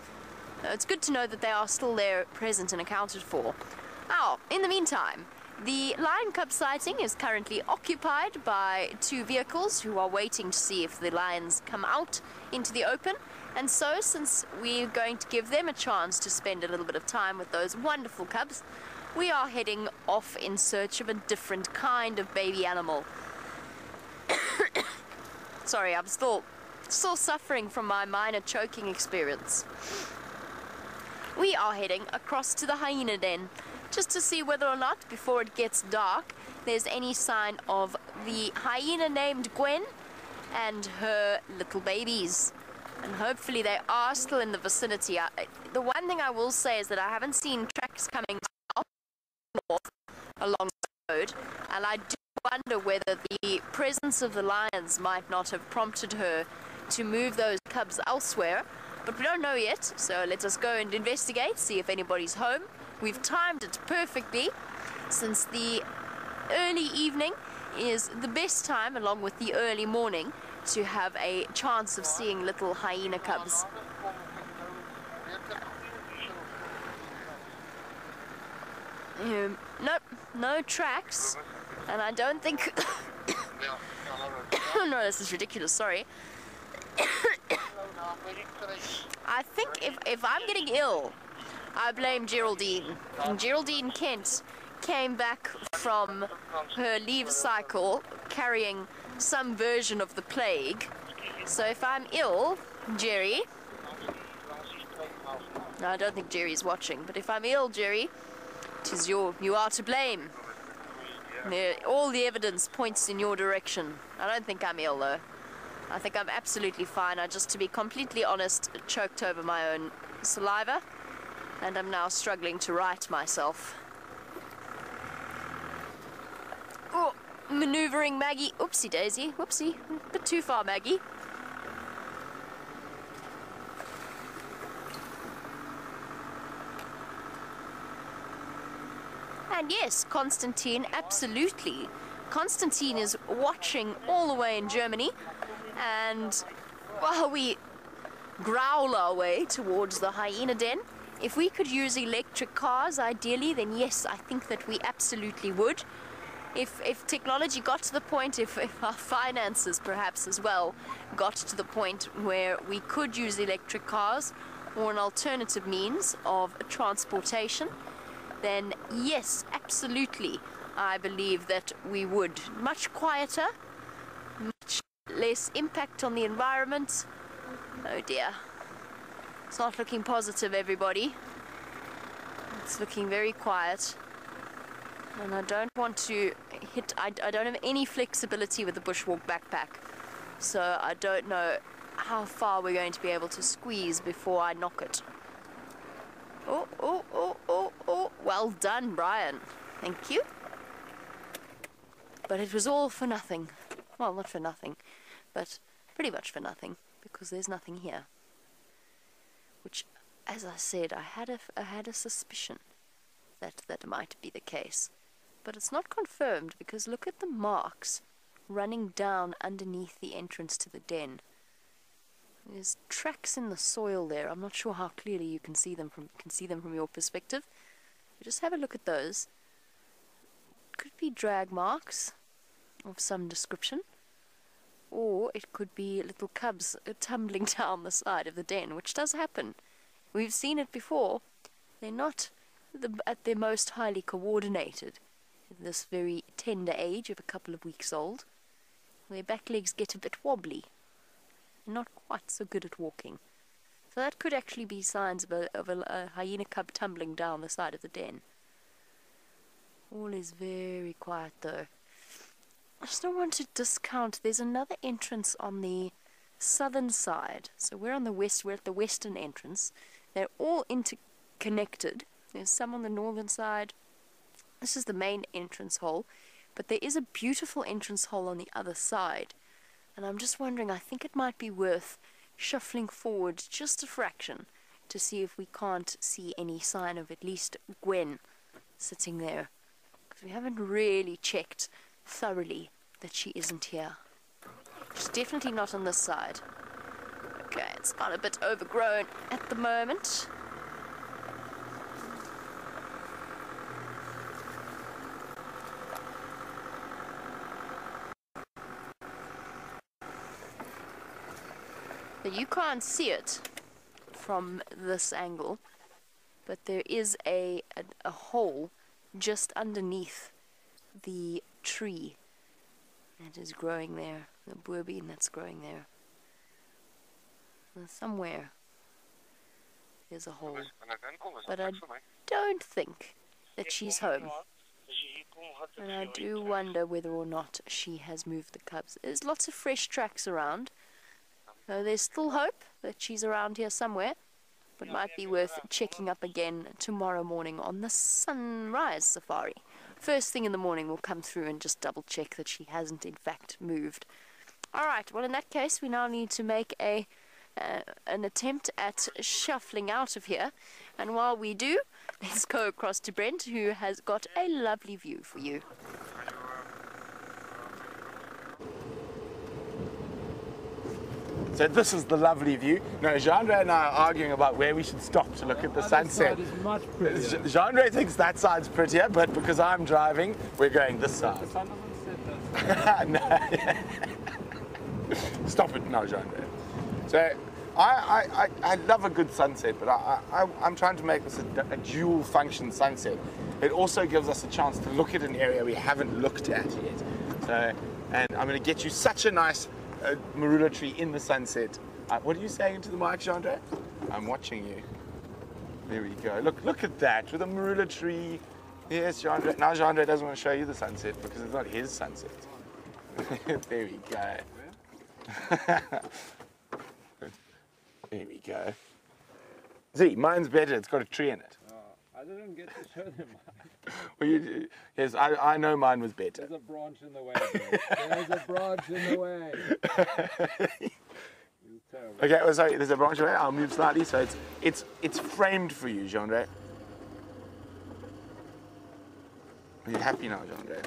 Uh, it's good to know that they are still there, present and accounted for. Now, in the meantime, the lion cub sighting is currently occupied by two vehicles who are waiting to see if the lions come out into the open. And so, since we're going to give them a chance to spend a little bit of time with those wonderful cubs, we are heading off in search of a different kind of baby animal. Sorry, I'm still still suffering from my minor choking experience. We are heading across to the hyena den just to see whether or not, before it gets dark, there's any sign of the hyena named Gwen and her little babies. And hopefully they are still in the vicinity. I, the one thing I will say is that I haven't seen tracks coming south north along the road, and I do wonder whether the presence of the lions might not have prompted her to move those cubs elsewhere. But we don't know yet, so let us go and investigate, see if anybody's home. We've timed it perfectly since the early evening is the best time, along with the early morning, to have a chance of seeing little hyena cubs. Um, nope, no tracks, and I don't think. no, this is ridiculous. Sorry. I think if if I'm getting ill, I blame Geraldine. And Geraldine Kent came back from her leave cycle carrying some version of the plague. So if I'm ill, Jerry. I don't think Jerry's watching, but if I'm ill, Jerry, tis your you are to blame. All the evidence points in your direction. I don't think I'm ill though. I think I'm absolutely fine. I just, to be completely honest, choked over my own saliva, and I'm now struggling to right myself. Oh, maneuvering Maggie. Oopsie daisy. Whoopsie. A bit too far, Maggie. And yes, Constantine, absolutely. Constantine is watching all the way in Germany, and while we growl our way towards the hyena den, if we could use electric cars ideally, then yes, I think that we absolutely would. If, if technology got to the point, if, if our finances perhaps as well got to the point where we could use electric cars or an alternative means of transportation, then yes, absolutely, I believe that we would. Much quieter, much less impact on the environment. Oh dear. It's not looking positive, everybody. It's looking very quiet. And I don't want to hit, I, I don't have any flexibility with the bushwalk backpack. So I don't know how far we're going to be able to squeeze before I knock it. Oh, oh, oh, oh, oh. Well done, Brian. Thank you. But it was all for nothing. Well, not for nothing, but pretty much for nothing, because there's nothing here. Which, as I said, I had a, I had a suspicion that that might be the case. But it's not confirmed because look at the marks running down underneath the entrance to the den. There's tracks in the soil there. I'm not sure how clearly you can see them from can see them from your perspective. Just have a look at those. Could be drag marks of some description, or it could be little cubs tumbling down the side of the den, which does happen. We've seen it before. They're not the, at their most highly coordinated in this very tender age of a couple of weeks old. Their back legs get a bit wobbly not quite so good at walking. So that could actually be signs of a, of a, a hyena cub tumbling down the side of the den. All is very quiet though. I just don't want to discount. There's another entrance on the southern side. So we're on the west. We're at the western entrance. They're all interconnected There's some on the northern side. This is the main entrance hall, but there is a beautiful entrance hall on the other side. And I'm just wondering, I think it might be worth shuffling forward just a fraction to see if we can't see any sign of at least Gwen sitting there. Because we haven't really checked thoroughly that she isn't here. She's definitely not on this side. Okay, it's got a bit overgrown at the moment. But you can't see it from this angle, but there is a, a, a hole just underneath the tree that is growing there, the boerbean that's growing there. Somewhere there's a hole. But I don't think that she's home. And I do wonder whether or not she has moved the cubs. There's lots of fresh tracks around. So there's still hope that she's around here somewhere. But might be worth checking up again tomorrow morning on the sunrise safari. First thing in the morning we'll come through and just double check that she hasn't in fact moved. Alright, well in that case we now need to make a uh, an attempt at shuffling out of here. And while we do, let's go across to Brent who has got a lovely view for you. So this is the lovely view. No, Jeandre and I are arguing about where we should stop to look at the sunset. is much prettier. Je- Jeandre thinks that side's prettier, but because I'm driving, we're going this side. The sun doesn't set. Stop it now, Jeandre. So I, I, I, I love a good sunset, but I, I, I'm trying to make this a, a dual function sunset. It also gives us a chance to look at an area we haven't looked at yet. So, and I'm going to get you such a nice uh, marula tree in the sunset. Uh, what are you saying into the mic, Jeandre? I'm watching you. There we go. Look, look at that with a marula tree. Yes, Jeandre. Now Jeandre doesn't want to show you the sunset because it's not his sunset. there we go. there we go. See, mine's better. It's got a tree in it. Oh, I didn't get to show them. Well, you, yes, I, I know mine was better. There's a branch in the way. There's a branch in the way. Okay, well, sorry, there's a branch away. I'll move slightly so it's it's it's framed for you, Jeandre. Are you happy now, Jeandre?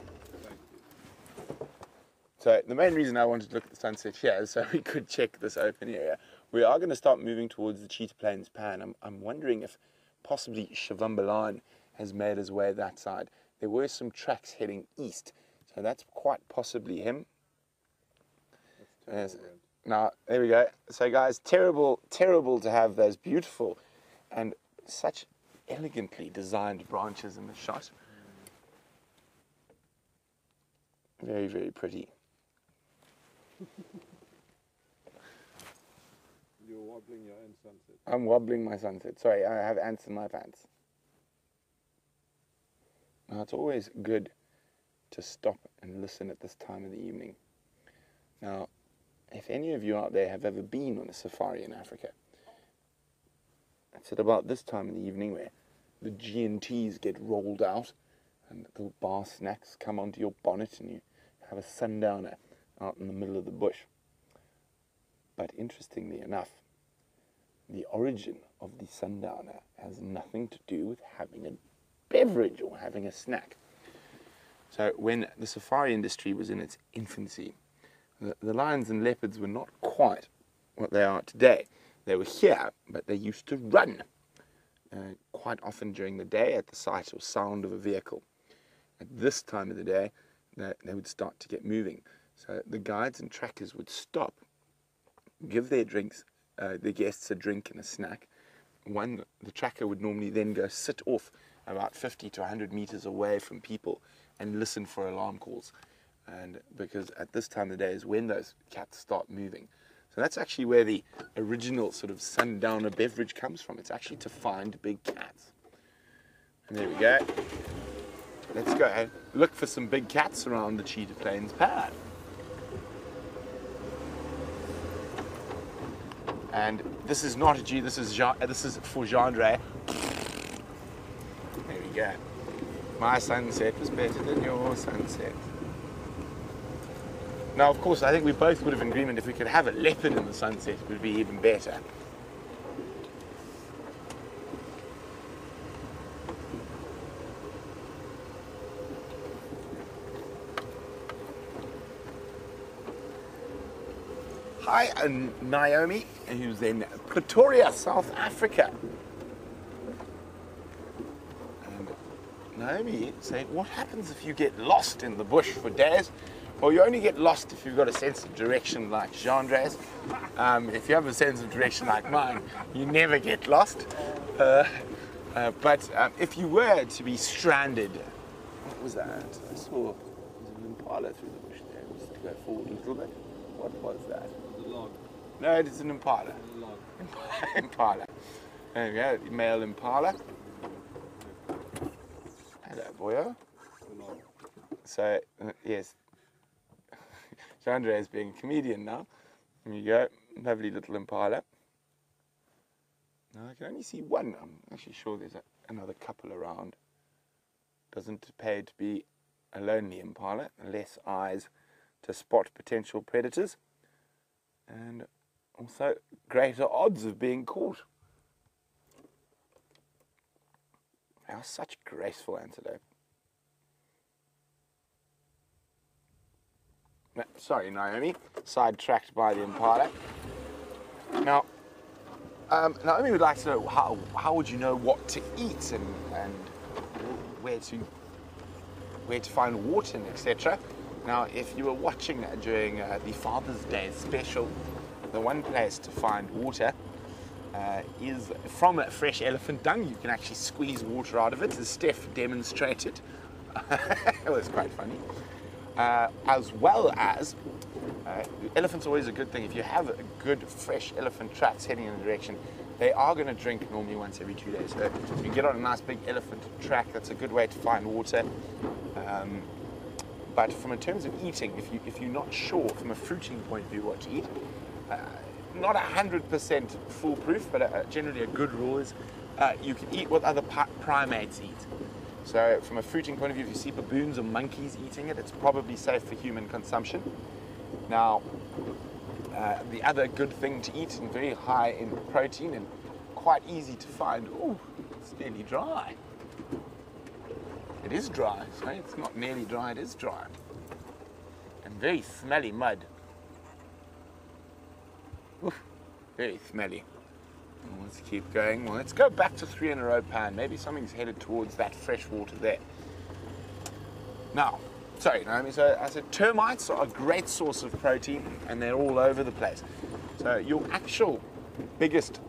So the main reason I wanted to look at the sunset here is so we could check this open area. We are going to start moving towards the Cheetah Plains Pan. I'm, I'm wondering if possibly Shivambalan has made his way that side. There were some tracks heading east, so that's quite possibly him. Yes. Now, there we go. So, guys, terrible, terrible to have those beautiful and such elegantly designed branches in the shot. Very, very pretty. You're wobbling your own sunset. I'm wobbling my sunset. Sorry, I have ants in my pants. Now, it's always good to stop and listen at this time of the evening. Now, if any of you out there have ever been on a safari in Africa, it's at about this time of the evening where the G&Ts get rolled out and little bar snacks come onto your bonnet and you have a sundowner out in the middle of the bush. But interestingly enough, the origin of the sundowner has nothing to do with having a beverage or having a snack. So when the safari industry was in its infancy, the, the lions and leopards were not quite what they are today. They were here, but they used to run uh, quite often during the day at the sight or sound of a vehicle. At this time of the day, they, they would start to get moving. So the guides and trackers would stop, give their drinks, uh, guests a drink and a snack. One, the tracker would normally then go sit off about 50 to 100 meters away from people and listen for alarm calls. And because at this time of the day is when those cats start moving. So that's actually where the original sort of sundowner beverage comes from. It's actually to find big cats. And there we go. Let's go and look for some big cats around the Cheetah Plains pan. And this is not a G, this is this is for Jeandre. Go. My sunset was better than your sunset. Now, of course, I think we both would have agreement if we could have a leopard in the sunset, it would be even better. Hi, I'm Naomi, who's in Pretoria, South Africa. And Naomi saying, What happens if you get lost in the bush for days? Well, you only get lost if you've got a sense of direction like Jeandre's. Um, if you have a sense of direction like mine, you never get lost. Uh, uh, but um, if you were to be stranded, what was that? I saw an impala through the bush there. Just to go forward a little bit. What was that? The log. No, it is an impala. The log. impala. There we go, male impala. Hello, log. So, uh, yes, Jeandre is being a comedian now. There you go, lovely little impala. Now I can only see one. I'm actually sure there's a, another couple around. Doesn't appear to be a lonely impala, less eyes to spot potential predators, and also greater odds of being caught. They are such graceful antelope. No, Sorry, Naomi. Sidetracked by the Impala. Now, um, Naomi would like to know how, how would you know what to eat and, and where to where to find water and etc. Now, if you were watching during uh, the Father's Day special, the one place to find water uh, is from a fresh elephant dung. You can actually squeeze water out of it, as Steph demonstrated. it was quite funny. Uh, as well as, uh, elephant's always a good thing. If you have a good fresh elephant tracks heading in a direction, they are going to drink normally once every two days. So if you get on a nice big elephant track, that's a good way to find water. Um, but from in terms of eating, if you if you're not sure from a fruiting point of view what to eat, uh, not hundred percent foolproof, but uh generally a good rule is uh, you can eat what other primates eat. So from a fruiting point of view, if you see baboons or monkeys eating it, it's probably safe for human consumption. Now, uh, the other good thing to eat and very high in protein and quite easy to find. Oh, it's nearly dry. It is dry, so it's not nearly dry, it is dry. And very smelly mud. Oof, very smelly. Let's keep going. Well, let's go back to three in a row pan. Maybe something's headed towards that fresh water there. Now, sorry, Naomi. So I said termites are a great source of protein, and they're all over the place. So your actual biggest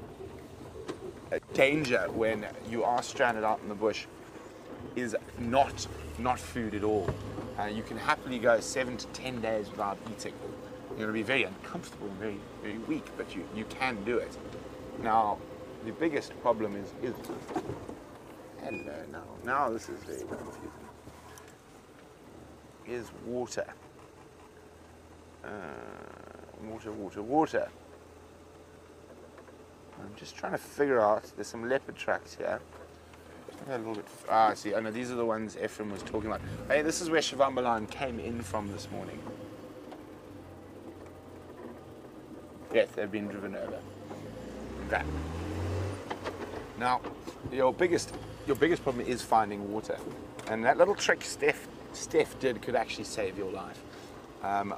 uh, danger when you are stranded out in the bush is not not food at all. Uh, you can happily go seven to ten days without eating. You're going to be very uncomfortable and very very weak, but you, you can do it. Now, the biggest problem is is hello now. Now this is very confusing. Is water. Uh, water, water, water. I'm just trying to figure out. There's some leopard tracks here. A little bit. Ah, I see. I know these are the ones Ephraim was talking about. Hey, this is where Shivambalan came in from this morning. Yes, they've been driven over. Okay. Now, your biggest your biggest problem is finding water, and that little trick Steph Steph did could actually save your life. Um,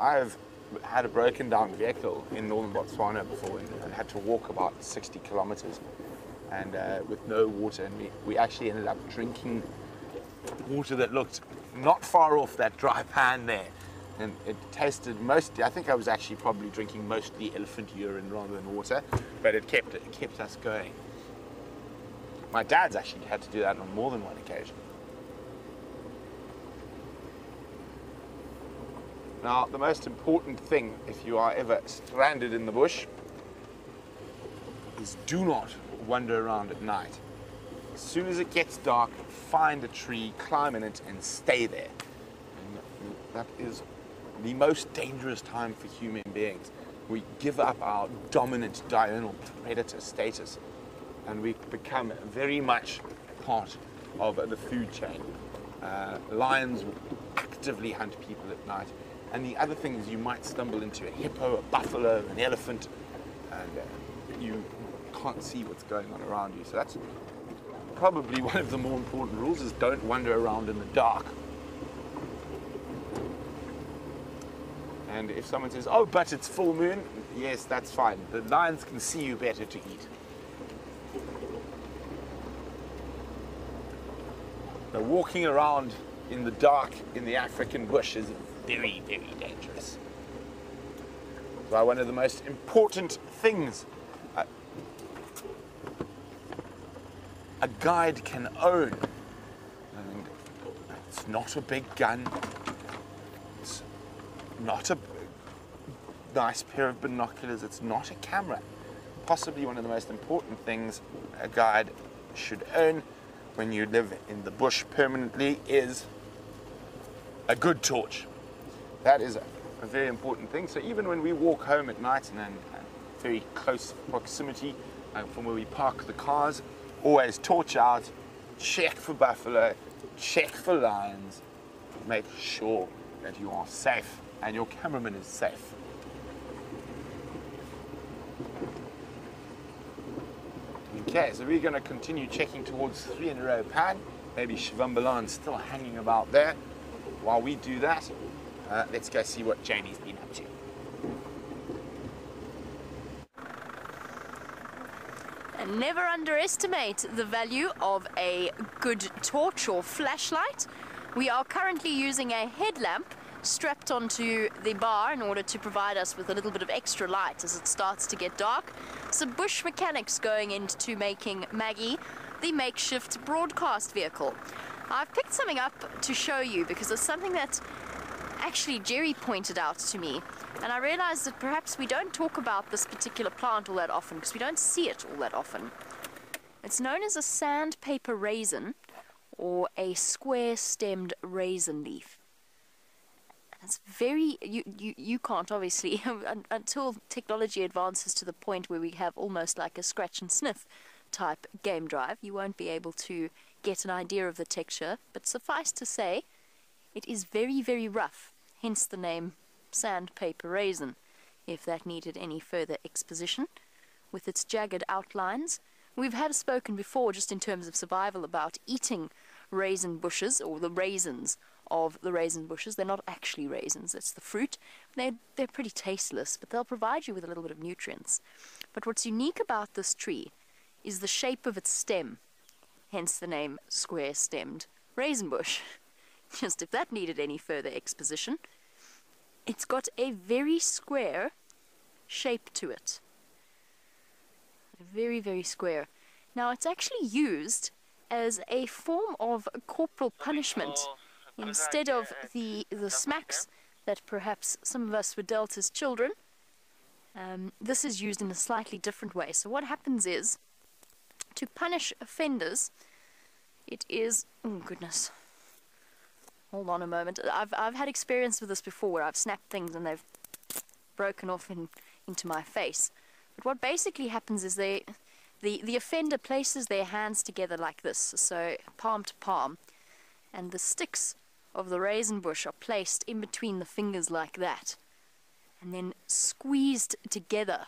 I've had a broken down vehicle in northern Botswana before and, had to walk about 60 kilometers, and uh, with no water, and we, we actually ended up drinking water that looked not far off that dry pan there. And it tasted mostly, I think I was actually probably drinking mostly elephant urine rather than water, but it kept, it kept us going. My dad's actually had to do that on more than one occasion. Now, the most important thing if you are ever stranded in the bush is do not wander around at night. As soon as it gets dark, find a tree, climb in it, and stay there. And that is the most dangerous time for human beings. We give up our dominant diurnal predator status and we become very much part of the food chain. Uh, lions actively hunt people at night. And the other thing is you might stumble into a hippo, a buffalo, an elephant, and uh, you can't see what's going on around you. So that's probably one of the more important rules is don't wander around in the dark. And if someone says, oh, but it's full moon, yes, that's fine. The lions can see you better to eat. Now, walking around in the dark in the African bush is very, very dangerous. So one of the most important things a, a guide can own, and it's not a big gun, not a nice pair of binoculars, it's not a camera. Possibly one of the most important things a guide should own when you live in the bush permanently is a good torch. That is a, very important thing. So even when we walk home at night in a very close proximity uh, from where we park the cars, always torch out, check for buffalo, check for lions, make sure that you are safe and your cameraman is safe. Okay, so we're going to continue checking towards three in a row pan. Maybe Shivambalan's still hanging about there. While we do that, uh, let's go see what Janie's been up to. And never underestimate the value of a good torch or flashlight. We are currently using a headlamp strapped onto the bar in order to provide us with a little bit of extra light as it starts to get dark. Some bush mechanics going into making Maggie the makeshift broadcast vehicle. I've picked something up to show you because it's something that actually Jerry pointed out to me. And I realized that perhaps we don't talk about this particular plant all that often because we don't see it all that often. It's known as a sandpaper raisin or a square stemmed raisin leaf. It's very you, you you can't obviously until technology advances to the point where we have almost like a scratch and sniff type game drive, you won't be able to get an idea of the texture, but suffice to say, it is very, very rough, hence the name sandpaper raisin, if that needed any further exposition. With its jagged outlines, we've had spoken before just in terms of survival about eating raisin bushes or the raisins of the raisin bushes. They're not actually raisins, it's the fruit. They're, they're pretty tasteless, but they'll provide you with a little bit of nutrients. But what's unique about this tree is the shape of its stem, hence the name square stemmed raisin bush. Just if that needed any further exposition, it's got a very square shape to it. Very, very square. Now, it's actually used as a form of corporal punishment oh, instead of the, the smacks that perhaps some of us were dealt as children. Um, this is used in a slightly different way. So, what happens is to punish offenders, it is. Oh, goodness. Hold on a moment. I've, I've had experience with this before where I've snapped things and they've broken off in, into my face. But what basically happens is they, the, the offender places their hands together like this, so palm to palm, and the sticks of the raisin bush are placed in between the fingers like that, and then squeezed together.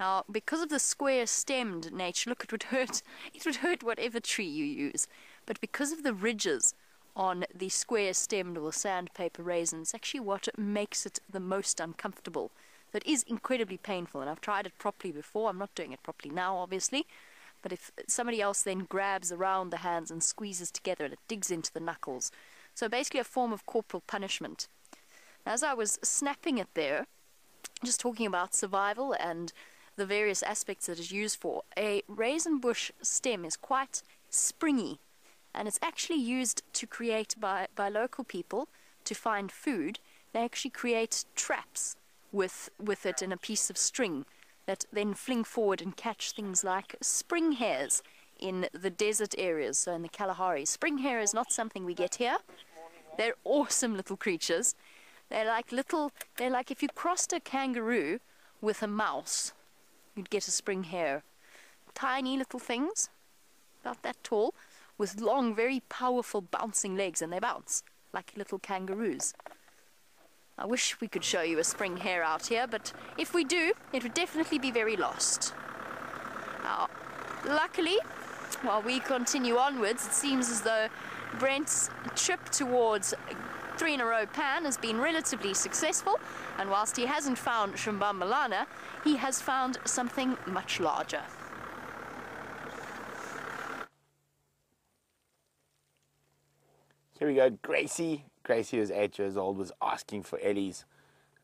Now, because of the square-stemmed nature, look, it would hurt. It would hurt whatever tree you use. But because of the ridges on the square-stemmed or sandpaper raisins, actually what makes it the most uncomfortable. That is incredibly painful, and I've tried it properly before. I'm not doing it properly now, obviously. But if somebody else then grabs around the hands and squeezes together, and it digs into the knuckles. So basically a form of corporal punishment. As I was snapping it there, just talking about survival and the various aspects that it's used for, a raisin bush stem is quite springy and it's actually used to create by, by local people to find food. They actually create traps with, with it in a piece of string that then fling forward and catch things like spring hares in the desert areas, so in the Kalahari. Spring hare is not something we get here. They're awesome little creatures. They're like little, they're like if you crossed a kangaroo with a mouse, you'd get a spring hare. Tiny little things, about that tall, with long, very powerful bouncing legs, and they bounce like little kangaroos. I wish we could show you a spring hare out here, but if we do, it would definitely be very lost. Now, luckily, while we continue onwards, it seems as though Brent's trip towards three in a row pan has been relatively successful, and whilst he hasn't found Shumbambalana, he has found something much larger. Here we go. Gracie. Gracie is eight years old, was asking for Ellies.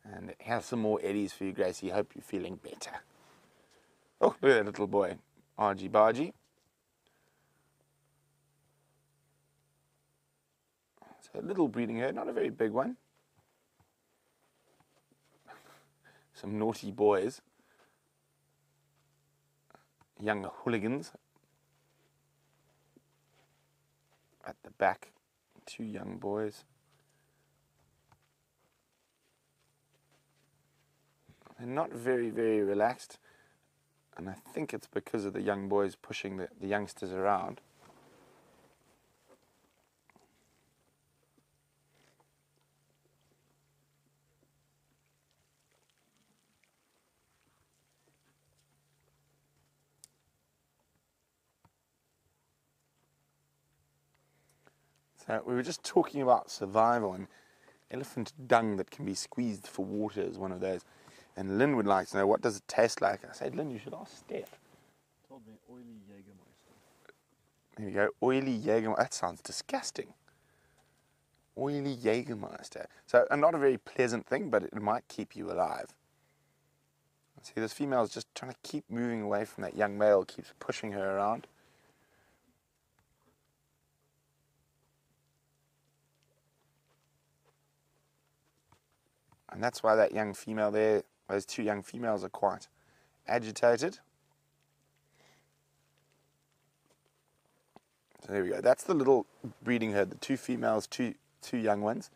And have some more Ellies for you, Gracie. Hope you're feeling better. Oh, look at that little boy. Argy bargy. A little breeding herd, not a very big one. Some naughty boys. Young hooligans. At the back two young boys. They're not very, very relaxed, and I think it's because of the young boys pushing the, the youngsters around. So we were just talking about survival and elephant dung that can be squeezed for water is one of those. And Lynn would like to know what does it taste like. I said, Lynn, you should ask Steph. Told me oily Jägermeister. There you go, oily Jägermeister. That sounds disgusting. Oily Jägermeister. So, and not a very pleasant thing, but it might keep you alive. See, this female is just trying to keep moving away from that young male, keeps pushing her around. And that's why that young female there, those two young females are quite agitated. So there we go. That's the little breeding herd, the two females, two two young ones.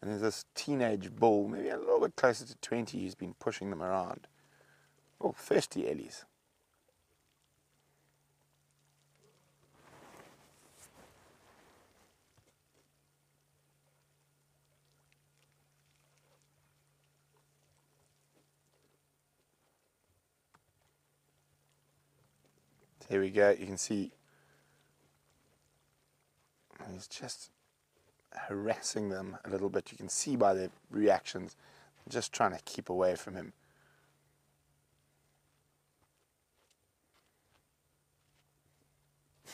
And there's this teenage bull, maybe a little bit closer to 20, who's been pushing them around. Oh, thirsty Ellies. There we go. You can see he's just harassing them a little bit. You can see by their reactions, just trying to keep away from him.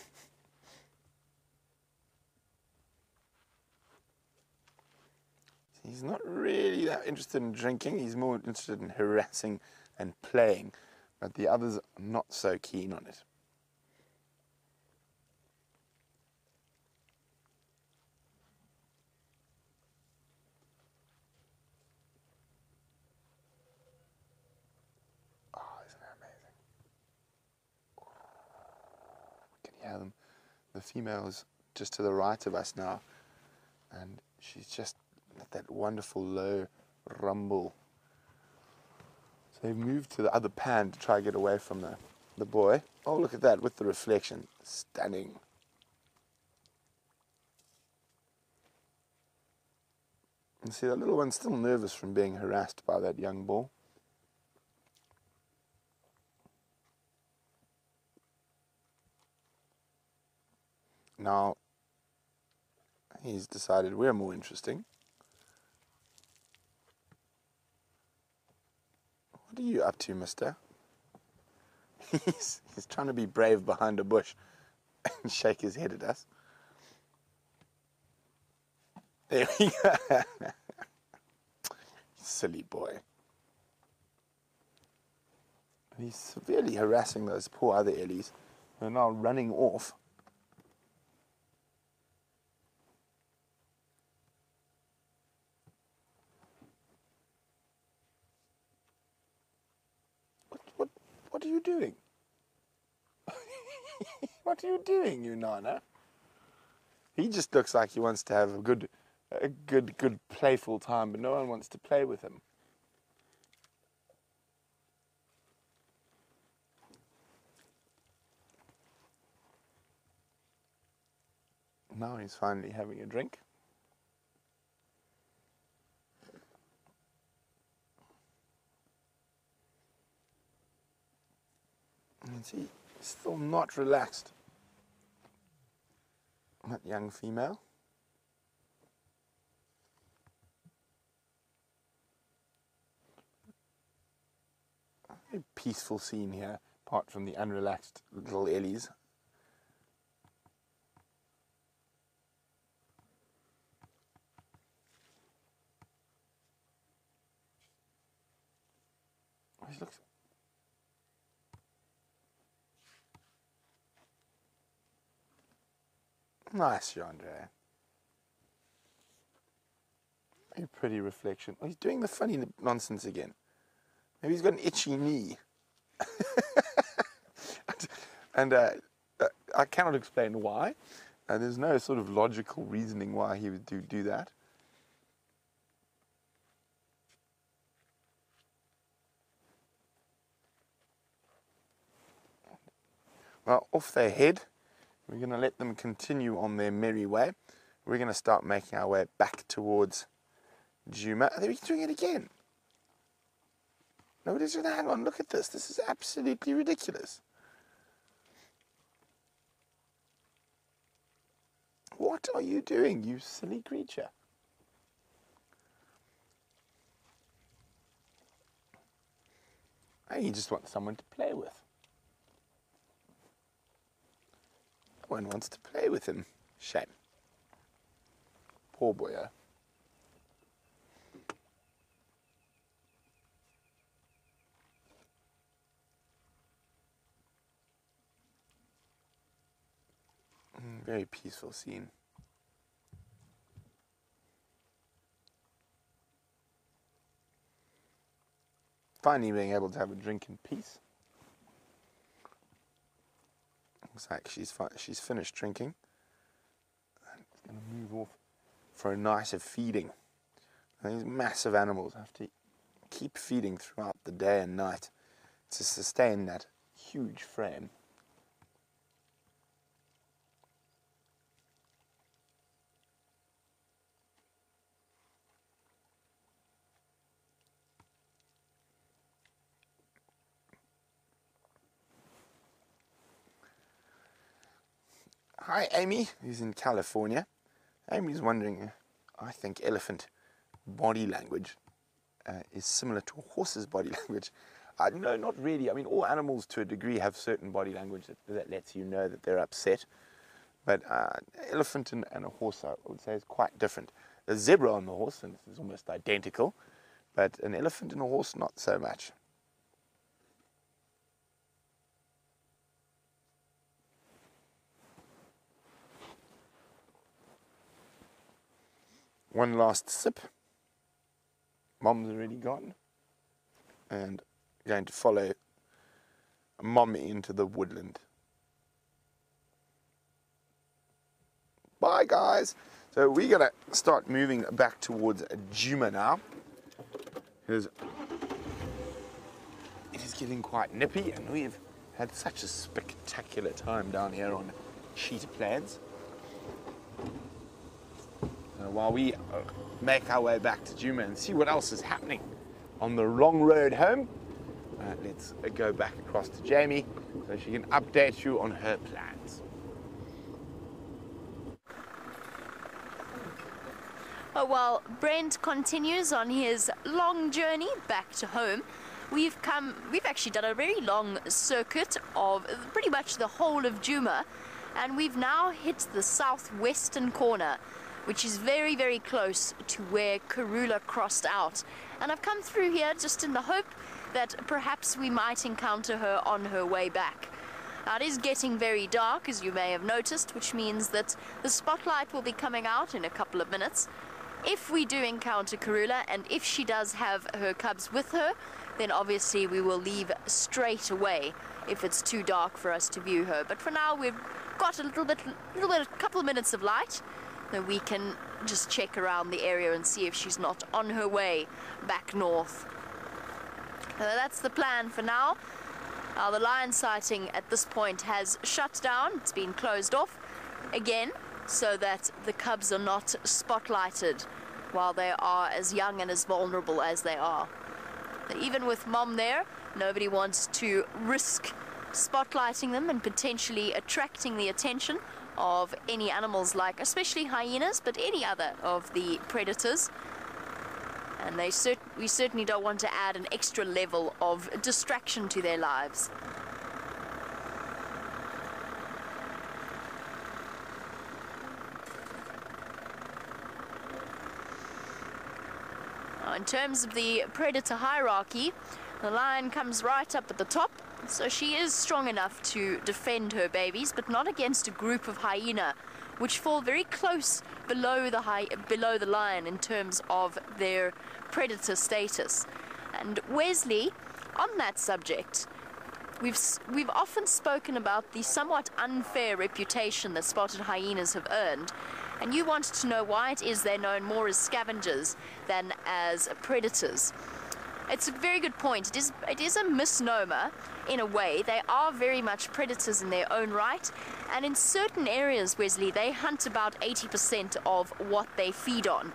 He's not really that interested in drinking. He's more interested in harassing and playing, but the others are not so keen on it. Them. The female is just to the right of us now, and she's just at that wonderful low rumble. So they've moved to the other pan to try to get away from the, the boy. Oh, look at that with the reflection. Stunning. And see, that little one's still nervous from being harassed by that young bull. Now, he's decided we're more interesting. What are you up to, mister? He's, he's trying to be brave behind a bush and shake his head at us. There we go. Silly boy. He's severely harassing those poor other Ellies who are now running off. What, what, what are you doing? what are you doing, you Nana? He just looks like he wants to have a good, a good, good playful time, but no one wants to play with him. Now he's finally having a drink. And see, still not relaxed. That young female. Peaceful scene here, apart from the unrelaxed little Ellies. He looks. Nice, Andre. A pretty reflection. Oh, he's doing the funny nonsense again. Maybe he's got an itchy knee. and uh, uh, I cannot explain why. And there's no sort of logical reasoning why he would do, do that. Well, off their head. We're going to let them continue on their merry way. We're going to start making our way back towards Djuma. Are they doing it again? Nobody's going to hang on. Look at this. This is absolutely ridiculous. What are you doing, you silly creature? You just want someone to play with. No one wants to play with him. Shame. Poor boyo. Mm, Very peaceful scene. Finally being able to have a drink in peace. Like she's she's finished drinking. And it's going to move off for a night of feeding. And these massive animals have to keep feeding throughout the day and night to sustain that huge frame. Hi, Amy, who's in California. Amy's wondering, I think elephant body language uh, is similar to a horse's body language. Uh, no, not really. I mean, all animals to a degree have certain body language that, that lets you know that they're upset. But uh, elephant and, and a horse, I would say, is quite different. A zebra and a horse and is almost identical, but an elephant and a horse, not so much. One last sip. Mom's already gone. And going to follow Mom into the woodland. Bye, guys. So we're going to start moving back towards Djuma now. Because it is getting quite nippy, and we've had such a spectacular time down here on Cheetah Uh, while we uh, make our way back to Djuma and see what else is happening on the long road home, uh, let's uh, go back across to Jamie so she can update you on her plans. Oh, while Brent continues on his long journey back to home, we've come, we've actually done a very long circuit of pretty much the whole of Djuma, and we've now hit the southwestern corner, which is very, very close to where Karula crossed out. And I've come through here just in the hope that perhaps we might encounter her on her way back. Now, it is getting very dark, as you may have noticed, which means that the spotlight will be coming out in a couple of minutes. If we do encounter Karula and if she does have her cubs with her, then obviously we will leave straight away if it's too dark for us to view her. But for now, we've got a little bit, little bit, a couple of minutes of light, that we can just check around the area and see if she's not on her way back north. Uh, that's the plan for now. Now, the lion sighting at this point has shut down, it's been closed off again, so that the cubs are not spotlighted while they are as young and as vulnerable as they are. Even with mom there, nobody wants to risk spotlighting them and potentially attracting the attention of any animals like especially hyenas but any other of the predators and they cert- we certainly don't want to add an extra level of distraction to their lives. Now, In terms of the predator hierarchy, the lion comes right up at the top, so she is strong enough to defend her babies, but not against a group of hyena, which fall very close below the hy- below the lion in terms of their predator status. And Wesley, on that subject, we've we've often spoken about the somewhat unfair reputation that spotted hyenas have earned. And you wanted to know why it is they're known more as scavengers than as predators. It's a very good point. It is, it is a misnomer in a way. They are very much predators in their own right. And in certain areas, Wesley, they hunt about 80% of what they feed on.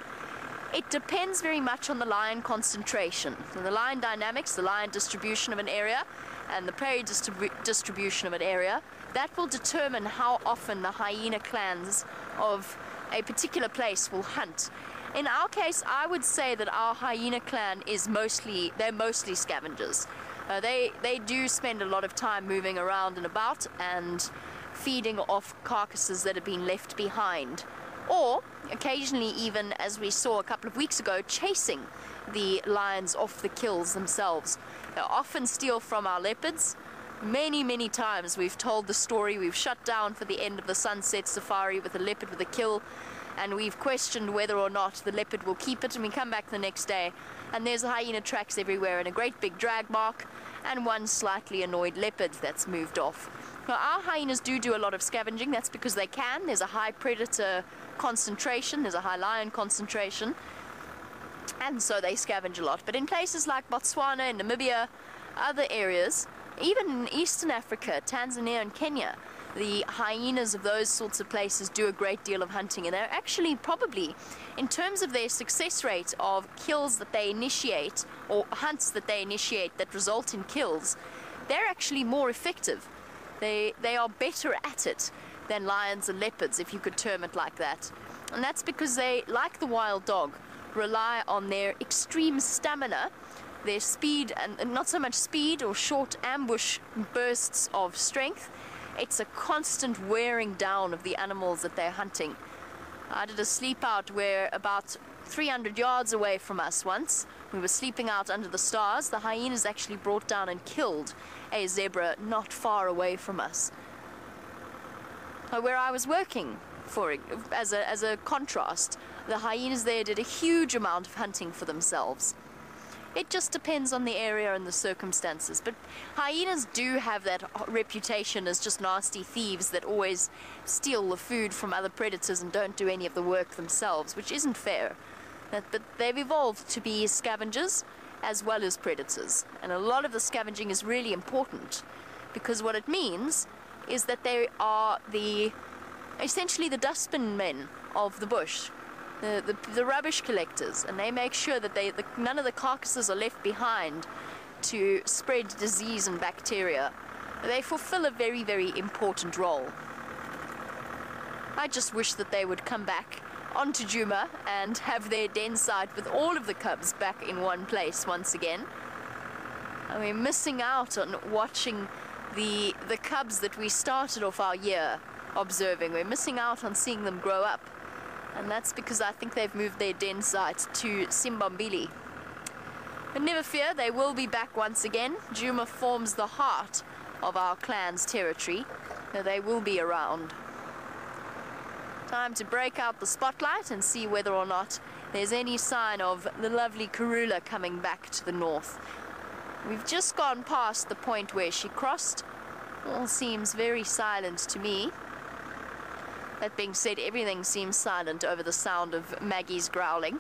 It depends very much on the lion concentration. So the lion dynamics, the lion distribution of an area, and the prey distribu- distribution of an area, that will determine how often the hyena clans of a particular place will hunt. In our case, I would say that our hyena clan is mostly, they're mostly scavengers. Uh, they, they do spend a lot of time moving around and about and feeding off carcasses that have been left behind. Or occasionally, even as we saw a couple of weeks ago, chasing the lions off the kills themselves. They often steal from our leopards. Many, many times we've told the story. We've shut down for the end of the sunset safari with a leopard with a kill, and we've questioned whether or not the leopard will keep it. And we come back the next day, and there's hyena tracks everywhere, and a great big drag mark, and one slightly annoyed leopard that's moved off. Now, our hyenas do do a lot of scavenging. That's because they can. There's a high predator concentration. There's a high lion concentration and so they scavenge a lot. But in places like Botswana and Namibia, other areas, even in Eastern Africa, Tanzania and Kenya, the hyenas of those sorts of places do a great deal of hunting, and they're actually probably, in terms of their success rate of kills that they initiate or hunts that they initiate that result in kills, they're actually more effective. They they are better at it than lions and leopards, if you could term it like that. And that's because they, like the wild dog, rely on their extreme stamina, their speed, and and not so much speed or short ambush bursts of strength. It's a constant wearing down of the animals that they're hunting. I did a sleep out where about 300 yards away from us once, we were sleeping out under the stars. The hyenas actually brought down and killed a zebra not far away from us. Uh, Where I was working, for as a, as a contrast, the hyenas there did a huge amount of hunting for themselves. It just depends on the area and the circumstances. But hyenas do have that reputation as just nasty thieves that always steal the food from other predators and don't do any of the work themselves, which isn't fair. But they've evolved to be scavengers as well as predators. And a lot of the scavenging is really important because what it means is that they are the essentially the dustbin men of the bush the, the, the rubbish collectors, and they make sure that they, the, none of the carcasses are left behind to spread disease and bacteria. They fulfill a very, very important role. I just wish that they would come back onto Djuma and have their den site with all of the cubs back in one place once again. I we're missing out on watching the the cubs that we started off our year observing. We're missing out on seeing them grow up and that's because I think they've moved their den site to Simbambili. But never fear, they will be back once again. Djuma forms the heart of our clan's territory, so they will be around. Time to break out the spotlight and see whether or not there's any sign of the lovely Karula coming back to the north. We've just gone past the point where she crossed. All seems very silent to me. That being said, everything seems silent over the sound of Maggie's growling.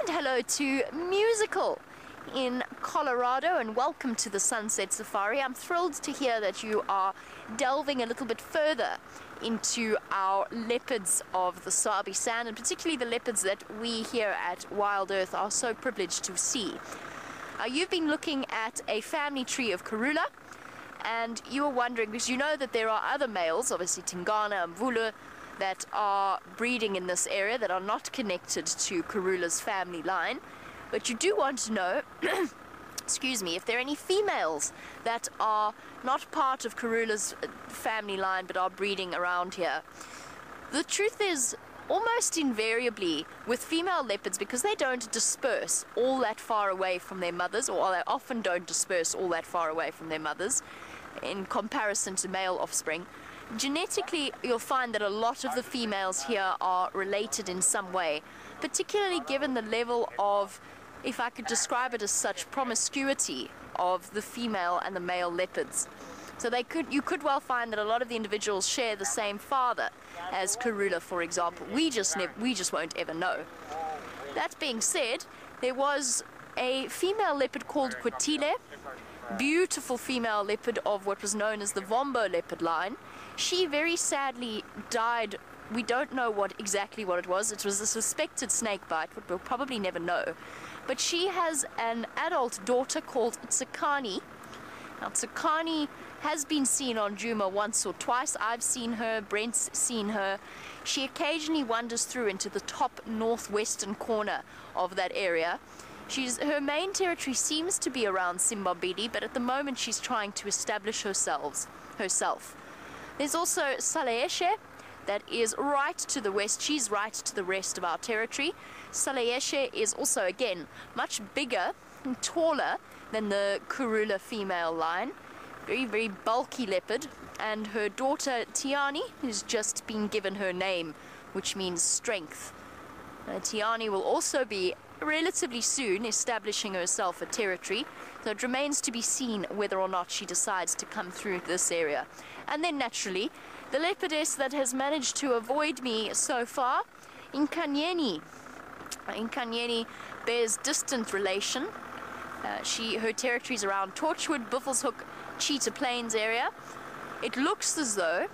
And hello to Musical in Colorado and welcome to the Sunset Safari. I'm thrilled to hear that you are delving a little bit further into our leopards of the Sabi Sand and particularly the leopards that we here at Wild Earth are so privileged to see. Uh, you've been looking at a family tree of Karula and you were wondering because you know that there are other males, obviously Tingana and Vulu, that are breeding in this area that are not connected to Karula's family line. But you do want to know, excuse me, if there are any females that are not part of Karula's uh, family line but are breeding around here. The truth is, almost invariably with female leopards, because they don't disperse all that far away from their mothers, or they often don't disperse all that far away from their mothers in comparison to male offspring, genetically you'll find that a lot of the females here are related in some way, particularly given the level of, if I could describe it as such, promiscuity of the female and the male leopards. So they could, you could well find that a lot of the individuals share the same father as Karula, for example. We just we just won't ever know. That being said, there was a female leopard called Quatile, beautiful female leopard of what was known as the Vombo leopard line. She very sadly died. We don't know what exactly what it was. It was a suspected snake bite, but we'll probably never know. But she has an adult daughter called Tsakani. Now, Tsakani has been seen on Djuma once or twice. I've seen her, Brent's seen her. She occasionally wanders through into the top northwestern corner of that area. She's, her main territory seems to be around Simbambili, but at the moment she's trying to establish herself. herself. There's also Saleeshe, that is right to the west. She's right to the rest of our territory. Saleeshe is also, again, much bigger and taller than the Karula female line. Very, very bulky leopard. And her daughter Tiani has just been given her name, which means strength. Uh, Tiani will also be relatively soon establishing herself a territory, so it remains to be seen whether or not she decides to come through this area. And then naturally, the leopardess that has managed to avoid me so far, Inkanyeni. Inkanyeni bears distant relation. Uh, she her territory is around Torchwood, Buffelshoek, Cheetah Plains area. It looks as though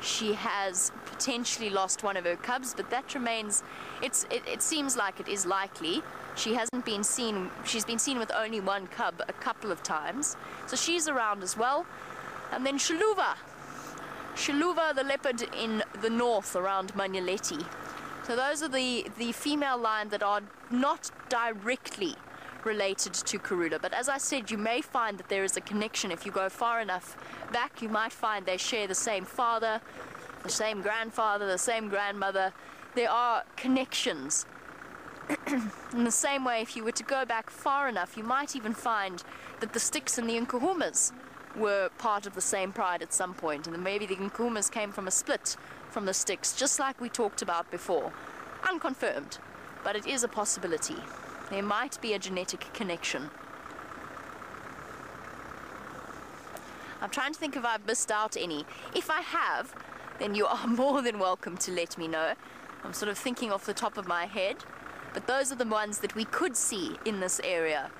she has potentially lost one of her cubs, but that remains. It's it, it seems like it is likely. She hasn't been seen. She's been seen with only one cub a couple of times, so she's around as well. And then Shaluva, Shaluva the leopard in the north around Manyeleti. So those are the the female line that are not directly related to Karula. But as I said, you may find that there is a connection. If you go far enough back, you might find they share the same father, the same grandfather, the same grandmother. There are connections. In the same way, if you were to go back far enough, you might even find that the Styx and the Nkuhumas were part of the same pride at some point, and maybe the Nkuhumas came from a split from the Styx, just like we talked about before. Unconfirmed, but it is a possibility. There might be a genetic connection. I'm trying to think if I've missed out any. If I have, then you are more than welcome to let me know. I'm sort of thinking off the top of my head, but those are the ones that we could see in this area.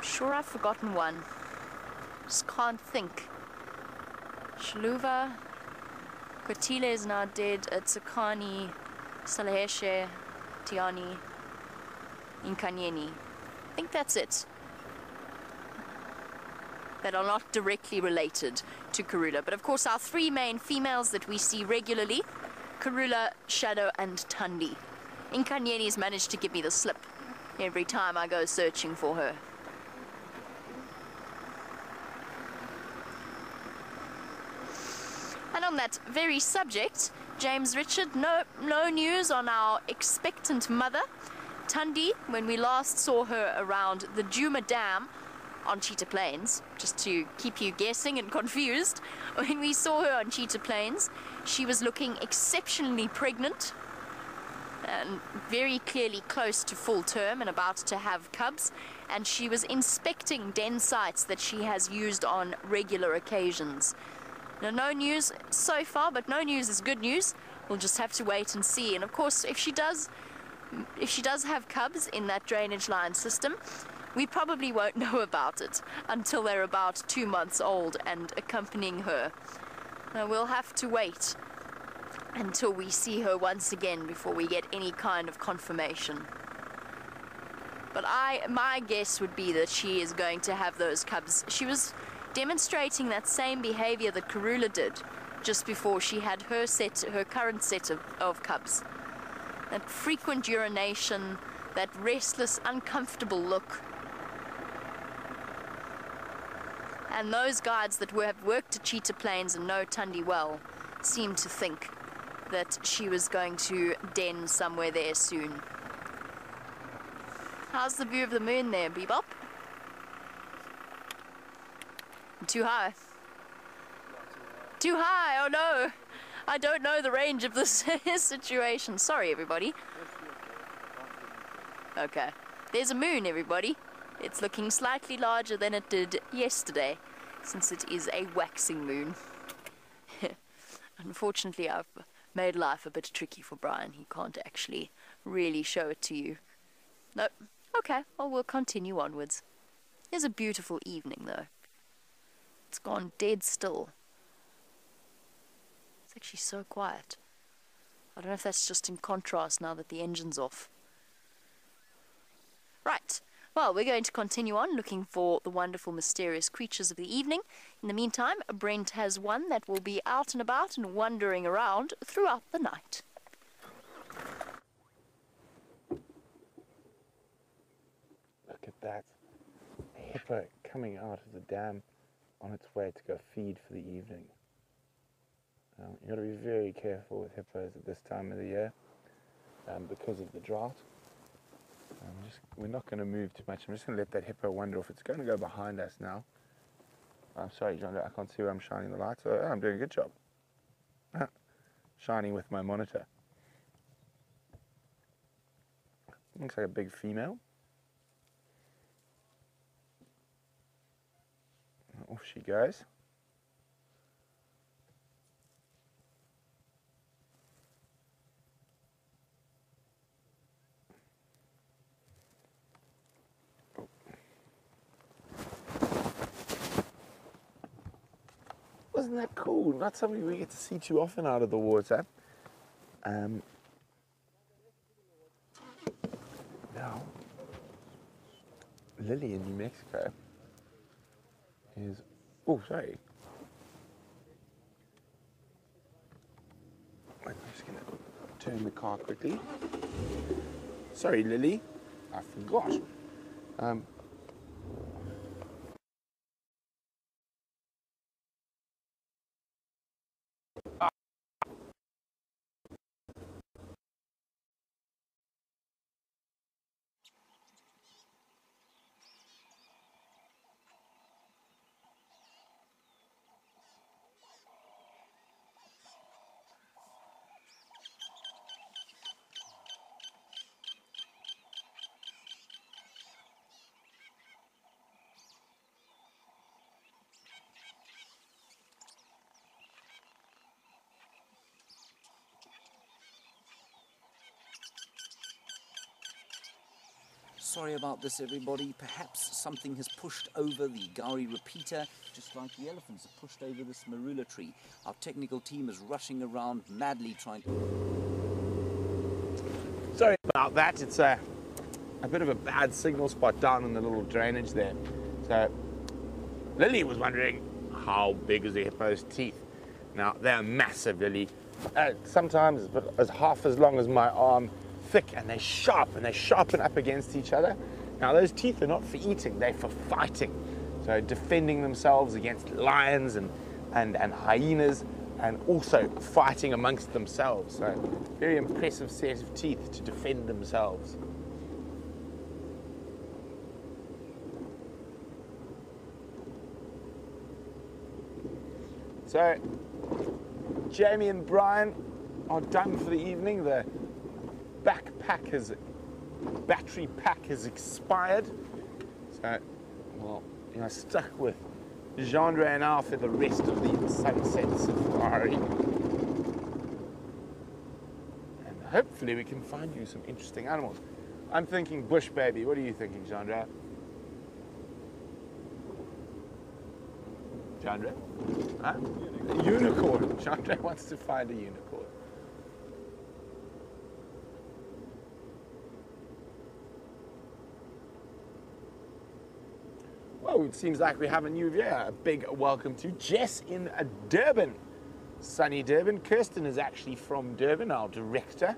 Sure, I've forgotten one. Just can't think. Shaluva, Kotile is now dead. Tsakani, Saleheshe, Tiani, Inkanyeni. I think that's it. That are not directly related to Karula. But of course, our three main females that we see regularly Karula, Shadow, and Tundi. Inkanyeni's managed to give me the slip every time I go searching for her. And on that very subject, James Richard, no, no news on our expectant mother, Tundi, when we last saw her around the Djuma Dam on Cheetah Plains, just to keep you guessing and confused. When we saw her on Cheetah Plains, she was looking exceptionally pregnant and very clearly close to full term and about to have cubs. And she was inspecting den sites that she has used on regular occasions. Now, no news so far, but no news is good news. We'll just have to wait and see. And of course, if she does if she does have cubs in that drainage line system, we probably won't know about it until they're about two months old and accompanying her. Uh, we'll have to wait until we see her once again before we get any kind of confirmation. But I, my guess would be that she is going to have those cubs. She was demonstrating that same behavior that Karula did just before she had her set, her current set of, of cubs. That frequent urination, that restless, uncomfortable look. And those guides that have worked at Cheetah Plains and know Tundi well seem to think that she was going to den somewhere there soon. How's the view of the moon there, Bebop? Too high. Too high, oh no! I don't know the range of this situation. Sorry, everybody. Okay. There's a moon, everybody. It's looking slightly larger than it did yesterday, since it is a waxing moon. Unfortunately, I've made life a bit tricky for Brian. He can't actually really show it to you. Nope. Okay, well, we'll continue onwards. It's a beautiful evening, though. It's gone dead still. It's actually so quiet. I don't know if that's just in contrast now that the engine's off. Right. Well, we're going to continue on looking for the wonderful, mysterious creatures of the evening. In the meantime, Brent has one that will be out and about and wandering around throughout the night. Look at that. A hippo coming out of the dam on its way to go feed for the evening. Um, you got to be very careful with hippos at this time of the year um, because of the drought. Um, just, we're not going to move too much. I'm just going to let that hippo wander off. It's going to go behind us now. I'm sorry, John, I can't see where I'm shining the light. So, oh, I'm doing a good job. shining with my monitor. Looks like a big female. Off she goes. Wasn't that cool? Not something we get to see too often out of the water. Um, now, Lily in New Mexico is. Oh, sorry. I'm just gonna turn the car quickly. Sorry, Lily. I forgot. Um, Sorry about this, everybody. Perhaps something has pushed over the Gowrie repeater, just like the elephants have pushed over this marula tree. Our technical team is rushing around madly trying to. Sorry about that. It's a, a bit of a bad signal spot down in the little drainage there. So Lily was wondering how big is a hippo's teeth. Now they're massive, Lily. Uh, sometimes as half as long as my arm, thick, and they're sharp, and they sharpen up against each other. Now those teeth are not for eating; they're for fighting. So defending themselves against lions and and, and hyenas, and also fighting amongst themselves. So very impressive set of teeth to defend themselves. So, Jamie and Brian are done for the evening. The backpack has, battery pack has expired. So, well, you know, stuck with Jeandre and Al for the rest of the sunset safari. And hopefully. we can find you some interesting animals. I'm thinking bush baby. What are you thinking, Jeandre? Jeandre? Huh? Unicorn. Jeandre wants to find a unicorn. Well, it seems like we have a new viewer. A big welcome to Jess in Durban. Sunny Durban. Kirsten is actually from Durban, our director.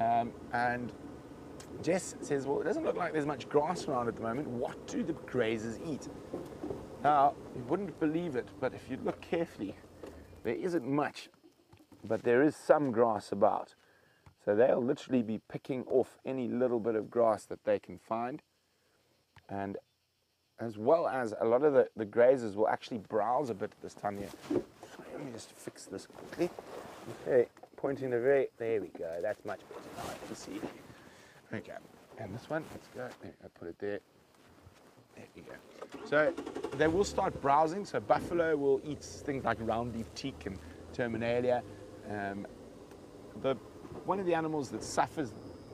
Um, and Jess says, Well, it doesn't look like there's much grass around at the moment. What do the grazers eat? Now, you wouldn't believe it, but if you look carefully, there isn't much, but there is some grass about. So they'll literally be picking off any little bit of grass that they can find. And as well as a lot of the, the grazers will actually browse a bit at this time here. Let me just fix this quickly. Okay, pointing the very, there we go, that's much better now I can see. Okay, and this one, let's go, there, I put it there. There you go. So they will start browsing. So buffalo will eat things like round leaf teak and terminalia. Um, the one of the animals that suffers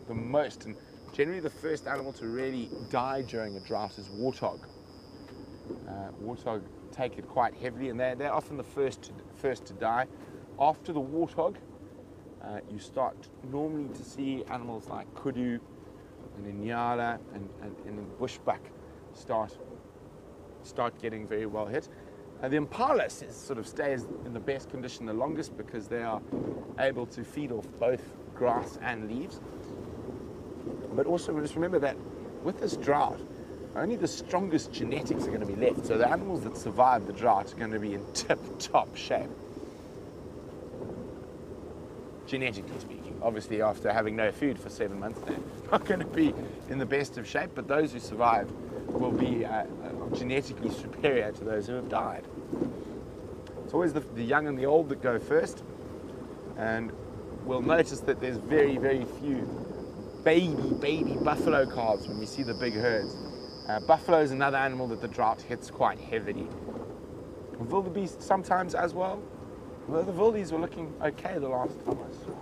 the most, and generally the first animal to really die during a drought, is warthog. Uh, warthog take it quite heavily, and they're, they're often the first to, first to die. After the warthog, uh, you start normally to see animals like kudu and inyala and, and, and bushbuck start start getting very well hit. Uh, the impala s- sort of stays in the best condition the longest because they are able to feed off both grass and leaves. But also just remember that with this drought, only the strongest genetics are going to be left. So the animals that survive the drought are going to be in tip-top shape. Genetically speaking, obviously after having no food for seven months, they're not going to be in the best of shape. But those who survive will be uh, uh, genetically superior to those who have died. It's always the, the young and the old that go first, and we'll notice that there's very, very few baby, baby buffalo calves when we see the big herds. Uh, buffalo is another animal that the drought hits quite heavily. Wildebeest sometimes as well. Although the wildies were looking okay the last time I saw.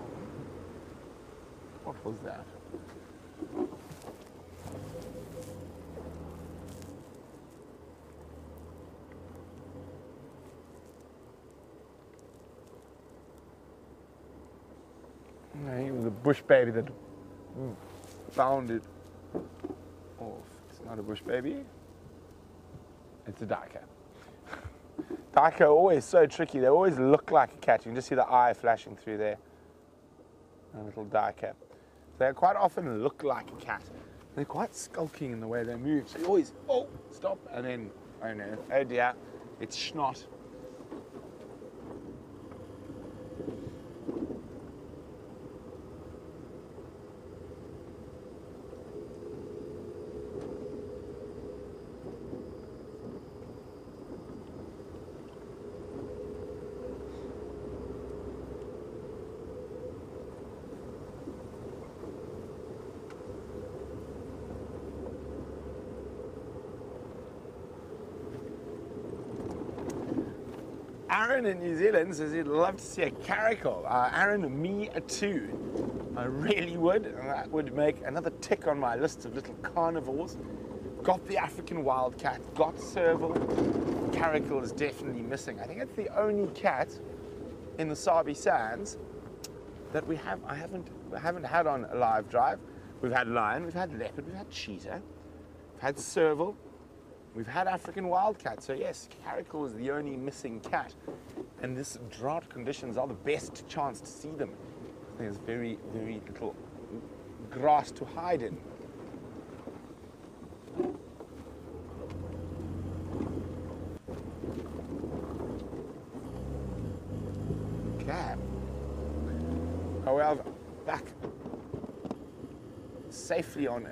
What was that? No, he was a bush baby that mm, it. Oh, It's not a bush baby. It's a duiker. Duiker are always so tricky. They always look like a cat. You can just see the eye flashing through there. A little duiker. They quite often look like a cat. They're quite skulking in the way they move. So you always, oh, stop, and then, oh no, oh dear, it's snot. Aaron in New Zealand says he'd love to see a caracal. Uh, Aaron, me too. I really would. and That would make another tick on my list of little carnivores. Got the African wildcat, got serval. Caracal is definitely missing. I think it's the only cat in the Sabi Sands that we have. I haven't I haven't had on a live drive. We've had lion, we've had leopard, we've had cheetah, we've had serval, We've had African wildcat, so yes, caracal is the only missing cat. And this drought conditions are the best chance to see them. There's very, very little grass to hide in. Are back safely on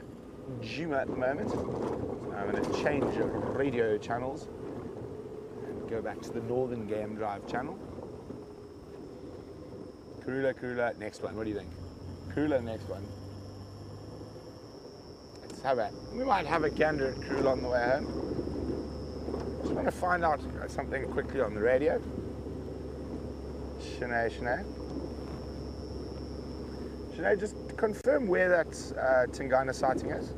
Djuma at the moment. I'm going to change radio channels and go back to the Northern Game Drive channel. Karula, Karula, next one. What do you think? Karula, next one. Let's have a. We might have a gander at Karula on the way home. Just want to find out something quickly on the radio. Shanae, Shanae. Sinead, just confirm where that uh, Tingana sighting is.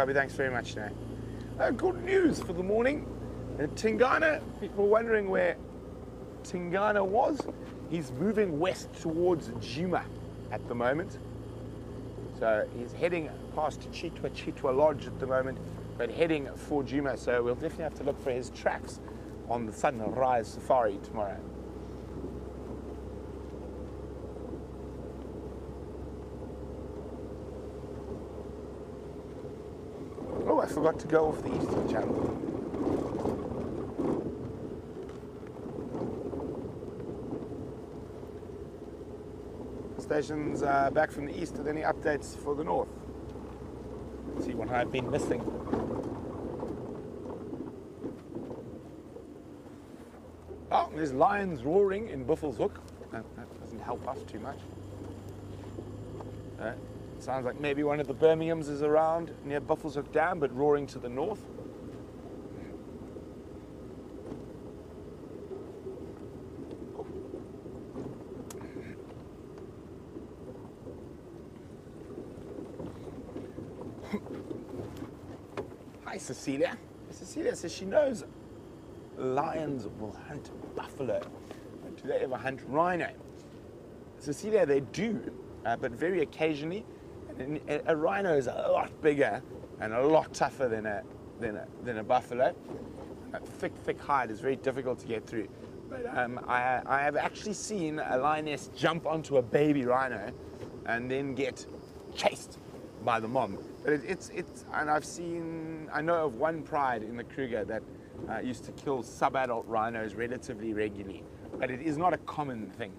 Copy, thanks very much, Sinead. Uh, good news for the morning. Uh, Tingana, people wondering where Tingana was. He's moving west towards Djuma at the moment. So he's heading past Chitwa Chitwa Lodge at the moment, but heading for Djuma. So we'll definitely have to look for his tracks on the Sunrise Safari tomorrow. Forgot to go off the eastern channel. Stations uh, back from the east with any updates for the north. See what I've been missing. Oh, there's lions roaring in Buffelshoek. That, that doesn't help us too much. Uh, sounds like maybe one of the Birminghams is around near Buffelshoek Dam, but roaring to the north. Hi, Cecilia. Cecilia says she knows lions will hunt buffalo. Do they ever hunt rhino? Cecilia, they do, uh, but very occasionally. A rhino is a lot bigger and a lot tougher than a, than a, than a buffalo. A thick, thick hide is very difficult to get through. But um, I, I have actually seen a lioness jump onto a baby rhino and then get chased by the mom. But it, it's, it's, and I've seen, I know of one pride in the Kruger that uh, used to kill sub-adult rhinos relatively regularly, but it is not a common thing.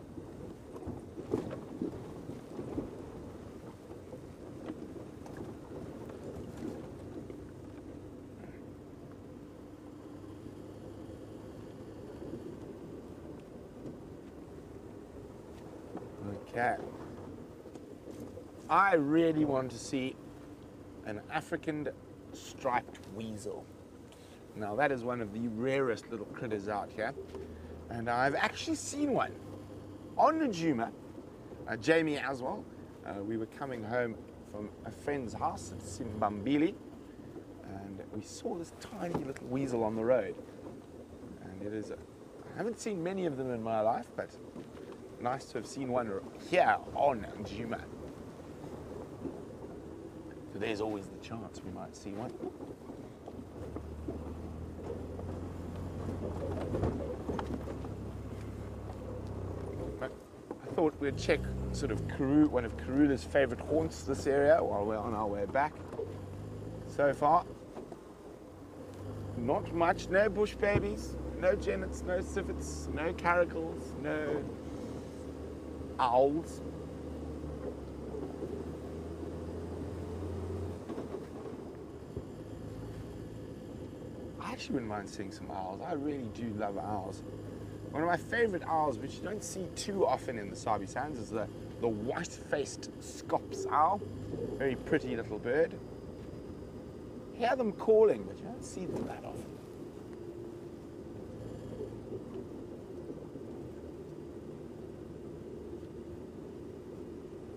Okay. I really want to see an African striped weasel. Now that is one of the rarest little critters out here. And I've actually seen one on Najuma, uh, Jamie Aswell. Uh, we were coming home from a friend's house at Simbambili and we saw this tiny little weasel on the road. And it is, a, I haven't seen many of them in my life, but nice to have seen one here on Djuma. There's always the chance we might see one. I thought we'd check sort of Karoo, one of Karula's favourite haunts, this area, while we're on our way back. So far, not much, no bush babies, no genets, no civets, no caracals, no owls. Actually wouldn't mind seeing some owls. I really do love owls. One of my favorite owls, which you don't see too often in the Sabi Sands, is the, the white-faced Scops owl. Very pretty little bird. Hear them calling, but you don't see them that often.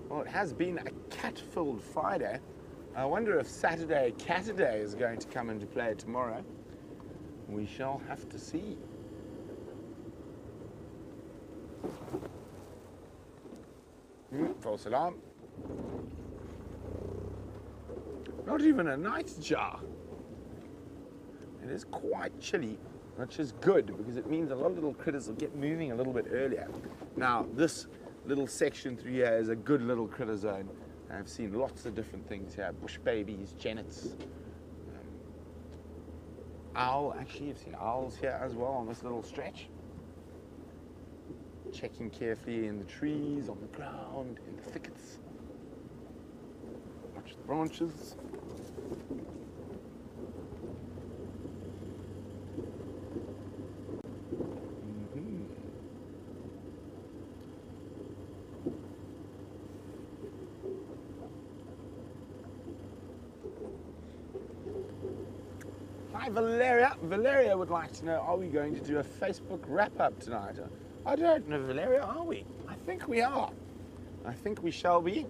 Well, it has been a cat-filled Friday. I wonder if Saturday Cataday is going to come into play tomorrow. We shall have to see. Hmm, false alarm. Not even a nightjar. It is quite chilly, which is good because it means a lot of little critters will get moving a little bit earlier. Now, this little section through here is a good little critter zone. I've seen lots of different things here bush babies, genets, owl. Actually, I've seen owls here as well on this little stretch. Checking carefully in the trees, on the ground, in the thickets. Watch the branches. Mhm. Hi, Valeria. Would like to know, are we going to do a Facebook wrap-up tonight? I don't know, Valeria, are we? I think we are. I think we shall be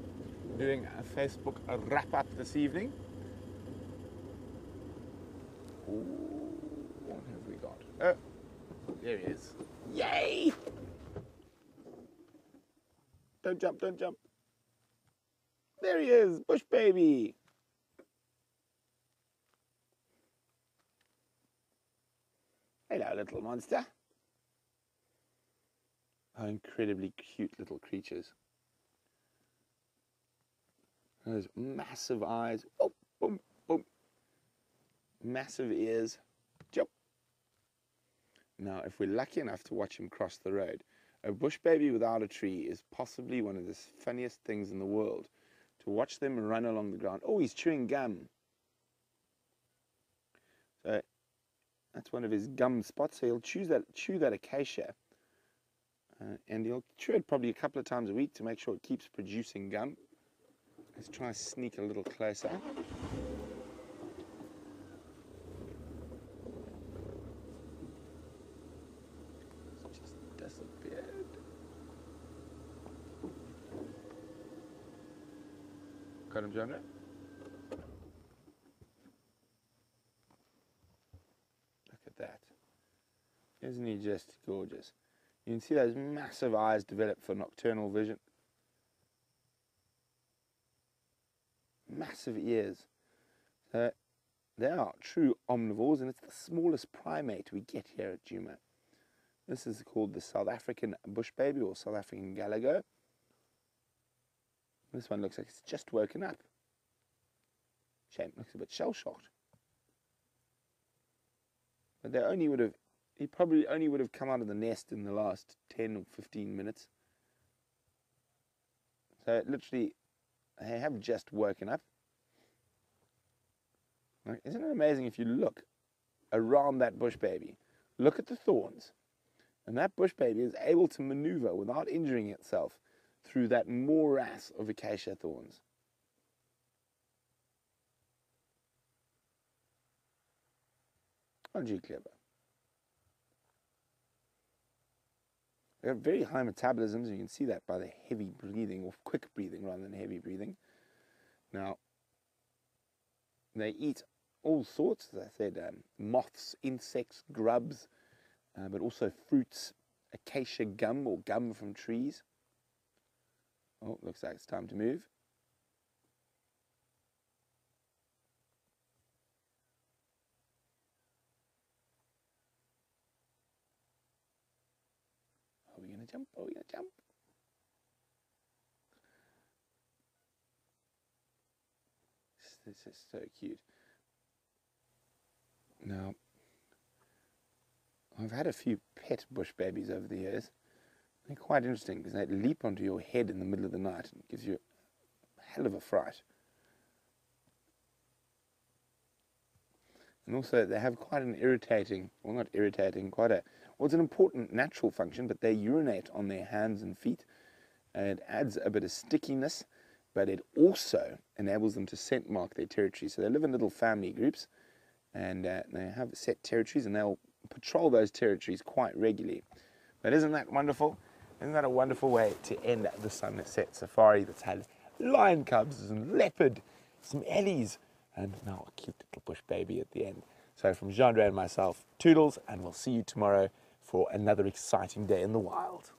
doing a Facebook wrap-up this evening. Ooh, what have we got? Oh, there he is. Yay! Don't jump, don't jump. There he is, Bush Baby. Hello, little monster. How incredibly cute little creatures. Those massive eyes. Oh, boom, boom. Massive ears. Jump. Now, if we're lucky enough to watch him cross the road, a bush baby without a tree is possibly one of the funniest things in the world. To watch them run along the ground. Oh, he's chewing gum. So that's one of his gum spots. So he'll chew that, chew that acacia. Uh, and he'll chew it probably a couple of times a week to make sure it keeps producing gum. Let's try and sneak a little closer. Just disappeared. Got him? Look at that. Isn't he just gorgeous? You can see those massive eyes develop for nocturnal vision. Massive ears. So they are true omnivores, and it's the smallest primate we get here at Djuma. This is called the South African bush baby or South African galago. This one looks like it's just woken up. Shame, looks a bit shell shocked. But they only would have, he probably only would have come out of the nest in the last 10 or 15 minutes. So literally, they have just woken up. Like, isn't it amazing if you look around that bush baby, look at the thorns, and that bush baby is able to maneuver without injuring itself through that morass of acacia thorns. Aren't you clever? They have very high metabolisms. and You can see that by the heavy breathing or quick breathing rather than heavy breathing. Now, they eat all sorts, as I said, um, moths, insects, grubs, uh, but also fruits, acacia gum or gum from trees. Oh, looks like it's time to move. Are we going to jump? Are we jump? This is so cute. Now, I've had a few pet bush babies over the years. They're quite interesting because they leap onto your head in the middle of the night and gives you a hell of a fright. And also, they have quite an irritating, well, not irritating, quite a, well, it's an important natural function, but they urinate on their hands and feet. And it adds a bit of stickiness, but it also enables them to scent mark their territory. So they live in little family groups and uh, they have set territories and they'll patrol those territories quite regularly. But isn't that wonderful? Isn't that a wonderful way to end the sunset safari that's had lion cubs and leopard, some ellies, and now a cute little bush baby at the end. So from Jean and myself, toodles, and we'll see you tomorrow for another exciting day in the wild.